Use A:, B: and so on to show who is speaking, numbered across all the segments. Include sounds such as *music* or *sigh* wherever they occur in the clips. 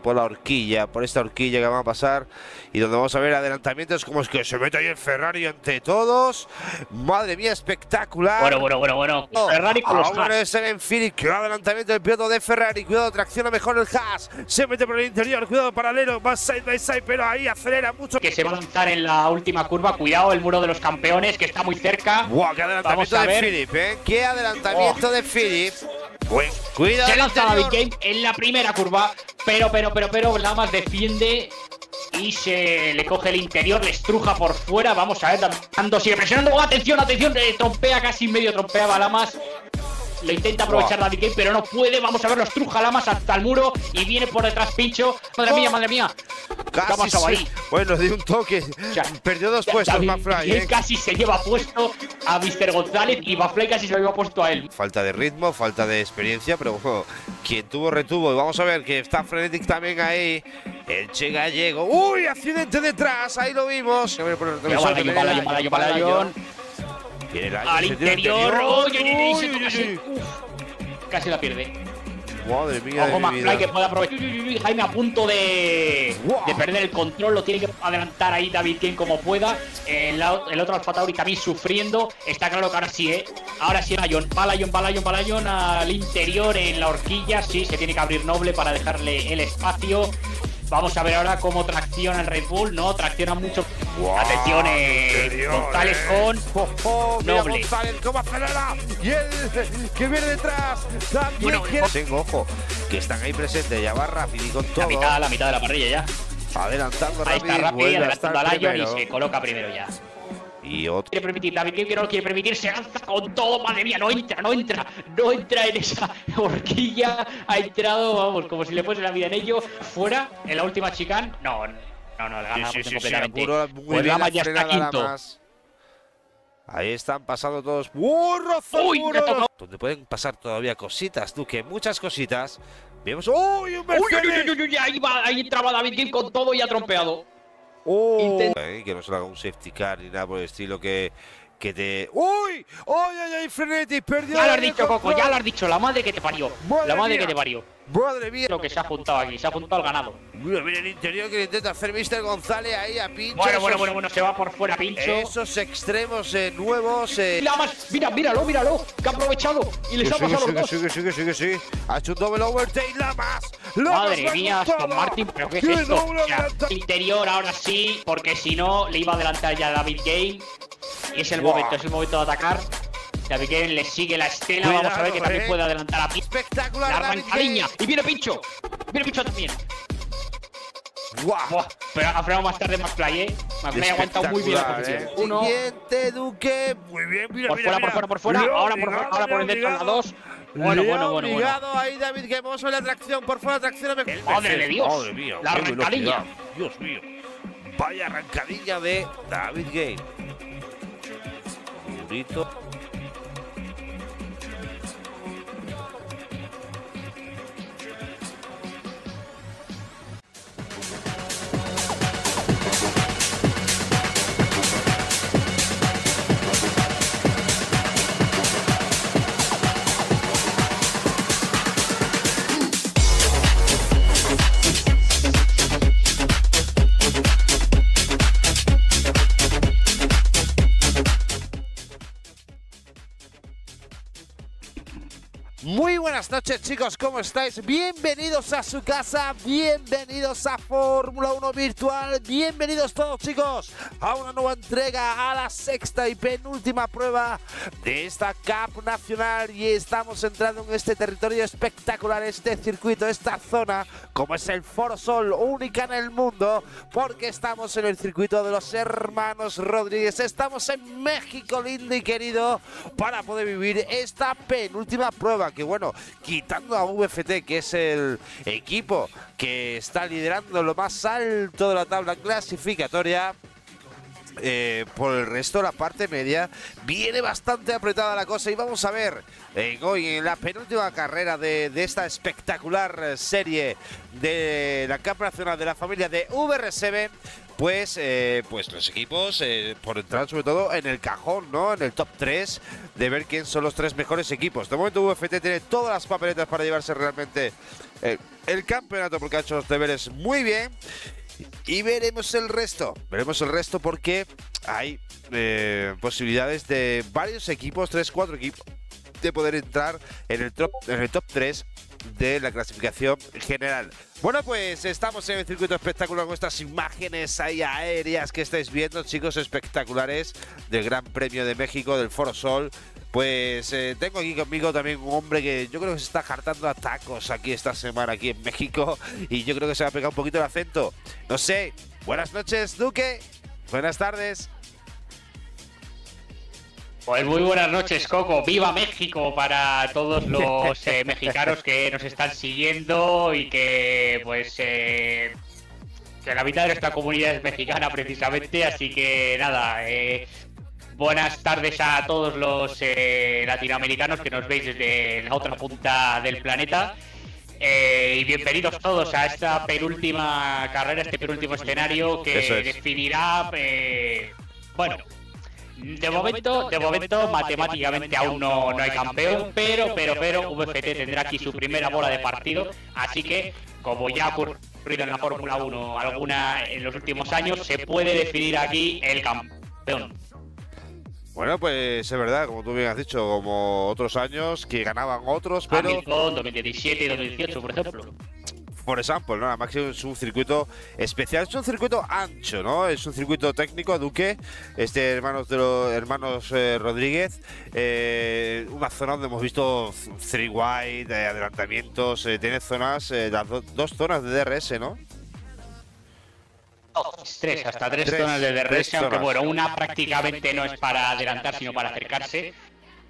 A: por la horquilla, por esta horquilla que va a pasar y donde vamos a ver adelantamientos como es que se mete ahí el Ferrari entre todos. Madre mía, espectacular.
B: Bueno, bueno, bueno, bueno. Ferrari con los
A: Ahora es el Philip, que adelantamiento del piloto de Ferrari. Cuidado, tracciona mejor el Haas. Se mete por el interior, cuidado paralelo, va side by side, pero ahí acelera mucho.
B: Que se va a lanzar en la última curva. Cuidado, el muro de los campeones, que está muy cerca.
A: Buah, qué adelantamiento de Philip, ¿eh? Qué adelantamiento de Philip. Cuidado.
B: Se lanza David Game en la primera curva. Pero, pero, pero, pero, nada más defiende y se le coge el interior, le estruja por fuera. Vamos a ver, dando, sigue presionando. atención, atención, eh, trompea casi medio, trompea Balamas. Lo intenta aprovechar David Game, pero no puede. Vamos a ver, los truja Lamas hasta el muro y viene por detrás Pincho. Madre mía, madre mía.
A: Casi ¿Qué ha pasado ahí? Bueno, dio un toque. Perdió dos puestos McFly.
B: ¿eh? casi se lleva puesto a Mr. González y McFly casi se lo lleva puesto a él.
A: Falta de ritmo, falta de experiencia, pero bueno, quien tuvo, retuvo. Y vamos a ver que está Frenetic también ahí. El Che Gallego. ¡Uy! Accidente detrás. Ahí lo vimos. A ver por
B: el al interior. Casi la pierde.
A: Madre mía.
B: Ojo, que puede aprovechar. Jaime a punto de, de, perder el control. Lo tiene que adelantar ahí David King como pueda. El, el otro Alfa Tauri también sufriendo. Está claro que ahora sí, ¿eh? Ahora sí, Balayon. Balayon, Balayon, Balayon al interior en la horquilla. Sí, se tiene que abrir noble para dejarle el espacio. Vamos a ver ahora cómo tracciona el Red Bull, ¿no? Tracciona mucho. Atención, eh, González con
A: oh, Noble. González, cómo acelera. Y él que viene detrás. También bueno, Tengo ojo, que están ahí presentes. Ya va rápido y con todo.
B: La mitad, la mitad de la parrilla ya.
A: Adelantando
B: Ahí está rápido, adelantando a Lion y se coloca primero ya.
A: Y otro.
B: Quiere permitir, David que no lo quiere permitir, se lanza con todo, madre mía, no entra, no entra, no entra en esa *laughs* horquilla, ha entrado, vamos, como si le fuese la vida en ello, fuera, en la última chicane, no, no, no, le gana sí, sí, completamente. Sí, muy pues Lama ya está quinto.
A: Ahí están pasando todos. ¡Uh, Uy, Donde pueden pasar todavía cositas, Duque, muchas cositas. Vemos. ¡Uy, un Mercedes!
B: Uy, uy, uy, uy, ahí, va, ahí entraba David King con todo y ha trompeado.
A: Oh. que no se haga un safety car ni nada por el estilo que, que te. ¡Uy! ¡Uy, ay, ay! Frenetic perdió.
B: Ya lo has dicho, Coco, ya lo has dicho. La madre que te parió. la madre que te parió.
A: Madre mía.
B: Lo que se ha juntado aquí, se ha juntado al ganado.
A: Mira, mira el interior que intenta hacer Mr. González ahí a Pincho.
B: Bueno, bueno, bueno, bueno, se va por fuera Pincho.
A: Esos extremos eh, nuevos. Eh.
B: mira, míralo, míralo, que ha aprovechado y les ha pasado
A: sigue,
B: los
A: sigue, dos. Sigue, sigue, sigue, sigue. Ha hecho un doble overtake, Lamas.
B: Madre mía, Aston Martin, pero ¿qué es esto? interior ahora sí, porque si no, le iba a adelantar ya David Game. Y es el momento, es el momento de atacar. David Game le sigue la estela. Vamos a ver que también eh. puede adelantar a Pincho.
A: Espectacular.
B: La arrancadiña. Y viene Pincho. Viene Pincho también.
A: Buah.
B: Pero ha frenado más tarde McFly, ¿eh? McFly ha aguantado muy bien la posición.
A: Eh. Uno. Siguiente, Duque. Muy bien, mira,
B: por
A: mira,
B: fuera, por fuera, por fuera. ahora por, ahora por el dentro en la dos.
A: Bueno, bueno, bueno, bueno. ahí David Game. Vamos a ver la atracción. Por fuera, atracción.
B: Madre de Dios.
A: Madre mía.
B: La arrancadilla.
A: Dios mío. Vaya arrancadilla de David Game. Murito. Buenas noches chicos, ¿cómo estáis? Bienvenidos a su casa, bienvenidos a Fórmula 1 Virtual, bienvenidos todos chicos a una nueva entrega, a la sexta y penúltima prueba de esta Cup Nacional y estamos entrando en este territorio espectacular, este circuito, esta zona, como es el Foro Sol, única en el mundo, porque estamos en el circuito de los hermanos Rodríguez, estamos en México lindo y querido para poder vivir esta penúltima prueba que bueno, quitando a VFT, que es el equipo que está liderando lo más alto de la tabla clasificatoria, eh, por el resto, la parte media viene bastante apretada la cosa y vamos a ver hoy en la penúltima carrera de, esta espectacular serie de la Cup Nacional de la familia de VR7 pues, eh, pues los equipos eh, por entrar sobre todo en el cajón, ¿no? En el top 3 de ver quién son los tres mejores equipos. De momento VFT tiene todas las papeletas para llevarse realmente eh, el campeonato porque ha hecho los deberes muy bien. Y veremos el resto. Veremos el resto porque hay posibilidades de varios equipos, 3-4 equipos, de poder entrar en el top, en el top 3 de la clasificación general. Bueno, pues estamos en el circuito espectacular con estas imágenes ahí aéreas que estáis viendo, chicos, espectaculares del Gran Premio de México, del Foro Sol. Pues eh, tengo aquí conmigo también un hombre que yo creo que se está hartando a tacos aquí esta semana aquí en México y yo creo que se va a pegar un poquito el acento. No sé, buenas noches, Duque. Buenas tardes.
B: Pues muy buenas noches, Coco. ¡Viva México para todos los eh, *laughs* mexicanos que nos están siguiendo y que, pues, eh, que la mitad de nuestra comunidad es mexicana precisamente. Así que nada, eh, buenas tardes a todos los latinoamericanos que nos veis desde la otra punta del planeta. y bienvenidos todos a esta penúltima carrera, este penúltimo escenario que definirá, bueno, de momento, de momento, matemáticamente aún no, no hay campeón, pero, pero, pero, VFT tendrá aquí su primera bola de partido, así que, como ya ha ocurrido en la Fórmula 1 alguna en los últimos años, se puede definir aquí el campeón.
A: Bueno, pues es verdad, como tú bien has dicho, como otros años que ganaban otros, pero...
B: Hamilton, 2017 y 2018, por ejemplo
A: por ejemplo, ¿no? La es un circuito especial, es un circuito ancho, ¿no? Es un circuito técnico, Duque, este hermanos de los hermanos eh, Rodríguez, eh, una zona donde hemos visto three wide, eh, adelantamientos, tiene zonas, las dos zonas de DRS, ¿no?
B: tres, hasta tres, zonas de DRS, aunque bueno, una prácticamente no es para adelantar, sino para acercarse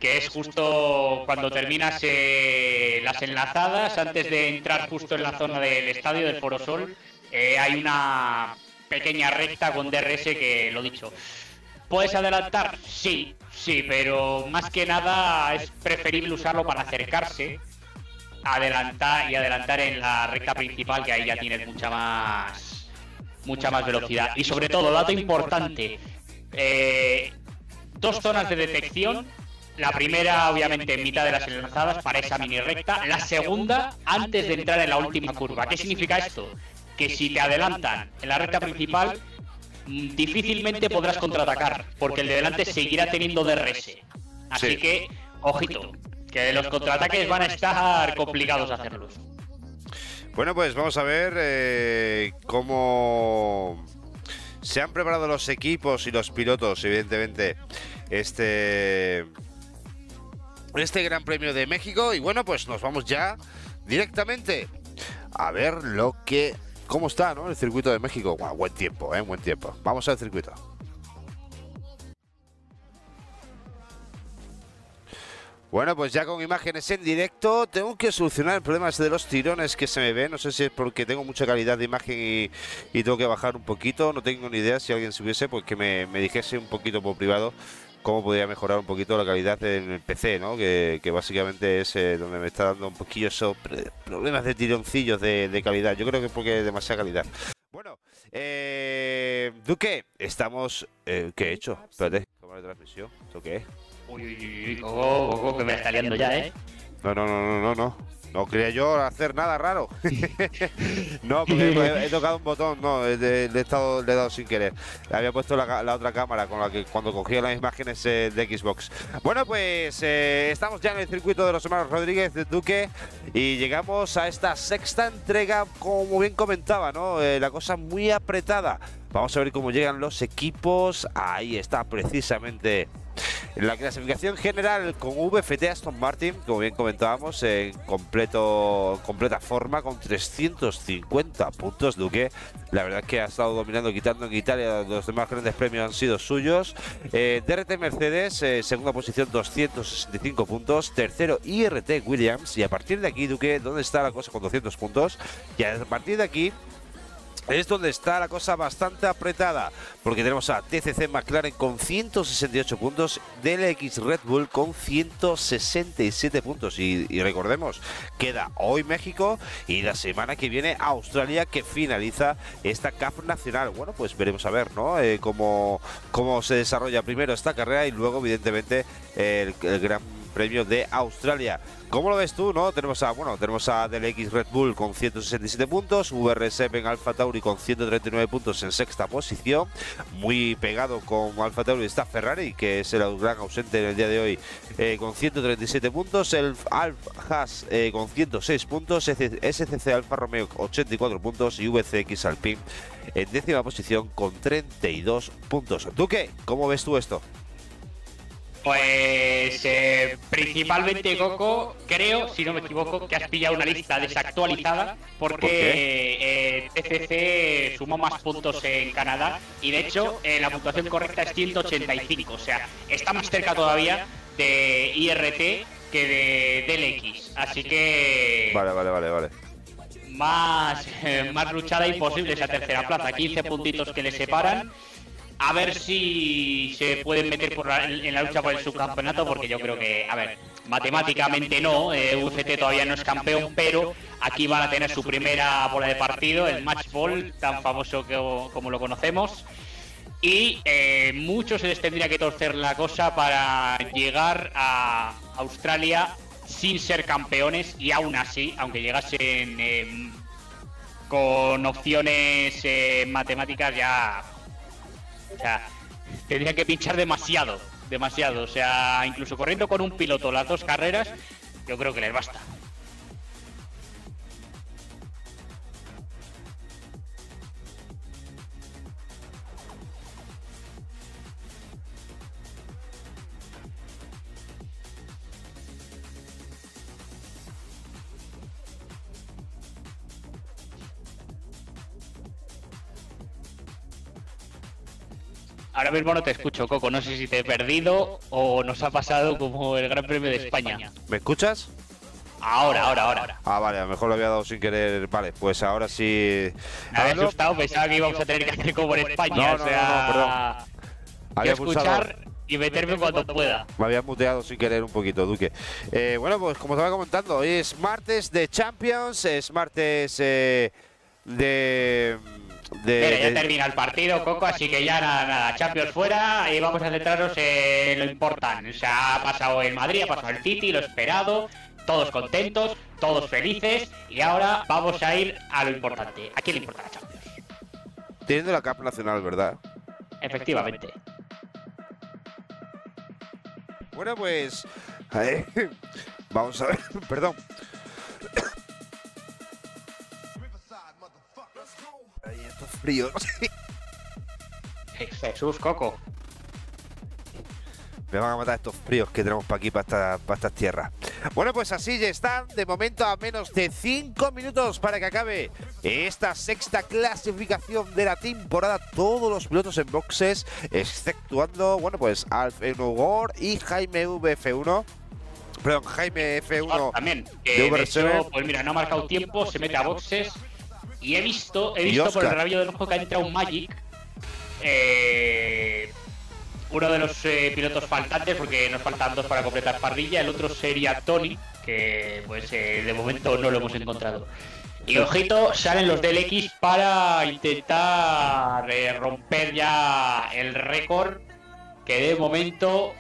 B: que es justo cuando terminas eh, las enlazadas, antes de entrar justo en la zona del estadio del Foro Sol, eh, hay una pequeña recta con DRS que lo dicho. ¿Puedes adelantar? Sí, sí, pero más que nada es preferible usarlo para acercarse, adelantar y adelantar en la recta principal, que ahí ya tienes mucha más mucha más velocidad. Y sobre todo, dato importante, eh, dos zonas de detección la primera, obviamente, en mitad de las enlazadas para esa mini recta. La segunda, antes de entrar en la última curva. ¿Qué significa esto? Que si te adelantan en la recta principal, difícilmente podrás contraatacar, porque el de delante seguirá teniendo DRS. Así que, ojito, que los contraataques van a estar complicados hacerlos.
A: Bueno, pues vamos a ver eh, cómo se han preparado los equipos y los pilotos, evidentemente, este este Gran Premio de México. Y bueno, pues nos vamos ya directamente a ver lo que. cómo está, ¿no? El circuito de México. buen tiempo, ¿eh? Buen tiempo. Vamos al circuito. Bueno, pues ya con imágenes en directo, tengo que solucionar el problema de los tirones que se me ven. No sé si es porque tengo mucha calidad de imagen y, tengo que bajar un poquito. No tengo ni idea si alguien subiese, pues que me dijese un poquito por privado cómo podría mejorar un poquito la calidad del PC, ¿no? Que, básicamente es eh, donde me está dando un poquillo esos problemas de tironcillos de, calidad. Yo creo que es porque es demasiada calidad. Bueno, eh, Duque, estamos... Eh, ¿Qué he hecho? Espérate, cámara de transmisión. ¿Esto qué es?
B: Uy, uy, uy, que me está liando ya, ¿eh?
A: No, no, no, no, no, no. No quería yo hacer nada raro. *laughs* no, porque he, tocado un botón, no, le, he, estado, le he dado sin querer. Le había puesto la, otra cámara con la que cuando cogía las imágenes eh, de Xbox. Bueno, pues eh, estamos ya en el circuito de los hermanos Rodríguez de Duque y llegamos a esta sexta entrega, como bien comentaba, ¿no? Eh, la cosa muy apretada. Vamos a ver cómo llegan los equipos. Ahí está precisamente en la clasificación general con VFT Aston Martin, como bien comentábamos, en completo, completa forma con 350 puntos. Duque, la verdad es que ha estado dominando, quitando en Italia. Los demás grandes premios han sido suyos. Eh, DRT Mercedes, eh, segunda posición, 265 puntos. Tercero, IRT Williams. Y a partir de aquí, Duque, ¿dónde está la cosa con 200 puntos? Y a partir de aquí, es donde está la cosa bastante apretada, porque tenemos a TCC McLaren con 168 puntos, DLX Red Bull con 167 puntos. Y, recordemos, queda hoy México y la semana que viene Australia que finaliza esta CAF nacional. Bueno, pues veremos a ver, ¿no? Eh, cómo, cómo se desarrolla primero esta carrera y luego, evidentemente, el, el Gran Premio de Australia. ¿Cómo lo ves tú, no? Tenemos a, bueno, tenemos a DLX Red Bull con 167 puntos, VR7 en Alfa Tauri con 139 puntos en sexta posición, muy pegado con Alfa Tauri está Ferrari, que es el gran ausente en el día de hoy, eh, con 137 puntos, el Alfa Haas eh, con 106 puntos, SCC Alfa Romeo 84 puntos y VCX Alpine en décima posición con 32 puntos. ¿Tú qué? ¿Cómo ves tú esto?
B: Pues eh, principalmente Coco, creo, si no me equivoco, que has pillado una lista desactualizada porque TCC eh, sumó más puntos en Canadá y de hecho eh, la puntuación correcta es 185, o sea, está más cerca todavía de IRT que de DLX, así que...
A: Vale, vale, vale, vale.
B: Más, más luchada imposible esa tercera plaza, 15 puntitos que le separan a ver si se pueden meter por en la lucha por el subcampeonato, porque yo creo que, a ver, matemáticamente no, eh, UCT todavía no es campeón, pero aquí van a tener su primera bola de partido, el match ball, tan famoso que, como lo conocemos. Y eh, mucho se les tendría que torcer la cosa para llegar a Australia sin ser campeones y aún así, aunque llegasen eh, con opciones matemáticas ya o sea, tendría que pinchar demasiado, demasiado. O sea, incluso corriendo con un piloto las dos carreras, yo creo que les basta. Ahora mismo no te escucho, Coco. No sé si te he perdido o nos ha pasado como el Gran Premio de España.
A: ¿Me escuchas?
B: Ahora, ahora, ahora.
A: Ah, vale, a lo mejor lo había dado sin querer. Vale, pues ahora sí.
B: Me había asustado, pensaba que íbamos a tener que hacer como en España. No, no, o sea, no, perdón. Había escuchar y meterme cuando pueda.
A: Me había muteado sin querer un poquito, Duque. Eh, bueno, pues como estaba comentando, hoy es martes de Champions, es martes eh, de
B: ya termina el partido, Coco, así que ya nada, nada, Champions fuera y vamos a centrarnos en lo importante. O sea, ha pasado el Madrid, ha pasado el City, lo esperado, todos contentos, todos felices y ahora vamos a ir a lo importante. ¿A quién le importa la Champions?
A: Teniendo la Cup Nacional, ¿verdad?
B: Efectivamente.
A: Bueno, pues... *laughs* vamos a ver, *laughs* perdón. Fríos.
B: Jesús, Coco.
A: Me van a matar estos fríos que tenemos para aquí, para, para estas tierras. Bueno, pues así ya están. De momento a menos de 5 minutos para que acabe esta sexta clasificación de la temporada. Todos los pilotos en boxes, exceptuando, bueno, pues Alf Gore y Jaime VF1. Perdón, Jaime F1
B: también. de pues mira, no ha marcado tiempo, se mete a boxes y he visto, he visto por el rabillo del ojo que ha entrado un Magic. Eh, uno de los eh, pilotos faltantes, porque nos faltan dos para completar parrilla. El otro sería Tony, que pues eh, de momento no lo hemos encontrado. Y ojito, salen los DLX para intentar romper ya el récord que de momento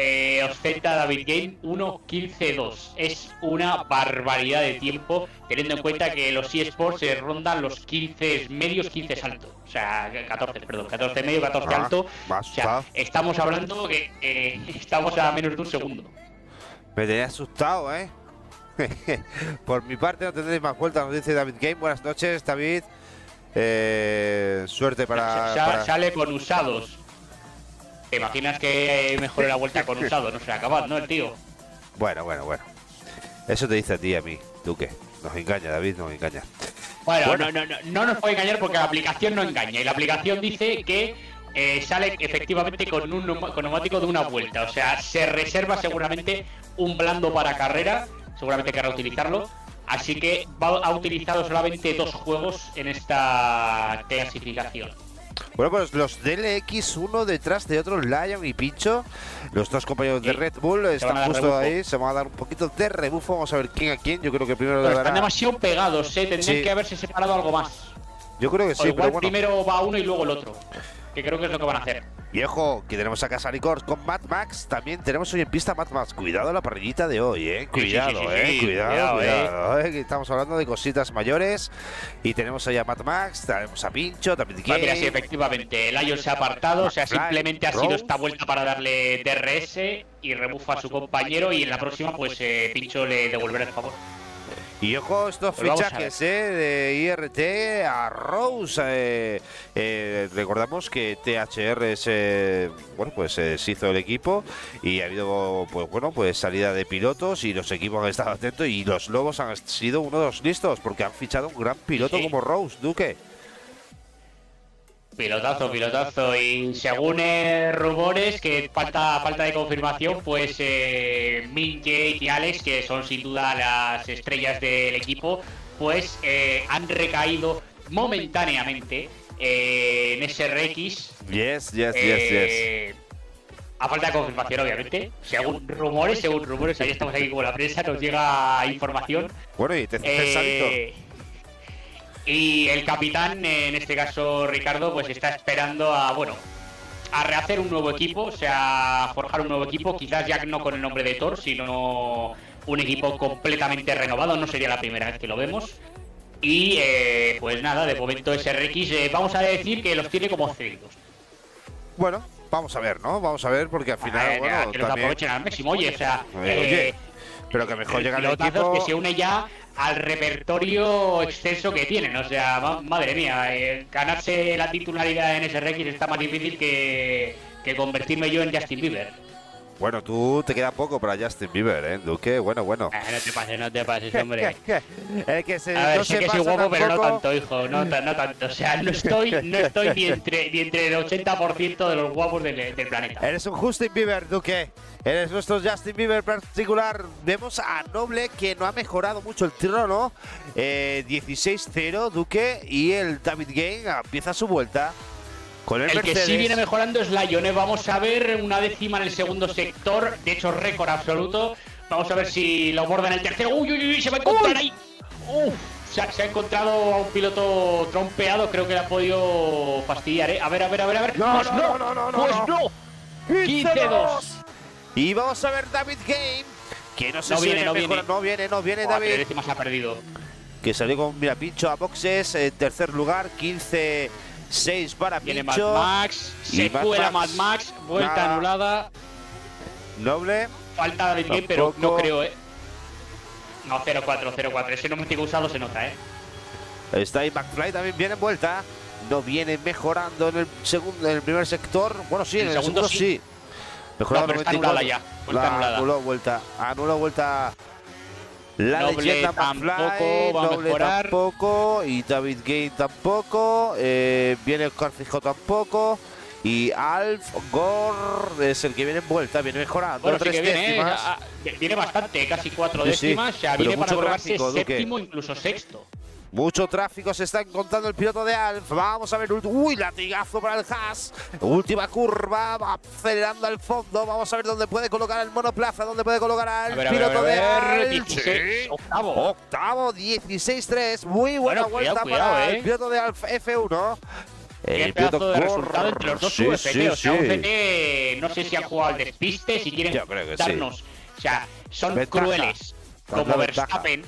B: eh, ostenta David Game 1.15.2. Es una barbaridad de tiempo, teniendo en cuenta que los eSports se rondan los 15 medios, 15 saltos. O sea, 14, perdón, 14 medio, 14 ah, alto. O sea, estamos hablando que eh, *laughs* estamos a menos de un segundo.
A: Me tenía asustado, ¿eh? *laughs* Por mi parte no tendréis más vueltas, nos dice David Game. Buenas noches, David. Eh, suerte para...
B: Sale con usados. ¿Te imaginas que mejore la vuelta con usado? No se acaba, ¿no, el tío?
A: Bueno, bueno, bueno. Eso te dice a ti a mí, Duque. Nos engaña, David, nos engaña.
B: Bueno, No, no, no, no nos puede engañar porque la aplicación no engaña. Y la aplicación dice que eh, sale efectivamente con un con neumático de una vuelta. O sea, se reserva seguramente un blando para carrera. Seguramente querrá utilizarlo. Así que va, ha utilizado solamente dos juegos en esta clasificación.
A: Bueno, pues los DLX, uno detrás de otro, Lion y Pincho, los dos compañeros de Red Bull están justo ahí, se van a dar un poquito de rebufo, vamos a ver quién a quién, yo creo que primero
B: le dará... Están demasiado pegados, ¿eh? tendrían que haberse separado algo más.
A: Yo creo que sí,
B: igual primero va uno y luego el otro, que creo que es lo que van a hacer.
A: Ojo, que tenemos a Casaricors con Mad Max. También tenemos hoy en pista Mad Max. Cuidado la parrillita de hoy, eh. Cuidado, eh. Cuidado, cuidado. Eh. Estamos hablando de cositas mayores. Y tenemos ahí a Mad Max, tenemos a Pincho, también
B: ah, mira, sí, efectivamente. El Lion se ha apartado. o sea, simplemente ha sido esta vuelta para darle DRS y rebufa a su compañero. Y en la próxima, pues eh, Pincho le devolverá el favor.
A: Y ojo estos pues fichajes eh, de IRT a Rose. Eh, eh, recordamos que THR se, bueno, pues, se hizo el equipo y ha habido pues, bueno, pues, salida de pilotos y los equipos han estado atentos y los Lobos han sido uno de los listos porque han fichado un gran piloto como Rose, Duque.
B: Pilotazo, pilotazo. Y según eh, rumores, que falta falta de confirmación, pues eh, Jake y Alex, que son sin duda las estrellas del equipo, pues eh, han recaído momentáneamente eh, en SRX.
A: Yes, yes, yes, yes.
B: A falta de confirmación, obviamente. Según rumores, según rumores, ahí estamos aquí como la prensa, nos llega información.
A: Bueno, y te, te
B: y el capitán, en este caso Ricardo, pues está esperando a, bueno, a rehacer un nuevo equipo, o sea, forjar un nuevo equipo, quizás ya no con el nombre de Thor, sino un equipo completamente renovado, no sería la primera vez que lo vemos. Y eh, pues nada, de momento SRX, eh, vamos a decir que los tiene como cedidos.
A: Bueno, vamos a ver, ¿no? Vamos a ver, porque al final. bueno,
B: que los aprovechen al máximo, oye, o sea.
A: Eh, pero que mejor llega el equipo.
B: que se une ya al repertorio extenso que tienen. O sea, madre mía, eh, ganarse la titularidad en SRX está más difícil que, que convertirme yo en Justin Bieber.
A: Bueno, tú te queda poco para Justin Bieber, ¿eh, Duque? Bueno, bueno.
B: Ah, no te pases, no te pases, *laughs* hombre.
A: es que se,
B: a ver, sé que soy guapo, pero no tanto, hijo. No, no, tanto. O sea, no estoy, no estoy ni, entre, ni entre el 80% de los guapos del, del, planeta.
A: Eres un Justin Bieber, Duque. Eres nuestro Justin Bieber particular. Vemos a Noble que no ha mejorado mucho el trono. Eh, 16-0, Duque. Y el David Game empieza su vuelta
B: el, que sí viene mejorando es Lion. ¿eh? Vamos a ver una décima en el segundo sector. De hecho, récord absoluto. Vamos a ver si lo borda en el tercero. ¡Uy, uy, uy! Se va a encontrar ahí. Uf, se, ha, encontrado a un piloto trompeado. Creo que le ha podido fastidiar. ¿eh? A ver, a ver, a ver, a ver.
A: No, pues no, no, no, no.
B: Pues no. 15-2.
A: Y vamos a ver David Game. Que no sé
B: si viene, no viene.
A: no viene, no viene, David.
B: décimas ha perdido.
A: Que salió con mira pincho a boxes. En tercer lugar, 15. 6 para
B: Viene Mad Max, se cuela Mad Max, vuelta anulada.
A: Noble.
B: Falta de pie, pero no creo, eh. No, 0-4, 0-4. Ese no me estoy usado se nota, eh.
A: Está ahí McFly también viene en vuelta. No viene mejorando en el segundo, en el primer sector. Bueno, sí, en el, segundo, sí.
B: Mejorando no, pero está anulada ya. Vuelta anulada.
A: Anuló vuelta. Anuló vuelta la
B: Noble leyenda tampoco va a
A: Noble tampoco, y David Gay tampoco, eh, viene Oscar Fijo tampoco, y Alf Gore es el que viene en vuelta, viene mejorando.
B: Bueno, tres viene, eh, viene bastante, casi cuatro décimas, sí, ya viene para colocarse séptimo, incluso sexto.
A: Mucho tráfico se está encontrando el piloto de Alf. Vamos a ver. Uy, latigazo para el Haas. Última curva. Va acelerando al fondo. Vamos a ver dónde puede colocar el monoplaza. Dónde puede colocar al piloto de Alf.
B: octavo.
A: Octavo, 16-3. Muy buena vuelta para el eh. piloto de Alf F1.
B: El pedazo de resultado entre los dos sí, UFT. Sí, o sea, UFT, no sé si han jugado al despiste, si quieren darnos. O sea, son crueles. Como Verstappen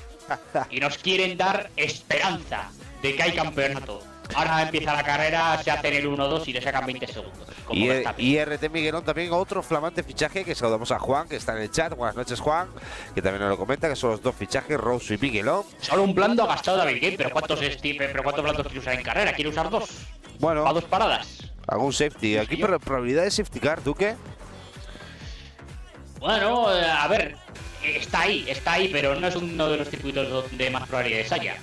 B: y nos quieren dar esperanza de que hay campeonato. Ahora empieza la carrera, se hacen el 1-2 y le sacan 20 segundos.
A: y, y, RT Miguelón también otro flamante fichaje que saludamos a Juan, que está en el chat. Buenas noches, Juan, que también nos lo comenta, que son los dos fichajes, Rose y Miguelón.
B: Solo un blando ha gastado David Game, pero ¿cuántos, pero ¿cuántos blandos quiere usar en carrera? ¿Quiere usar dos?
A: Bueno.
B: A dos paradas.
A: Algún safety. Aquí, pero probabilidad de safety car, Duque.
B: Bueno, eh, a ver, está ahí, está ahí, pero no es uno de los circuitos donde más probabilidades haya.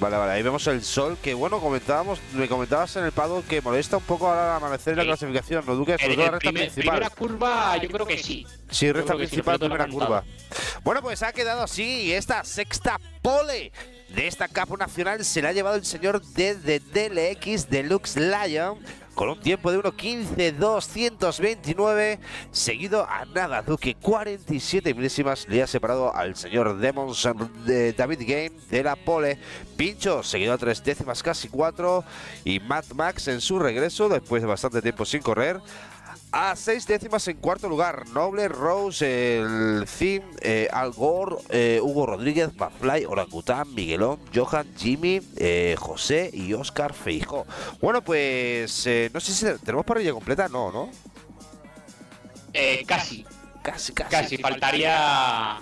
A: Vale, vale, ahí vemos el sol que, bueno, comentábamos, me comentabas en el Pado que molesta un poco ahora al amanecer en la clasificación, ¿no, Duque?
B: Sobre la recta principal. primera curva, yo creo que sí.
A: Sí, recta principal, primera curva. Bueno, pues ha quedado así esta sexta pole de esta capa nacional se la ha llevado el señor de, de DLX Deluxe Lion con un tiempo de 1.15.229, seguido a nada, Duque 47 milésimas le ha separado al señor Demons de David Game de la pole. Pincho, seguido a tres décimas, casi cuatro, y Mad Max en su regreso, después de bastante tiempo sin correr, a seis décimas en cuarto lugar, Noble, Rose, el Zim, eh, Al Gore, eh, Hugo Rodríguez, McFly, Orangután, Miguelón, Johan, Jimmy, eh, José y Oscar Feijo. Bueno, pues no sé si tenemos parrilla completa, no, ¿no?
B: casi.
A: Casi, casi.
B: Casi, faltaría...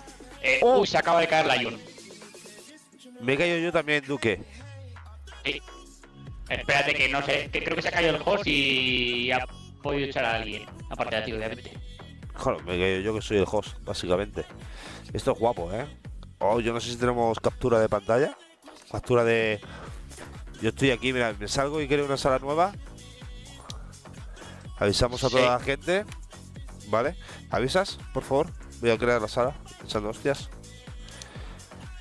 B: Oh. Uy, se acaba de caer la Ion.
A: Me he caído yo también, Duque.
B: Espérate que no sé, que creo que se ha caído el host y podido echar a alguien, aparte de ti, obviamente.
A: Joder, yo que soy el host, básicamente. Esto es guapo, ¿eh? Oh, yo no sé si tenemos captura de pantalla. Captura de... Yo estoy aquí, mira, me salgo y quiero una sala nueva. Avisamos a toda la gente. ¿Vale? ¿Avisas, por favor? Voy a crear la sala, echando hostias.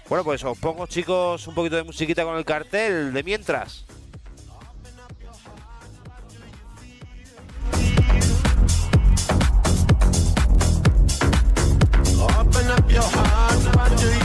A: Bueno, pues os pongo, chicos, un poquito de musiquita con el cartel de mientras. Your heart, what do you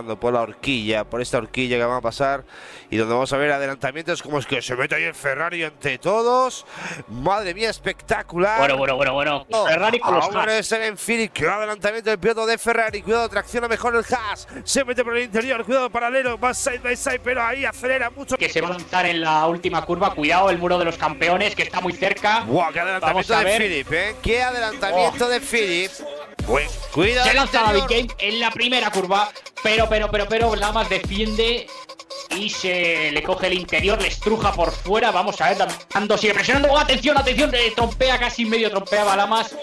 A: pasando por la horquilla, por esta horquilla que va a pasar y donde vamos a ver adelantamientos como es que se mete ahí el Ferrari entre todos. Madre mía, espectacular.
B: Bueno, bueno, bueno, bueno. Oh, Ferrari con los
A: Ahora es el Philip, que adelantamiento del piloto de Ferrari. Cuidado, tracciona mejor el Haas. Se mete por el interior, cuidado paralelo, va side by side, pero ahí acelera mucho.
B: Que se va a lanzar en la última curva. Cuidado, el muro de los campeones que está muy cerca.
A: Wow, qué adelantamiento de Philip, ¿eh? Qué adelantamiento de Philip. Pues, cuidado.
B: Se lanza David Game en la primera curva, pero, pero, pero, pero, Lamas defiende y se le coge el interior, le estruja por fuera. Vamos a ver, dando, sigue presionando. atención, atención, eh, trompea casi medio, trompea Balamas.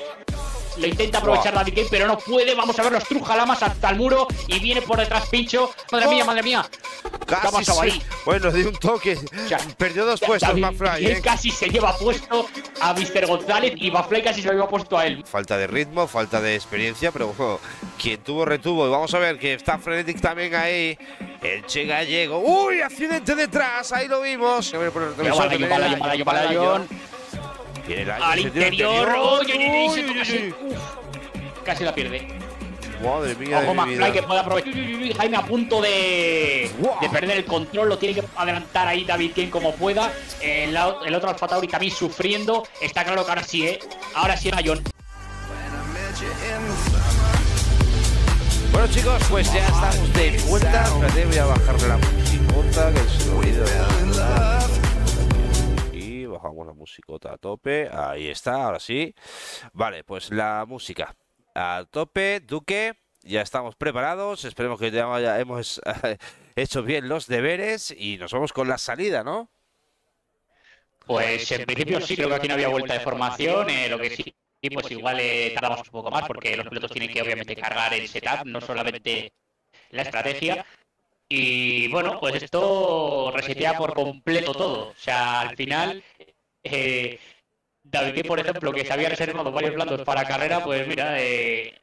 B: Lo intenta aprovechar David Game, pero no puede. Vamos a ver, los truja Lamas hasta el muro y viene por detrás Pincho. Madre mía, madre mía.
A: Casi ahí? Bueno, dio un toque. Perdió dos puestos McFly.
B: ¿eh? casi se lleva puesto a Mr. González y McFly casi se lo lleva puesto a él.
A: Falta de ritmo, falta de experiencia, pero bueno, quien tuvo, retuvo. Y vamos a ver que está Frenetic también ahí. El Che Gallego. ¡Uy! Accidente detrás. Ahí lo vimos. A ver por
B: el al interior. Casi la pierde.
A: Madre mía.
B: Ojo, McFly que puede aprovechar. Jaime a punto de, de, perder el control. Lo tiene que adelantar ahí David Kane como pueda. El, el otro Alfa Tauri también sufriendo. Está claro que ahora sí, ¿eh? Ahora sí John.
A: Bueno chicos, pues ya estamos de vuelta. Espérate, voy a bajarle la música que es ruido bajamos la musicota a tope. Ahí está, ahora sí. Vale, pues la música a tope. Duque, ya estamos preparados. Esperemos que ya hemos *laughs* hecho bien los deberes y nos vamos con la salida, ¿no?
B: Pues en principio sí, creo que aquí no había vuelta de formación. Eh, lo que sí, pues igual eh, tardamos un poco más porque los pilotos tienen que obviamente cargar el setup, no solamente la estrategia. Y bueno, pues esto resetea por completo todo. O sea, al final eh, David, por ejemplo, que se había reservado varios blandos para carrera, pues mira, eh,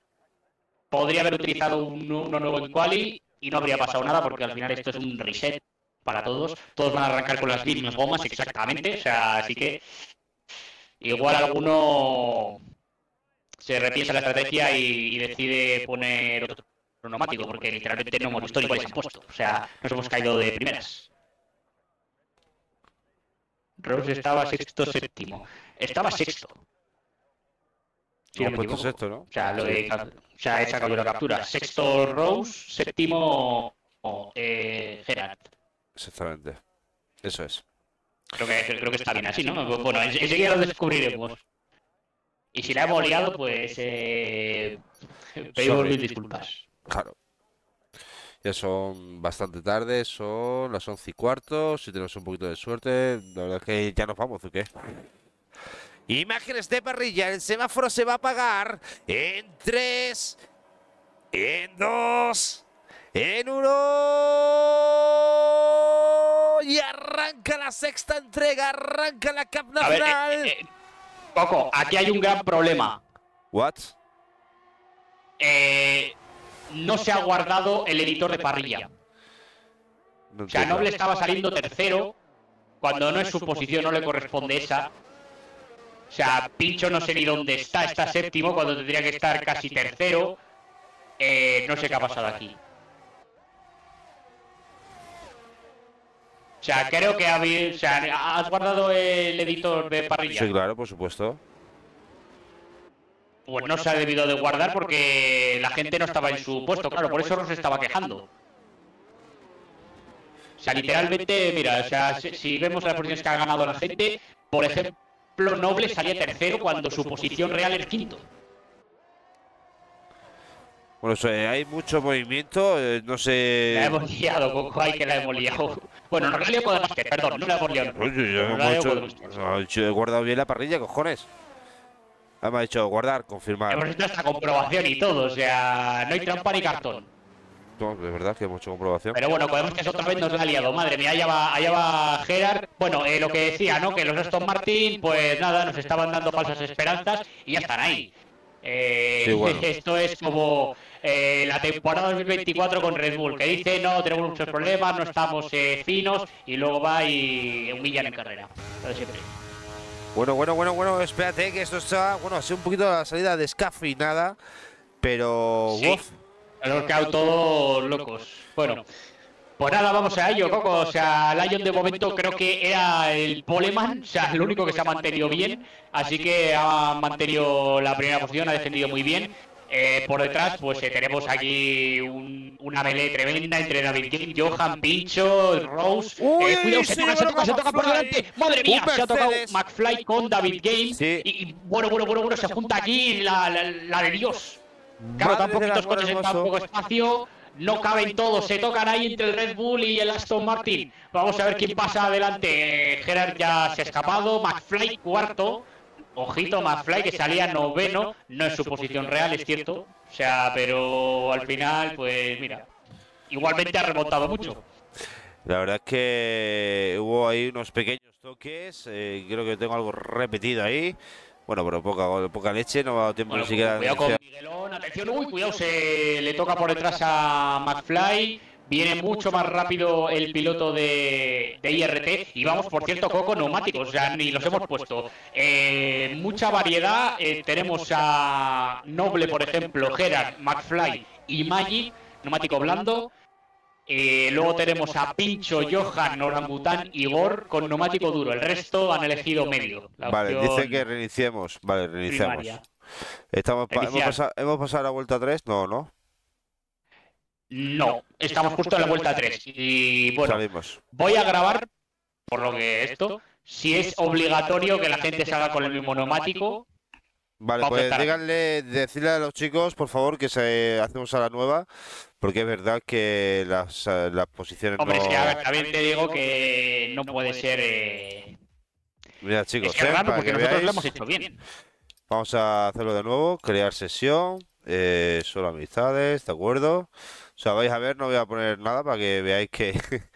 B: podría haber utilizado uno, nuevo en quali y no habría pasado nada porque al final esto es un reset para todos. Todos van a arrancar con las mismas gomas exactamente, o sea, así que igual alguno se repiensa la estrategia y, decide poner otro neumático porque literalmente no hemos visto ni cuáles han puesto. O sea, nos hemos caído de primeras. Rose estaba sexto, séptimo. Estaba sexto.
A: Sí, no sexto, ¿no?
B: O sea, lo de, o sea, he sacado la captura. Sexto Rose, séptimo eh, Gerard.
A: Exactamente. Eso es.
B: Creo que, creo que está bien así, ¿no? Bueno, enseguida lo descubriremos. Y si la hemos liado, pues eh, pedimos mil disculpas.
A: Claro. Ya son bastante tarde, son las once y cuarto. Si tenemos un poquito de suerte, la verdad es que ya nos vamos, ¿o qué? Imágenes de parrilla, el semáforo se va a apagar en tres, en dos, en uno. Y arranca la sexta entrega, arranca la Cap Nacional. Eh,
B: eh, Coco, aquí hay un gran problema.
A: ¿What?
B: Eh, no se ha guardado el editor de parrilla. o sea, Noble estaba saliendo tercero, cuando no es su posición, no le corresponde esa. O sea, Pincho no sé ni dónde está, está séptimo cuando tendría que estar casi tercero. Eh, no sé qué ha pasado aquí. O sea, creo que o sea, has guardado el editor de parrilla.
A: Sí, claro, por supuesto
B: pues no se ha debido de guardar porque la gente no estaba en su puesto, claro, por eso no se estaba quejando. O sea, literalmente, mira, o sea, si vemos las posiciones que ha ganado la gente, por ejemplo, Noble salía tercero cuando su posición real es quinto.
A: Bueno, hay mucho movimiento, eh, no sé...
B: La hemos liado, Coco, hay que la hemos liado. Bueno, en realidad podemos que, perdón, no la hemos liado.
A: Oye, yo he guardado bien la parrilla, cojones. Me ha dicho guardar, confirmar.
B: Hemos hecho esta comprobación y todo, o sea, no hay trampa ni cartón.
A: No, de verdad que hemos hecho comprobación.
B: Pero bueno, podemos que eso otra vez nos ha liado. Madre mía, allá va, allá va Gerard. Bueno, eh, lo que decía, ¿no? Que los Aston Martin, pues nada, nos estaban dando falsas esperanzas y ya están ahí. Eh, *laughs* Esto es como eh, la temporada 2024 con Red Bull, que dice, no, tenemos muchos problemas, no estamos eh, finos, y luego va y humillan en carrera. Lo de siempre.
A: Bueno, bueno, bueno, bueno, espérate que esto está, bueno, ha sido un poquito la salida descafeinada, pero...
B: Sí. Nos hemos quedado todos locos. Bueno, pues nada, vamos a ello, Coco. O sea, Lion de momento creo que era el poleman, o sea, el único que se ha mantenido bien. Así que ha mantenido la primera posición, ha defendido muy bien. Eh, por detrás, pues eh, tenemos aquí un- una melee tremenda entre David King, Johan, Pincho, Rose.
A: Uy,
B: Eh, cuidado, se
A: sí,
B: toca, se toca, se toca por delante. Madre mía, se ha tocado. McFly con David Game.
A: Sí.
B: Y, y bueno, bueno, bueno, bueno, se junta aquí la, la, la de Dios. Claro, tan poquitos coches en tan poco espacio. No caben todos, se tocan ahí entre el Red Bull y el Aston Martin. Vamos a ver quién pasa adelante. Eh, Gerard ya se ha escapado, McFly cuarto. Ojito, McFly que salía noveno, no es su posición real, es cierto. O sea, pero al final, pues mira, igualmente ha remontado mucho.
A: La verdad es que hubo ahí unos pequeños toques. eh, creo que tengo algo repetido ahí. Bueno, pero poca, poca leche, no ha dado tiempo
B: Bueno,
A: ni siquiera
B: cuidado con. Miguelón, atención, uy, cuidado, se le toca por detrás a McFly. Viene mucho más rápido el piloto de, de IRT. Y vamos, por cierto, Coco, neumáticos, o sea, ni los hemos puesto. Eh, mucha variedad. eh, tenemos a Noble, por ejemplo, Gerard, McFly y Magic, neumático blando. Eh, luego tenemos a Pincho, Johan, Orangután y Gor con neumático duro. El resto han elegido medio. La
A: Vale, dice que reiniciemos. Vale, reiniciamos. Estamos pa- hemos, pasado, ¿Hemos pasado la vuelta 3? No, no.
B: No, estamos justo en la vuelta 3. Y bueno, voy a grabar, por lo que esto, si es obligatorio que la gente salga con el mismo neumático.
A: Vale, pues díganle, decirle a los chicos, por favor, que se hacemos a la nueva, porque es verdad que las, las posiciones
B: Hombre,
A: no...
B: es que a ver, también te digo que no puede ser. eh,
A: Mira, chicos,
B: es que es
A: eh,
B: raro porque
A: que
B: nosotros
A: veáis,
B: lo hemos hecho bien.
A: vamos a hacerlo de nuevo, crear sesión, eh, solo amistades, ¿de acuerdo? O sea, vais a ver, no voy a poner nada para que veáis que, *laughs*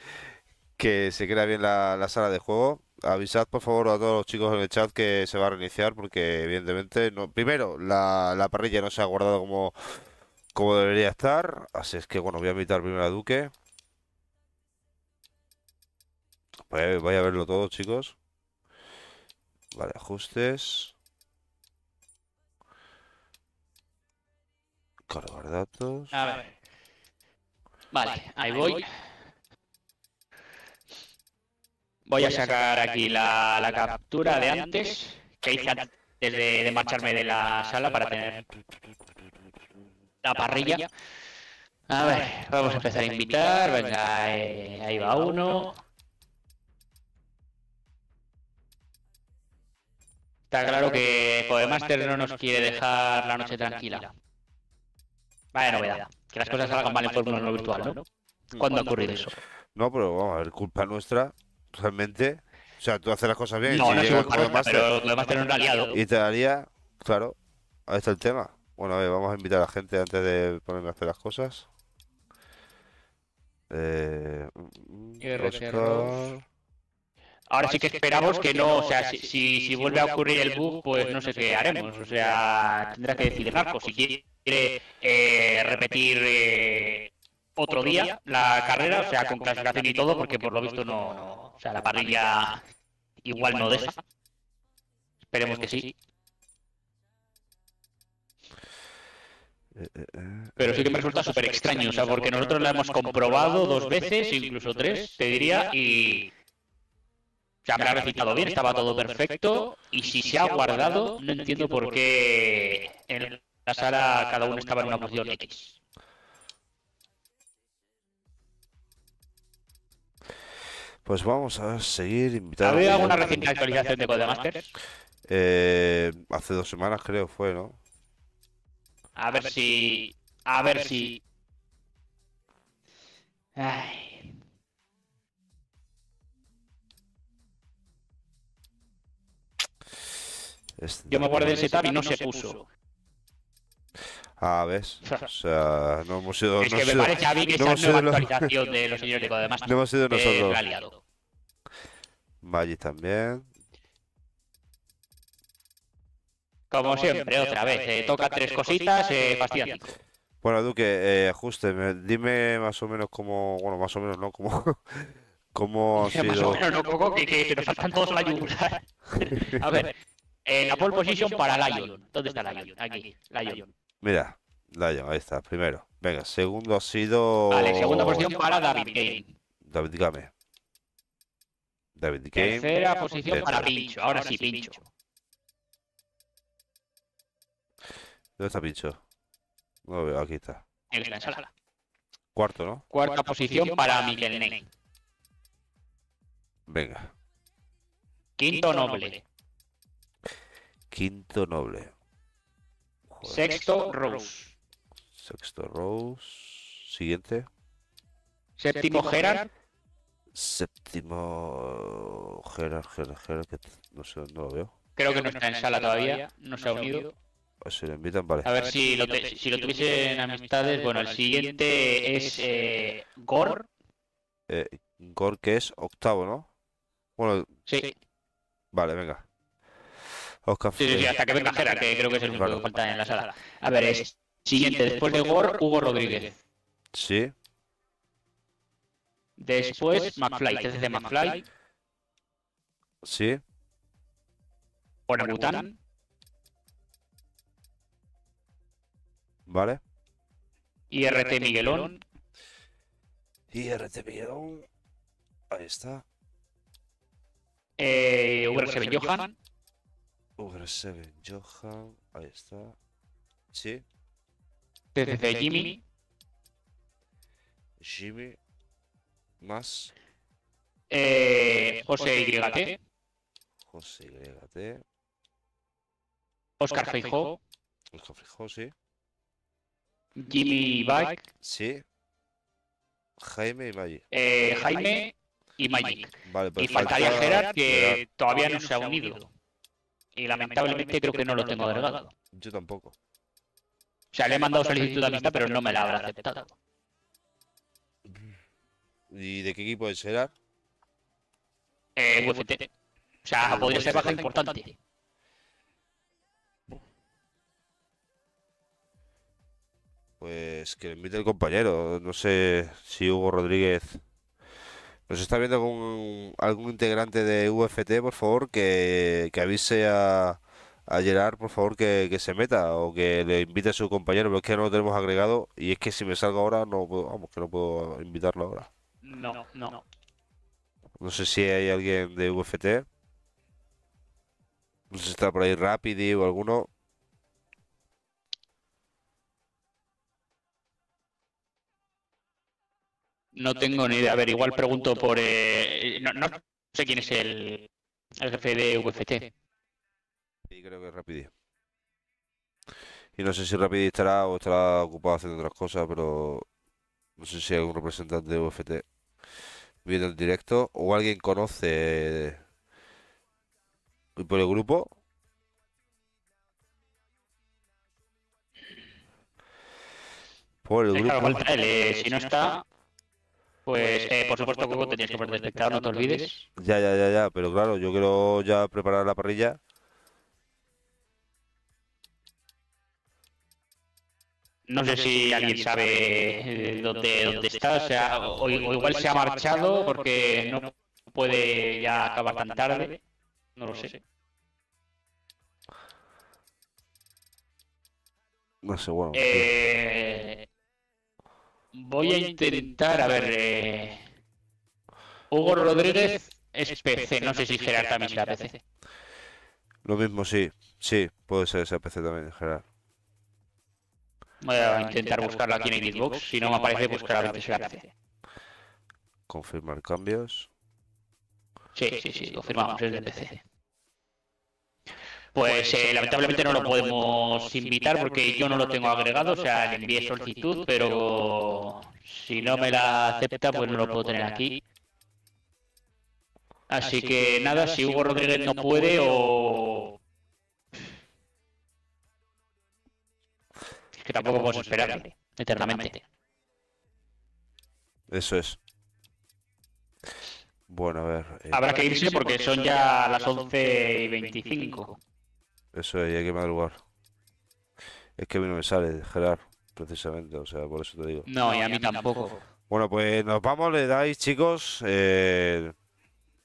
A: que se crea bien la, la sala de juego. Avisad por favor a todos los chicos en el chat que se va a reiniciar porque evidentemente no, primero la, la parrilla no se ha guardado como, como debería estar, así es que bueno, voy a invitar primero a Duque. Vaya, vaya a verlo todo, chicos. Vale, ajustes. Cargar datos.
B: A ver. Vale, ahí voy. Voy a sacar aquí la, la captura de antes que hice antes de, de marcharme de la sala para tener la parrilla. A ver, vamos a empezar a invitar. Venga, eh, ahí va uno. Está claro que Codemaster no nos quiere dejar la noche tranquila. Vaya novedad. Que las cosas salgan mal en Fórmula 1 virtual, ¿no? ¿Cuándo ha ocurrido eso?
A: No, pero vamos a ver, culpa nuestra, realmente. O sea, tú haces las cosas bien.
B: No,
A: si
B: no es
A: llega
B: culpa
A: el
B: pero Codemaster no es un aliado.
A: Y te daría, claro, ahí está el tema. Bueno, a ver, vamos a invitar a la gente antes de ponerme a hacer las cosas. Eh,
B: RT
A: Oscar.
B: Ahora sí que esperamos que no, o sea, si, si, si vuelve a ocurrir el bug, pues no sé qué haremos. O sea, tendrá que decidir Marco si quiere eh, repetir eh, otro día la carrera, o sea, con clasificación y todo, porque por lo visto no, no o sea, la parrilla igual no deja. Esperemos que sí. Pero sí que me resulta súper extraño, o sea, porque nosotros la hemos comprobado dos veces, incluso tres, te diría, y... O me ha recitado bien, estaba todo perfecto, y si se ha guardado, no entiendo por qué la sala cada uno estaba en una posición X.
A: Pues vamos a seguir invitando.
B: ¿Había alguna reciente actualización de Codemasters?
A: Eh, hace dos semanas creo fue, ¿no?
B: A ver si... A ver si... Ay.
A: Este
B: Yo me guardé el setup y no se puso.
A: Ah, ves. O sea, no hemos sido.
B: Es
A: no
B: que me
A: hemos
B: parece a mí que
A: no
B: esa
A: sido
B: nueva
A: los-
B: actualización de los señores de
A: No hemos sido
B: eh,
A: nosotros. Magic también.
B: Como siempre, otra vez, eh, toca tres cositas, eh, fastidian.
A: Bueno, Duque, eh, ajuste. me- dime más o menos cómo. Bueno, más o menos no, cómo. *laughs* cómo ha
B: Más o
A: sido.
B: menos, no, Coco, que, que se nos faltan todos la yugular. *laughs* A ver, eh, la pole position para Lion. ¿Dónde está Lion? Aquí, Lion.
A: Mira, Lion, ahí está, primero. Venga, segundo ha sido.
B: Vale, segunda posición para David Game.
A: David Game. David Game.
B: Tercera posición
A: Tercera.
B: para Pincho. Ahora sí, Pincho.
A: ¿Dónde está Pincho? No lo veo, aquí está.
B: En la sala.
A: Cuarto, ¿no?
B: Cuarta posición para Miguel Ney.
A: Venga.
B: Quinto Noble.
A: Quinto noble. Joder.
B: Sexto Rose.
A: Sexto Rose. Siguiente.
B: Séptimo Gerard.
A: Séptimo. Gerard, Gerard, Gerard. Que no sé, no lo veo.
B: Creo que no está en sala todavía. No se ha unido.
A: A ver si lo invitan, vale.
B: A ver si lo, te- si lo tuviese en amistades. Bueno, el siguiente es eh, Gore.
A: Eh, Gor, que es octavo, ¿no? Bueno,
B: Sí,
A: vale, venga. Oscar
B: sí, sí, sí, hasta que venga Gerard, que creo que es el único que falta en la sala. A ver, es siguiente después de Gore, Hugo Rodríguez.
A: Sí,
B: Después McFly, TCC McFly.
A: sí.
B: Orangután.
A: Vale.
B: IRT Miguelón.
A: Y RT Miguelón. Ahí está.
B: Eh, VR7 Johan.
A: VR7 Johan. Ahí está. Sí.
B: TCC Jimmy.
A: Jimmy. Más.
B: Eh, José YT.
A: José YT.
B: Oscar Feijó.
A: Oscar Frijó, sí.
B: Jimmy Bike.
A: Sí. Jaime y Maggi.
B: eh, Jaime y Magic.
A: Vale,
B: Y faltaría Gerard, que
A: Gerard.
B: todavía no se ha unido. Y lamentablemente creo que no lo tengo agregado.
A: Yo tampoco.
B: O sea, le he mandado solicitud de amistad, pero no me la habrá aceptado.
A: ¿Y de qué equipo es Gerard?
B: Eh, UFT. O sea, podría ser baja importante.
A: Pues que lo invite el compañero. No sé si Hugo Rodríguez nos está viendo algún, algún integrante de UFT, por favor, que, que avise a, a Gerard, por favor, que, que se meta o que le invite a su compañero, pero es que no lo tenemos agregado y es que si me salgo ahora, no puedo, vamos, que no puedo invitarlo ahora.
B: No, no.
A: No sé si hay alguien de UFT. No sé si está por ahí Rapidi o alguno.
B: No tengo ni idea. A ver, igual pregunto por. eh, no, no sé quién es el, el jefe de UFT.
A: Sí, creo que es Rapidi. Y no sé si Rapidi estará o estará ocupado haciendo otras cosas, pero no sé si hay algún representante de UFT viendo el directo o alguien conoce y por el grupo. Por el
B: Eh, claro,
A: grupo.
B: falta eh, si no está, pues eh, por supuesto que te tienes que poner espectador, no te olvides.
A: Ya, ya, ya, ya, pero claro, yo quiero ya preparar la parrilla.
B: No sé si alguien sabe eh, dónde, dónde está, o, sea, o, o igual se ha marchado porque no puede ya acabar tan tarde. No lo sé.
A: No sé, bueno.
B: Eh, voy a intentar, a ver. eh, Hugo Rodríguez es PC, no sé si Gerard también será PC.
A: Lo mismo, sí. Sí, puede ser ese PC también, Gerard.
B: Voy a intentar buscarlo aquí en Xbox, si no me aparece, pues claramente será PC.
A: Confirmar cambios.
B: Sí, sí, sí, confirmamos, es de PC. Pues eh, lamentablemente no lo podemos invitar porque yo no lo tengo agregado, o sea, le envié solicitud, pero si no me la acepta, pues no lo puedo tener aquí. Así que nada, si Hugo Rodríguez no puede o... Es que tampoco podemos esperar eternamente.
A: Eso es. Bueno, a ver. eh,
B: Habrá que irse porque son ya las 11 y 25.
A: Eso es, y hay que madrugar. Es que a mí no me sale, Gerard, precisamente, o sea, por eso te digo.
B: No, y a mí tampoco.
A: Bueno, pues nos vamos, le dais, chicos. Eh...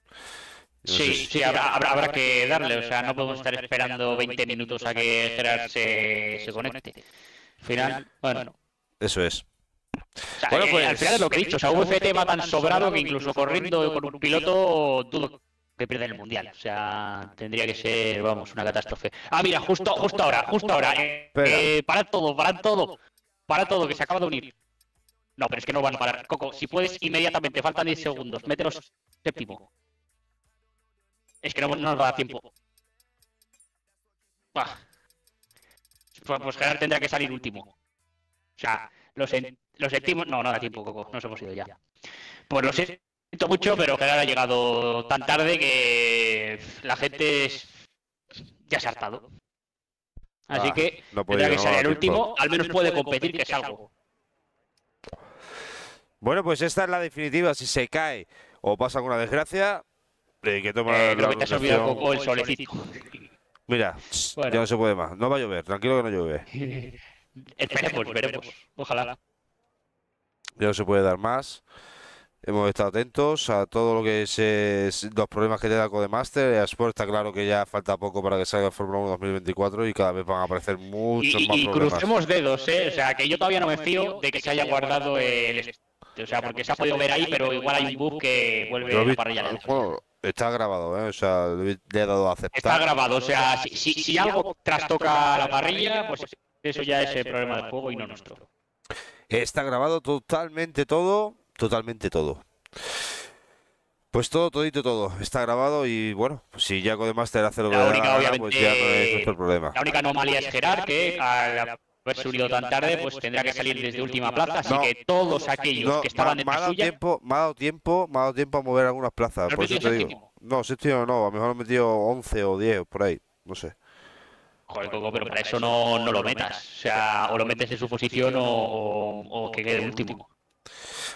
A: no
B: Sí,
A: si-
B: sí, habrá, habrá, habrá que darle, o sea, no podemos estar esperando 20 minutos a que Gerard se, se conecte. Final, bueno.
A: Eso es.
B: O sea, bueno, pues, al final es lo que he dicho. O sea, VFT va tan sobrado que incluso corriendo con un piloto dudo que pierda el mundial. O sea, tendría que ser, vamos, una catástrofe. Ah, mira, justo, justo ahora, justo ahora. Eh, para todo, para todo. Para todo, que se acaba de unir. No, pero es que no van a parar. Coco, si puedes inmediatamente, faltan 10 segundos. Mételos séptimo. Es que no, nos va a dar tiempo. Bah. Pues, pues Gerard tendrá que salir último. O sea, los, los séptimos. No, no da tiempo, Coco. Nos hemos ido ya. Pues lo siento mucho, pero Gerard ha llegado tan tarde que la gente ya se ha hartado. Así ah, que tendrá que salir el último. Al menos puede competir, que es algo.
A: Bueno, pues esta es la definitiva. Si se cae o pasa alguna desgracia, eh, que toma
B: eh, la que te el solecito.
A: Mira, ya no se puede más. No va a llover, tranquilo que no llueve. *laughs*
B: Esperemos, veremos. Ojalá.
A: Ya no se puede dar más. Hemos estado atentos a todo lo que es, los problemas que tiene el Master. Sport está claro que ya falta poco para que salga el Fórmula 1 2024 y cada vez van a aparecer muchos más problemas. Y
B: crucemos dedos, ¿eh? O sea, que yo todavía no me fío de que se haya guardado el o sea, porque se ha podido ver ahí, pero igual hay un bug que vuelve a la parrilla
A: está grabado, ¿eh? O sea, le he dado a aceptar.
B: Está grabado, o sea, si, si, algo trastoca la parrilla, pues eso ya es el problema del juego y no nuestro.
A: Está grabado totalmente todo, totalmente todo. Pues todo, todito, todo. Está grabado y bueno, pues si Jaco de Master hace lo que
B: la
A: pues ya no es nuestro problema.
B: La única anomalía es Gerard, que a haber subido tan tarde, pues tendrá que salir desde última plaza, así que todos aquellos que estaban
A: en suya... Tiempo, me ha dado tiempo, me ha dado tiempo a mover algunas plazas, por eso te digo. No, séptimo no, a lo mejor he metido 11 o 10, por ahí, no sé.
B: Joder, Coco, pero para eso no, no lo metas. O sea, o lo metes en su posición o, o que quede último.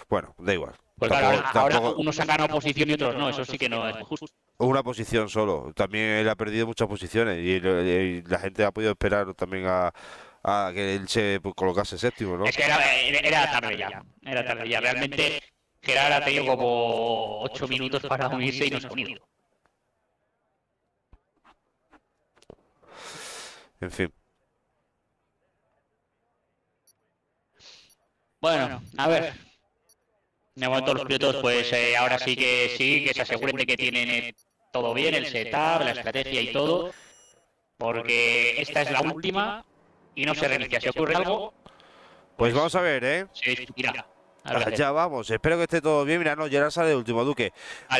A: Bueno, da igual.
B: Pues claro, ahora unos han ganado posición y otros no, eso sí que no es justo.
A: Una posición solo. También él ha perdido muchas posiciones y la gente ha podido esperar también a, a que él se colocase séptimo, ¿no?
B: Es que era, era tarde ya, era tarde ya. Realmente Gerard ha tenido como ocho minutos para unirse y no se ha unido.
A: En fin.
B: Bueno, a ver. De momento los pilotos, pues eh, ahora sí que sí, que se aseguren de que tienen eh, todo bien, el setup, la estrategia y todo. Porque esta es la última y no se reinicia. Si ocurre algo...
A: Pues vamos a ver, ¿eh?
B: Sí, mira.
A: Ya vamos, espero que esté todo bien. Mira, no, Gerard sale de último, Duque.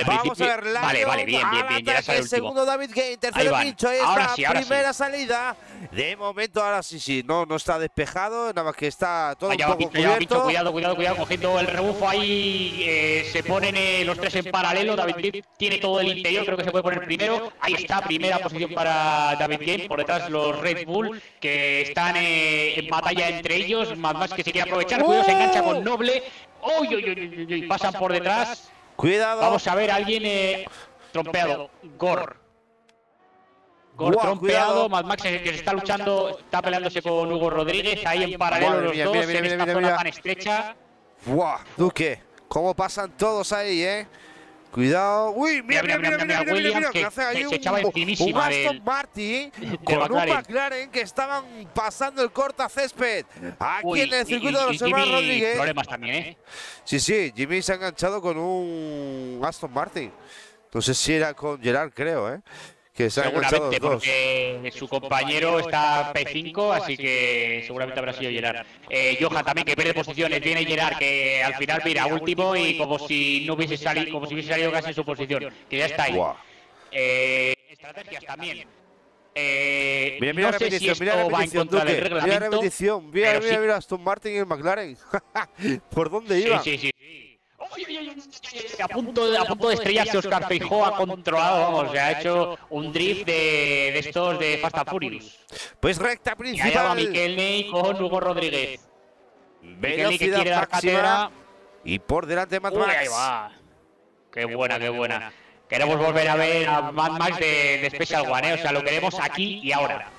B: vamos a ver la. Vale, vale, bien, bien, bien. Gerard sale último.
A: Segundo David Gay, tercero Pincho. Esta sí, primera salida. De momento, ahora sí, sí. No, no está despejado, nada más que está todo un poco cubierto.
B: cuidado, cuidado, cuidado. Cogiendo el rebufo ahí, eh, se ponen eh, los tres en paralelo. David tiene todo el interior, creo que se puede poner primero. Ahí está, primera posición para David Game. Por detrás los Red Bull, que están eh, en batalla entre ellos. Más más que se quiere aprovechar. Cuidado, se engancha con Noble. ¡Uy, uy, uy, uy! Pasan por detrás.
A: Cuidado.
B: Vamos a ver, alguien eh, trompeado. Gor. Gor trompeado. Mad Max que se está luchando, está peleándose con Hugo Rodríguez. Ahí en paralelo los dos en esta zona tan estrecha.
A: ¡Buah! Duque, cómo pasan todos ahí, ¿eh? Cuidado. Uy, mira, mira, mira, mira, mira, mira, mira, que, hace ahí un, un Aston Martin con un McLaren que estaban pasando el corta césped aquí en el circuito de los hermanos Rodríguez.
B: problemas también, ¿eh?
A: Sí, sí, Jimmy se ha enganchado con un Aston Martin. No sé si era con Gerard, creo, ¿eh? Que se seguramente,
B: porque su compañero está P5, así que seguramente habrá sido Gerard. Eh, Johan también, que pierde posiciones, viene Gerard, que al final mira último y como si no hubiese salido, como si hubiese salido casi en su posición, que ya está ahí. Eh, estrategias también. Eh,
A: mira, mira no la repetición, si mira la repetición, Duque, mira la repetición, mira, mira, mira, Aston Martin y el McLaren. *laughs* ¿Por dónde iba?
B: Sí, sí, sí. A punto, de, a punto de estrellarse Oscar Feijó ha controlado, vamos, se ha hecho un drift de, de estos de Fast and Furious.
A: Pues recta principal.
B: Y Miquel Ney con Hugo Rodríguez. Miquel que quiere dar cátedra.
A: Y por delante Mad Max.
B: ahí va. Qué buena, qué buena. Queremos volver a ver a Mad Max de, de Special One, ¿eh? o sea, lo queremos aquí y ahora.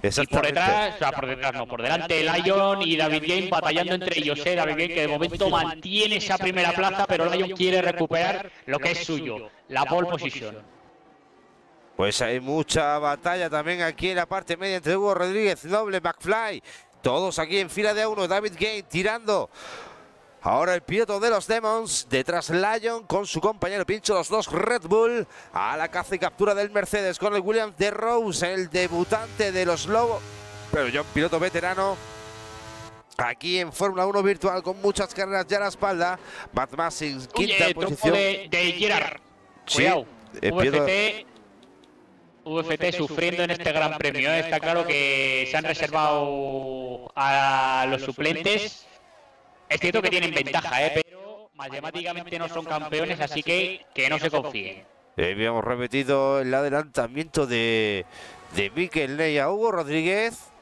B: Y por detrás, o sea, por detrás no, por delante Lion y David Game batallando entre ellos, ¿eh? David Game que de momento mantiene esa primera plaza, pero Lion quiere recuperar lo que es suyo, la pole position.
A: Pues hay mucha batalla también aquí en la parte media entre Hugo Rodríguez, Noble, McFly, Todos aquí en fila de uno. David Gain tirando. Ahora el piloto de los Demons, detrás Lion con su compañero Pincho, los dos Red Bull, a la caza y captura del Mercedes con el Williams de Rose, el debutante de los Lobos, pero yo piloto veterano, aquí en Fórmula 1 virtual con muchas carreras ya a la espalda, Matt Massing, quinta posición.
B: de, de Gerard. Cuidado, VFT, VFT sufriendo en este gran premio, ¿eh? está claro que se han reservado a los suplentes es cierto que tienen ventaja, ¿eh? pero matemáticamente no son campeones, así que que no se confíen.
A: Eh, habíamos repetido el adelantamiento de, de Mikel Ney a Hugo Rodríguez.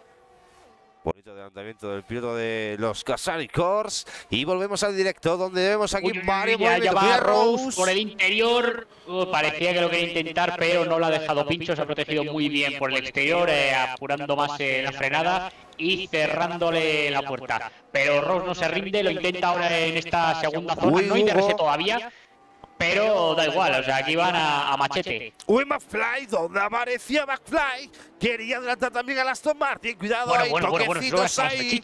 A: Adelantamiento del piloto de los Casari Cors. Y volvemos al directo donde vemos aquí
B: Uy, Mario ya, ya va Rose por el interior. Uh, parecía que lo quería intentar, pero no lo ha dejado pincho. Se ha protegido muy bien por el exterior, eh, apurando más eh, la frenada y cerrándole la puerta. Pero Rose no se rinde, lo intenta ahora en esta segunda zona. No interese todavía. Pero da igual, o sea, aquí van a, machete.
A: Uy, McFly, ¿dónde aparecía McFly? Quería adelantar también a Aston Martin. Cuidado
B: bueno,
A: ahí,
B: bueno, bueno, bueno,
A: ahí.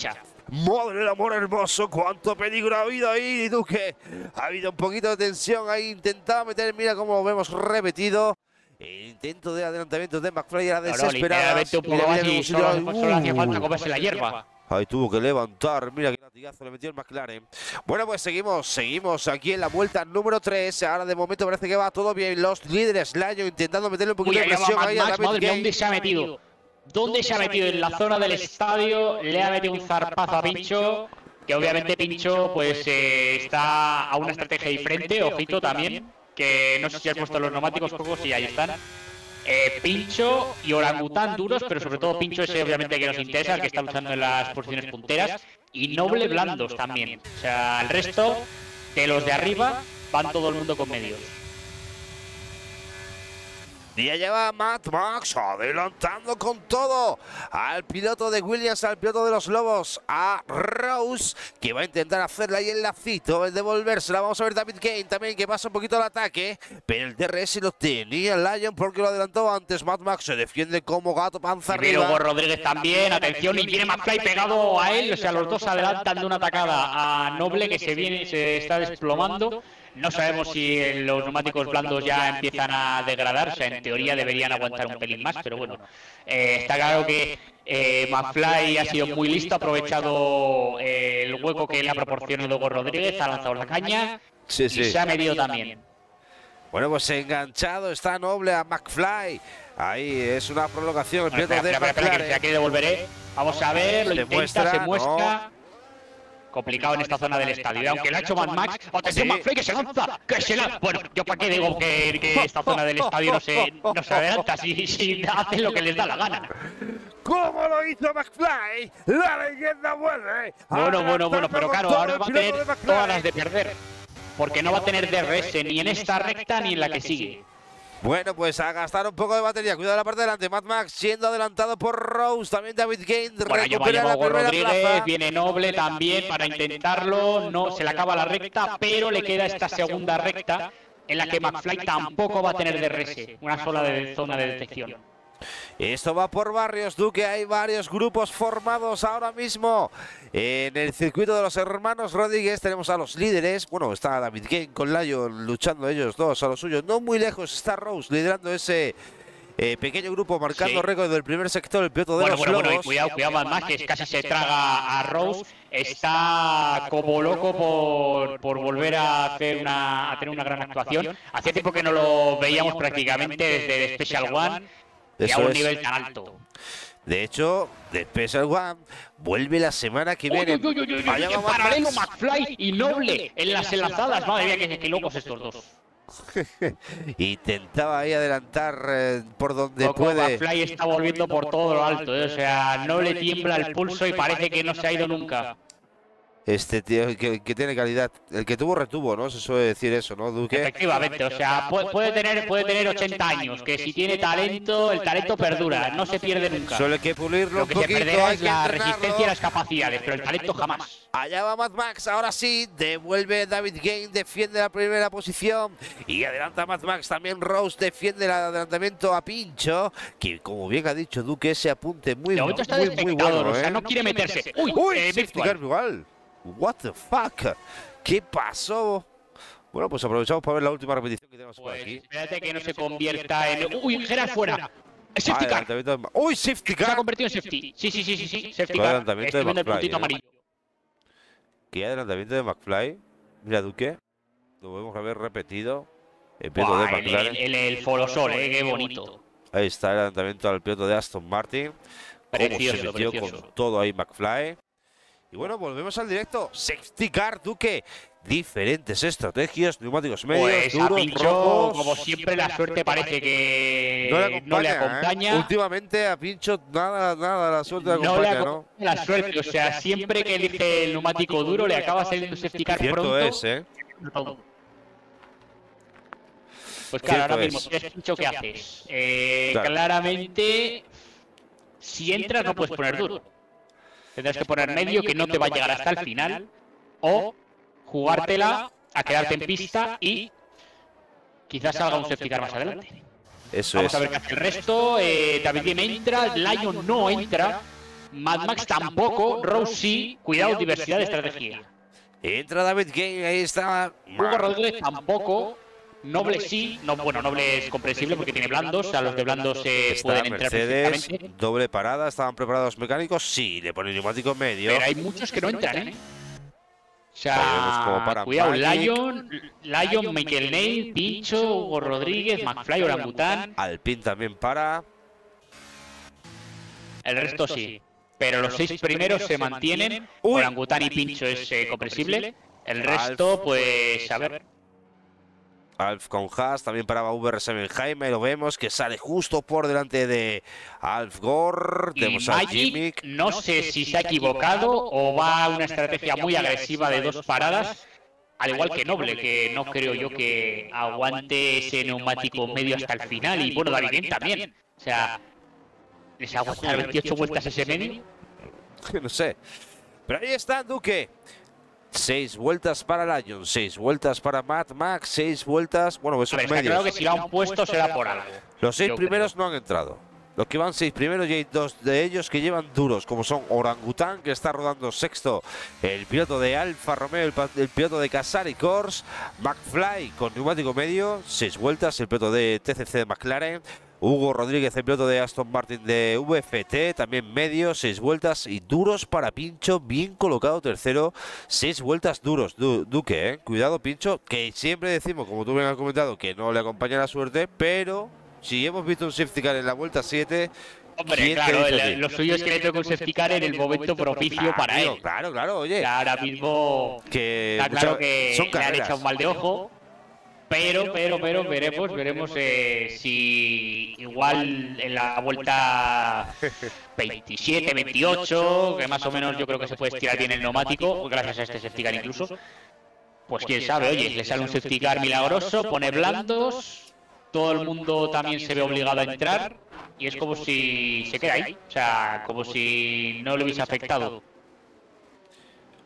A: Madre del amor hermoso, cuánto peligro ha habido ahí, Duque. Ha habido un poquito de tensión ahí, intentaba meter, mira cómo lo vemos repetido. El intento de adelantamiento de McFly era desesperado.
B: un poco más y solo, solo hacía falta comerse la hierba.
A: Ahí tuvo que levantar. Mira qué latigazo le metió el McLaren. Bueno, pues seguimos, seguimos aquí en la vuelta número 3. Ahora de momento parece que va todo bien. Los líderes, Layo intentando meterle un poquito de presión ahí a David
B: Madre ¿dónde se ha metido? ¿Dónde se ha metido? En la zona del estadio. Le ha metido un zarpazo a Pincho. Que obviamente Pincho pues eh, está a una estrategia diferente. Ojito también. Que no sé si has puesto los neumáticos, pocos y ahí están. Eh, Pincho y Orangután duros, pero sobre todo Pincho ese obviamente que nos interesa, el que está luchando en las posiciones punteras, y Noble blandos también. O sea, el resto de los de arriba van todo el mundo con medios.
A: Y ya lleva Matt Max adelantando con todo al piloto de Williams, al piloto de los Lobos, a Rose, que va a intentar hacerle ahí el lacito, el devolvérsela. Vamos a ver David Kane también, que pasa un poquito al ataque, pero el DRS lo tenía Lion porque lo adelantó antes. Matt Max se defiende como gato panza
B: arriba. Hugo Rodríguez también, atención, y viene McFly pegado a él, o sea, los dos adelantan de una atacada a Noble que se viene, se está desplomando. No sabemos si los neumáticos blandos ya empiezan a degradarse. En teoría deberían aguantar un pelín más, pero bueno. Eh, está claro que eh, McFly ha sido muy listo, ha aprovechado eh, el hueco que le ha proporcionado Hugo Rodríguez, ha lanzado la caña y se ha medido también.
A: Bueno, pues enganchado está Noble a McFly. Ahí es una prolongación. El piloto de McFly.
B: aquí devolveré. Vamos a ver, lo intenta, se muestra complicado en esta zona del estadio. Aunque lo ha hecho Mad Max, atención McFly que se lanza, que se lanza. Bueno, yo para qué digo que, que, esta zona del estadio no se, no se adelanta si, si hacen lo que les da la gana.
A: ¿Cómo lo hizo McFly? La leyenda vuelve.
B: Bueno, bueno, bueno, pero claro, ahora va a tener todas las de perder. Porque no va a tener DRS ni en esta recta ni en la que sigue.
A: Bueno, pues a gastar un poco de batería. Cuidado la parte delante. Mad Max siendo adelantado por Rose. También David Gain
B: bueno, recupera la primera Rodríguez, Viene Noble también para intentarlo. No se le acaba la recta, pero le queda esta segunda recta en la que McFly tampoco va a tener DRS. Una sola de zona de detección.
A: Esto va por barrios, Duque. Hay varios grupos formados ahora mismo en el circuito de los hermanos Rodríguez. Tenemos a los líderes. Bueno, está David Kane con Lion luchando ellos dos a los suyos. No muy lejos está Rose liderando ese eh, pequeño grupo marcando récord del primer sector, el piloto de
B: bueno,
A: los
B: bueno. Bueno, cuidado, cuidado más, que casi se traga a Rose. Está como loco por, por volver a hacer una a tener una gran actuación. Hacía tiempo que no lo veíamos prácticamente desde Special One y a un nivel tan alto.
A: De hecho, The Special One vuelve la semana que viene.
B: Uy, uy, uy, en paralelo McFly y Noble en las enlazadas. Madre mía, que, locos estos dos. *laughs*
A: Intentaba ahí adelantar eh, por donde
B: Loco,
A: puede.
B: McFly está volviendo por todo lo alto. Eh. O sea, no le tiembla el pulso y parece que no se ha ido nunca.
A: Este tío que, tiene calidad. El que tuvo retuvo, ¿no? Se suele decir eso, ¿no, Duque?
B: Efectivamente, o sea, puede, tener, puede tener 80 años, que si tiene talento, el talento perdura, no se pierde nunca.
A: Solo hay que pulirlo Lo
B: que
A: se
B: perderá es la resistencia y las capacidades, pero el talento jamás.
A: Allá va Mad Max, ahora sí, devuelve David Gain, defiende la primera posición y adelanta Mad Max. También Rose defiende el adelantamiento a Pincho, que como bien ha dicho Duque, ese apunte muy, muy, muy bueno.
B: O sea, ¿eh? no quiere meterse.
A: Uy, Uy eh, igual. What the fuck? ¿Qué pasó? Bueno, pues aprovechamos para ver la última repetición que tenemos por pues, aquí.
B: Espérate que no se convierta en. ¡Uy, Gerard fuera! ¡Safety car!
A: ¡Uy, safety car!
B: Se ha convertido en safety. Sí, sí, sí, sí, sí. Safety car.
A: Adelantamiento de
B: McFly, ¿eh? amarillo.
A: ¿Qué adelantamiento de McFly? Mira, Duque. Lo podemos haber repetido. El piloto de McLaren.
B: El, el, Folosol, eh, qué bonito.
A: Ahí está el adelantamiento al piloto de Aston Martin.
B: Precioso, se metió
A: con todo ahí McFly. Y bueno, volvemos al directo. Safety car, Duque. Diferentes estrategias, neumáticos medios,
B: pues
A: duros,
B: como siempre, la suerte parece que no le acompaña. ¿eh?
A: Últimamente a Pincho nada, nada, la suerte le acompaña, ¿no?
B: ¿no? La suerte, o sea, siempre que elige el neumático duro le acaba saliendo safety car
A: Cierto
B: pronto.
A: es, ¿eh?
B: Pues claro, ahora mismo, ¿qué Pincho qué haces? Eh, Claramente, si entras no puedes poner duro. Tendrás que poner medio que no te va a llegar hasta el final o jugártela a quedarte en pista y quizás salga un safety más adelante.
A: Eso
B: Vamos
A: a
B: ver qué hace el resto. Eh, David Game entra, Lion no entra, Mad Max tampoco, Rose sí. Cuidado, diversidad de estrategia.
A: Entra David Game, ahí está.
B: Hugo Rodríguez tampoco. Noble sí, no, bueno, Noble es comprensible porque tiene blandos, a los de blandos se pueden entrar
A: Mercedes, doble parada, estaban preparados mecánicos, sí, le ponen neumático medio.
B: Pero hay muchos que no entran, ¿eh? O sea, cuidado, Lion, Lion, Michael Neil, Pincho, Hugo Rodríguez, McFly, Orangután.
A: Alpin también para.
B: El resto sí. Pero los seis primeros se mantienen. Orangután y Pincho es eh, comprensible. El resto, pues, a ver.
A: Alf con Haas, también paraba VR7 Jaime, lo vemos que sale justo por delante de Alf Gore. Tenemos a Jimmy.
B: No sé si se ha equivocado o va a una estrategia muy agresiva de dos paradas, al igual que Noble, que no creo yo que aguante ese neumático medio hasta el final. Y bueno, David también. O sea, ¿les aguanta 28 vueltas ese medio? *laughs*
A: No sé. Pero ahí está Duque. Seis vueltas para Lion, seis vueltas para Mad Max, seis vueltas. Bueno, esos medios.
B: Creo que si puesto será por algo.
A: Los seis primeros no han entrado. Los que van seis primeros y hay dos de ellos que llevan duros, como son Orangután, que está rodando sexto, el piloto de Alfa Romeo, el, piloto de Casari Kors, McFly con neumático medio, seis vueltas, el piloto de TCC de McLaren, Hugo Rodríguez, el piloto de Aston Martin de VFT, también medio, seis vueltas y duros para Pincho, bien colocado tercero, seis vueltas duros, Duque, ¿eh? cuidado Pincho, que siempre decimos, como tú bien has comentado, que no le acompaña la suerte, pero si hemos visto un safety car en la vuelta 7,
B: Hombre, claro, lo suyo es que le toque un safety car en el momento propicio para él.
A: Claro, claro, oye.
B: ahora mismo
A: que
B: está claro que son le han echado un mal de ojo. Pero, pero, pero veremos, veremos eh, si igual en la vuelta 27, 28, que más o menos yo creo que se puede estirar bien el neumático, gracias a este safety car incluso. Pues quién sabe, oye, le sale un safety car milagroso, pone blandos, todo el mundo también se ve obligado a entrar y es como si se queda ahí, o sea, como si no le hubiese afectado.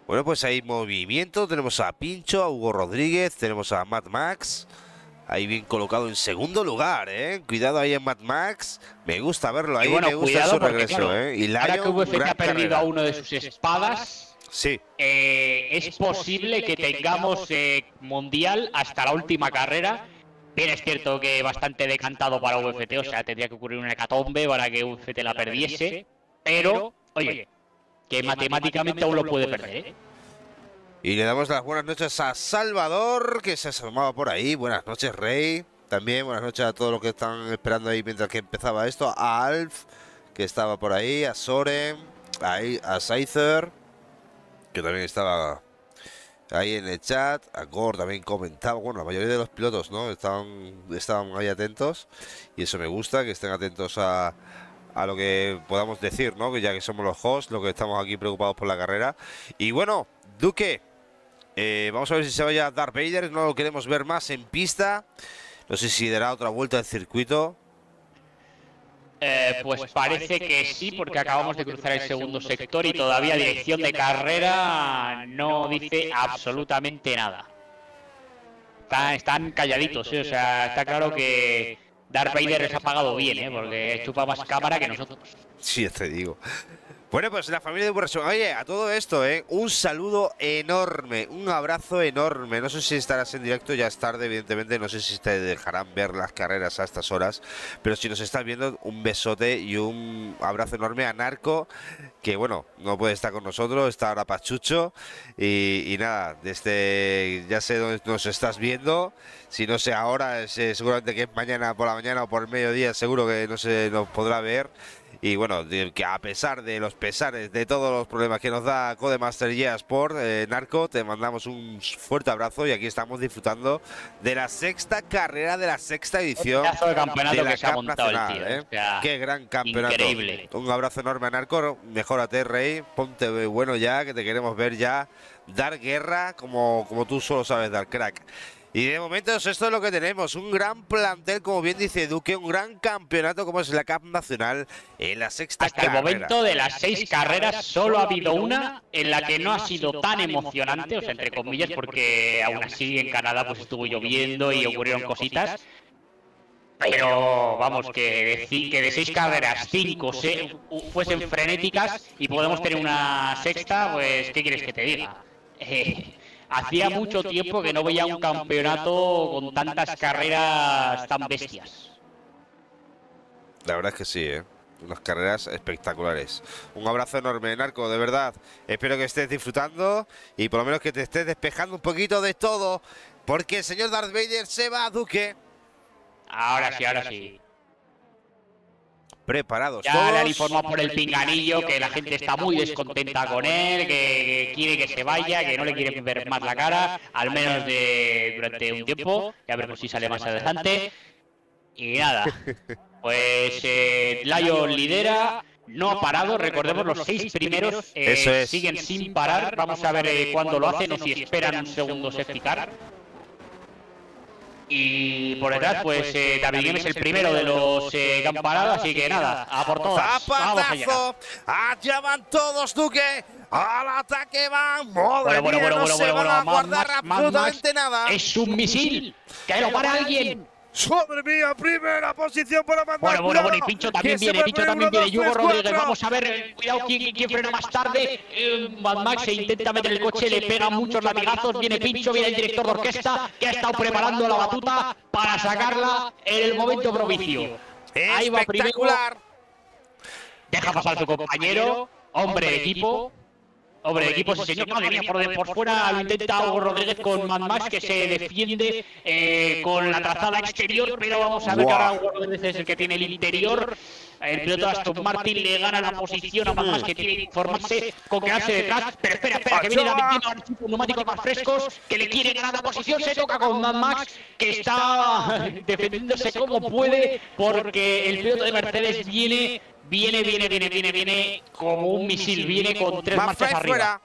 A: Bueno, pues hay movimiento. Tenemos a Pincho, a Hugo Rodríguez, tenemos a Mad Max. Ahí bien colocado en segundo lugar, ¿eh? Cuidado ahí en Mad Max. Me gusta verlo ahí, me gusta su regreso, ¿eh?
B: Y ahora que UFC ha perdido a uno de sus espadas,
A: sí.
B: Eh, es posible que tengamos eh, mundial hasta la última carrera. Bien, es cierto que bastante decantado para UFC, o sea, tendría que ocurrir una hecatombe para que UFC la perdiese. Pero, oye, que matemáticamente aún lo puede perder. ¿eh?
A: Y le damos las buenas noches a Salvador, que se asomaba por ahí. Buenas noches, Rey. También buenas noches a todos los que están esperando ahí mientras que empezaba esto. A Alf, que estaba por ahí. A Soren. Ahí, a Scyther, que también estaba ahí en el chat. A Gore también comentaba. Bueno, la mayoría de los pilotos, ¿no? Estaban, estaban ahí atentos. Y eso me gusta, que estén atentos a, a lo que podamos decir, ¿no? Que ya que somos los hosts, lo que estamos aquí preocupados por la carrera. Y bueno, Duque, eh, vamos a ver si se vaya Darth Vader. No lo queremos ver más en pista. No sé si dará otra vuelta al circuito.
B: Eh, pues parece que sí, porque acabamos de cruzar el segundo sector y todavía dirección de carrera no dice absolutamente nada. Están, calladitos, ¿eh? o sea, está claro que Darth Vader les ha pagado bien, ¿eh? porque chupa más cámara que nosotros.
A: Sí, te digo. Bueno, pues la familia de Burrasón. Oye, a todo esto, ¿eh? Un saludo enorme, un abrazo enorme. No sé si estarás en directo, ya es tarde, evidentemente. No sé si te dejarán ver las carreras a estas horas. Pero si nos estás viendo, un besote y un abrazo enorme a Narco, que bueno, no puede estar con nosotros, está ahora Pachucho. Y, nada, desde ya sé dónde nos estás viendo. Si no sé ahora, eh, seguramente que es mañana por la mañana o por el mediodía, seguro que no se nos podrá ver. Y bueno, que a pesar de los pesares de todos los problemas que nos da Codemaster y Sport, eh, Narco, te mandamos un fuerte abrazo y aquí estamos disfrutando de la sexta carrera de la sexta edición
B: de, campeonato la Cup Nacional.
A: ¿eh? Qué gran campeonato. Increíble. Un abrazo enorme a Narco, mejórate, Rey, ponte bueno ya, que te queremos ver ya dar guerra como, como tú solo sabes dar, crack. Y de momento esto es lo que tenemos, un gran plantel, como bien dice Duque, un gran campeonato como es la Cup Nacional en la sexta
B: Hasta el momento de las seis carreras solo ha habido una en la que no ha sido tan emocionante, o sea, entre comillas, porque aún así en Canadá pues estuvo lloviendo y ocurrieron cositas. Pero vamos, que de, que de seis carreras, cinco fuesen frenéticas y podemos tener una sexta, pues, ¿qué quieres que te diga? Eh, Hacía mucho tiempo que no veía un campeonato con tantas carreras tan bestias.
A: La verdad es que sí, ¿eh? Unas carreras espectaculares. Un abrazo enorme, Narco, de verdad. Espero que estés disfrutando y por lo menos que te estés despejando un poquito de todo. Porque el señor Darth Vader se va a Duque.
B: Ahora sí, ahora sí
A: preparados.
B: Ya le han informado por el pinganillo que la gente está muy descontenta con él, que quiere que se vaya, que no le quiere ver más la cara, al menos de, durante un tiempo. Ya veremos si sale más adelante. Y nada, *laughs* pues eh, Lion lidera. No ha parado, recordemos los seis primeros eh, siguen sin parar. Vamos a ver eh, cuándo lo hacen o si esperan un segundo safety car. Y por detrás, pues eh, David es el primero de los eh, que han parado, así que nada, a por todas.
A: ¡Zapatazo! Allá van todos, Duque. Al ataque van. Madre
B: bueno, bueno, bueno,
A: no se van a guardar absolutamente nada.
B: Es un misil. Que lo para alguien.
A: ¡Madre mía! Primera posición para Mad
B: Bueno, bueno, bueno, y Pincho también viene, Pincho también viene. Hugo Rodríguez, vamos a ver, cuidado quién, quién frena más tarde. Eh, Mad Max se intenta meter el coche, le pega muchos latigazos. Viene Pincho, viene el director de orquesta que ha estado preparando la batuta para sacarla en el momento propicio.
A: Ahí va primero.
B: Deja pasar a su compañero, hombre de equipo. Hombre, de equipo, sí, señor. Madre mía, por, por fuera lo intenta Hugo Rodríguez con Mad Max, que se defiende eh, con la trazada exterior, pero vamos a ver que ahora Hugo Rodríguez es el que tiene el interior. El piloto Aston Martin le gana la posición a Mad Max, que tiene que informarse con quedarse detrás. Pero espera, espera, que viene David Kino, neumáticos más frescos, que le quiere ganar la posición. Se toca con Mad Max, que está *laughs* defendiéndose como puede, porque el piloto de Mercedes viene Viene, viene, viene, viene, viene como un misil. Viene con tres marchas arriba. Fuera.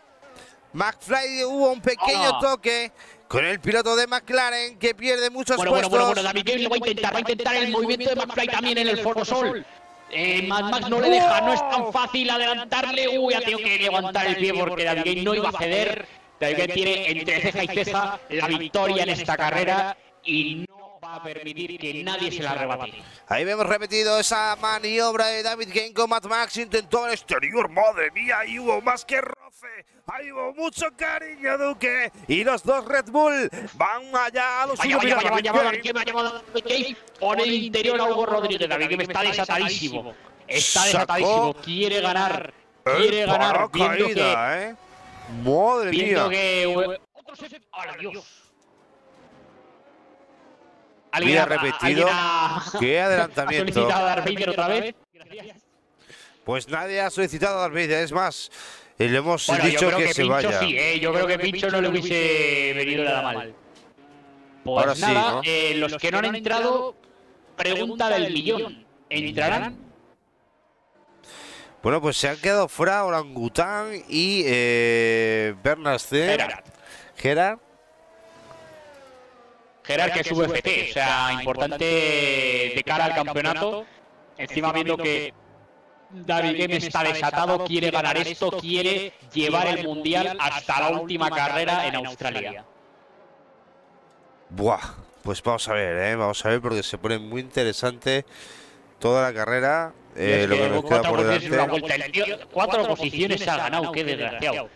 A: McFly hubo un pequeño toque con el piloto de McLaren que pierde muchos
B: bueno,
A: puestos.
B: Bueno, bueno, bueno, David Kevin lo va a intentar, va a intentar el movimiento de McFly también en el Sol. Eh, Mad Max no le deja, no es tan fácil adelantarle. Uy, ha tenido que levantar el pie porque David Gay no iba a ceder. David Gay tiene entre ceja y ceja la victoria en esta carrera y a permitir que nadie se la arrebate.
A: Ahí vemos repetido esa maniobra de David Kane con Matt Max. Intentó el exterior. Madre mía, ahí hubo más que roce. Ahí hubo mucho cariño, Duque. Y los dos Red Bull van allá a los
B: vaya, vaya, vaya, vaya, vaya, vaya, vaya, Por el interior a Hugo Rodríguez. David Kane está desatadísimo. Está desatadísimo. Quiere ganar. Quiere ganar. Viendo que,
A: ¿eh? Madre
B: viendo mía. que... ¡Hola, Dios!
A: ¿Alguien ha repetido? ¿Qué *laughs* adelantamiento?
B: ¿Ha solicitado a Darth Vader otra vez?
A: Pues nadie ha solicitado a Darth Vader, es más, eh, le hemos dicho que,
B: que,
A: se vaya.
B: Sí, eh, yo creo que Pincho no le hubiese venido nada mal. Pues Ahora nada, sí, ¿no? eh, los que no han entrado, pregunta del millón. ¿Entrarán?
A: Bueno, pues se han quedado fuera Orangután y eh, Bernard
B: Gerard.
A: Gerard.
B: Gerard, que es VFT, o sea, importante de cara al campeonato. Encima viendo que David Game está desatado, quiere ganar esto, quiere llevar el mundial hasta la última carrera en Australia.
A: Buah, pues vamos a ver, ¿eh? vamos a ver porque se pone muy interesante toda la carrera. Eh, lo que nos queda por delante.
B: cuatro posiciones ha ganado, qué desgraciado.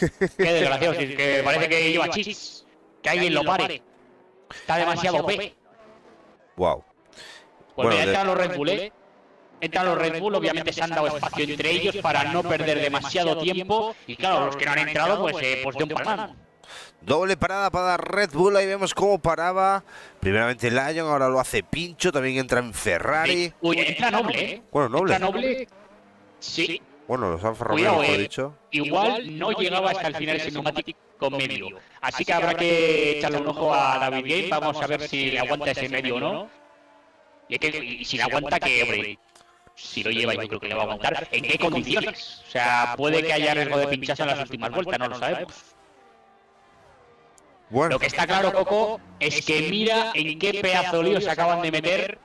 B: *laughs* qué desgraciado, *laughs* que parece que lleva chis. Que alguien lo pare. Está demasiado P.
A: Wow.
B: Pues bueno, entran los Red Bull, ¿eh? Entran los Red Bull, obviamente se han dado espacio entre ellos para no perder demasiado tiempo. Y claro, los que no han entrado, pues, eh, pues de un palmán.
A: Doble parada para Red Bull, ahí vemos cómo paraba. Primeramente Lion, ahora lo hace Pincho, también entra en Ferrari.
B: Uy, entra Noble, ¿eh?
A: Bueno, Noble.
B: Entra Noble, sí.
A: Bueno, los Romeo, mejor eh, dicho.
B: Igual no llegaba hasta el final ese neumático con medio. Así que habrá que echarle un ojo a David Game, vamos a ver si le aguanta ese medio o no. Y, que, y si le aguanta, que, hombre, si lo lleva, yo creo que le va a aguantar. ¿En qué condiciones? O sea, puede que haya riesgo de pinchazo en las últimas vueltas, no lo sabemos. Lo que está claro, Coco, es que mira en qué pedazo lío se acaban de meter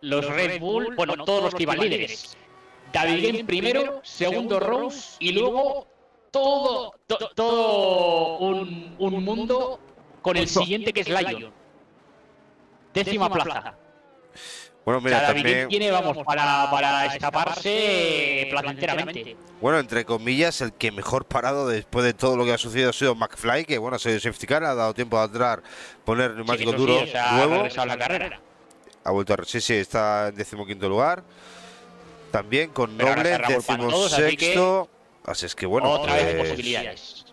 B: los Red Bull, bueno, todos los que iban líderes. David Game primero, segundo Rose y luego todo, todo un, un mundo con el siguiente que es Lion. Décima plaza.
A: Bueno, mira, también...
B: tiene, vamos, para, para escaparse placenteramente.
A: Bueno, entre comillas, el que mejor parado después de todo lo que ha sucedido ha sido McFly, que bueno, ha sido safety car, ha dado tiempo a entrar, poner neumático duro nuevo.
B: Ha la carrera.
A: Ha vuelto a... Sí, sí, está en decimoquinto lugar. También con Noble, décimo sexto. Así es que bueno.
B: Otra vez pues, posibilidades.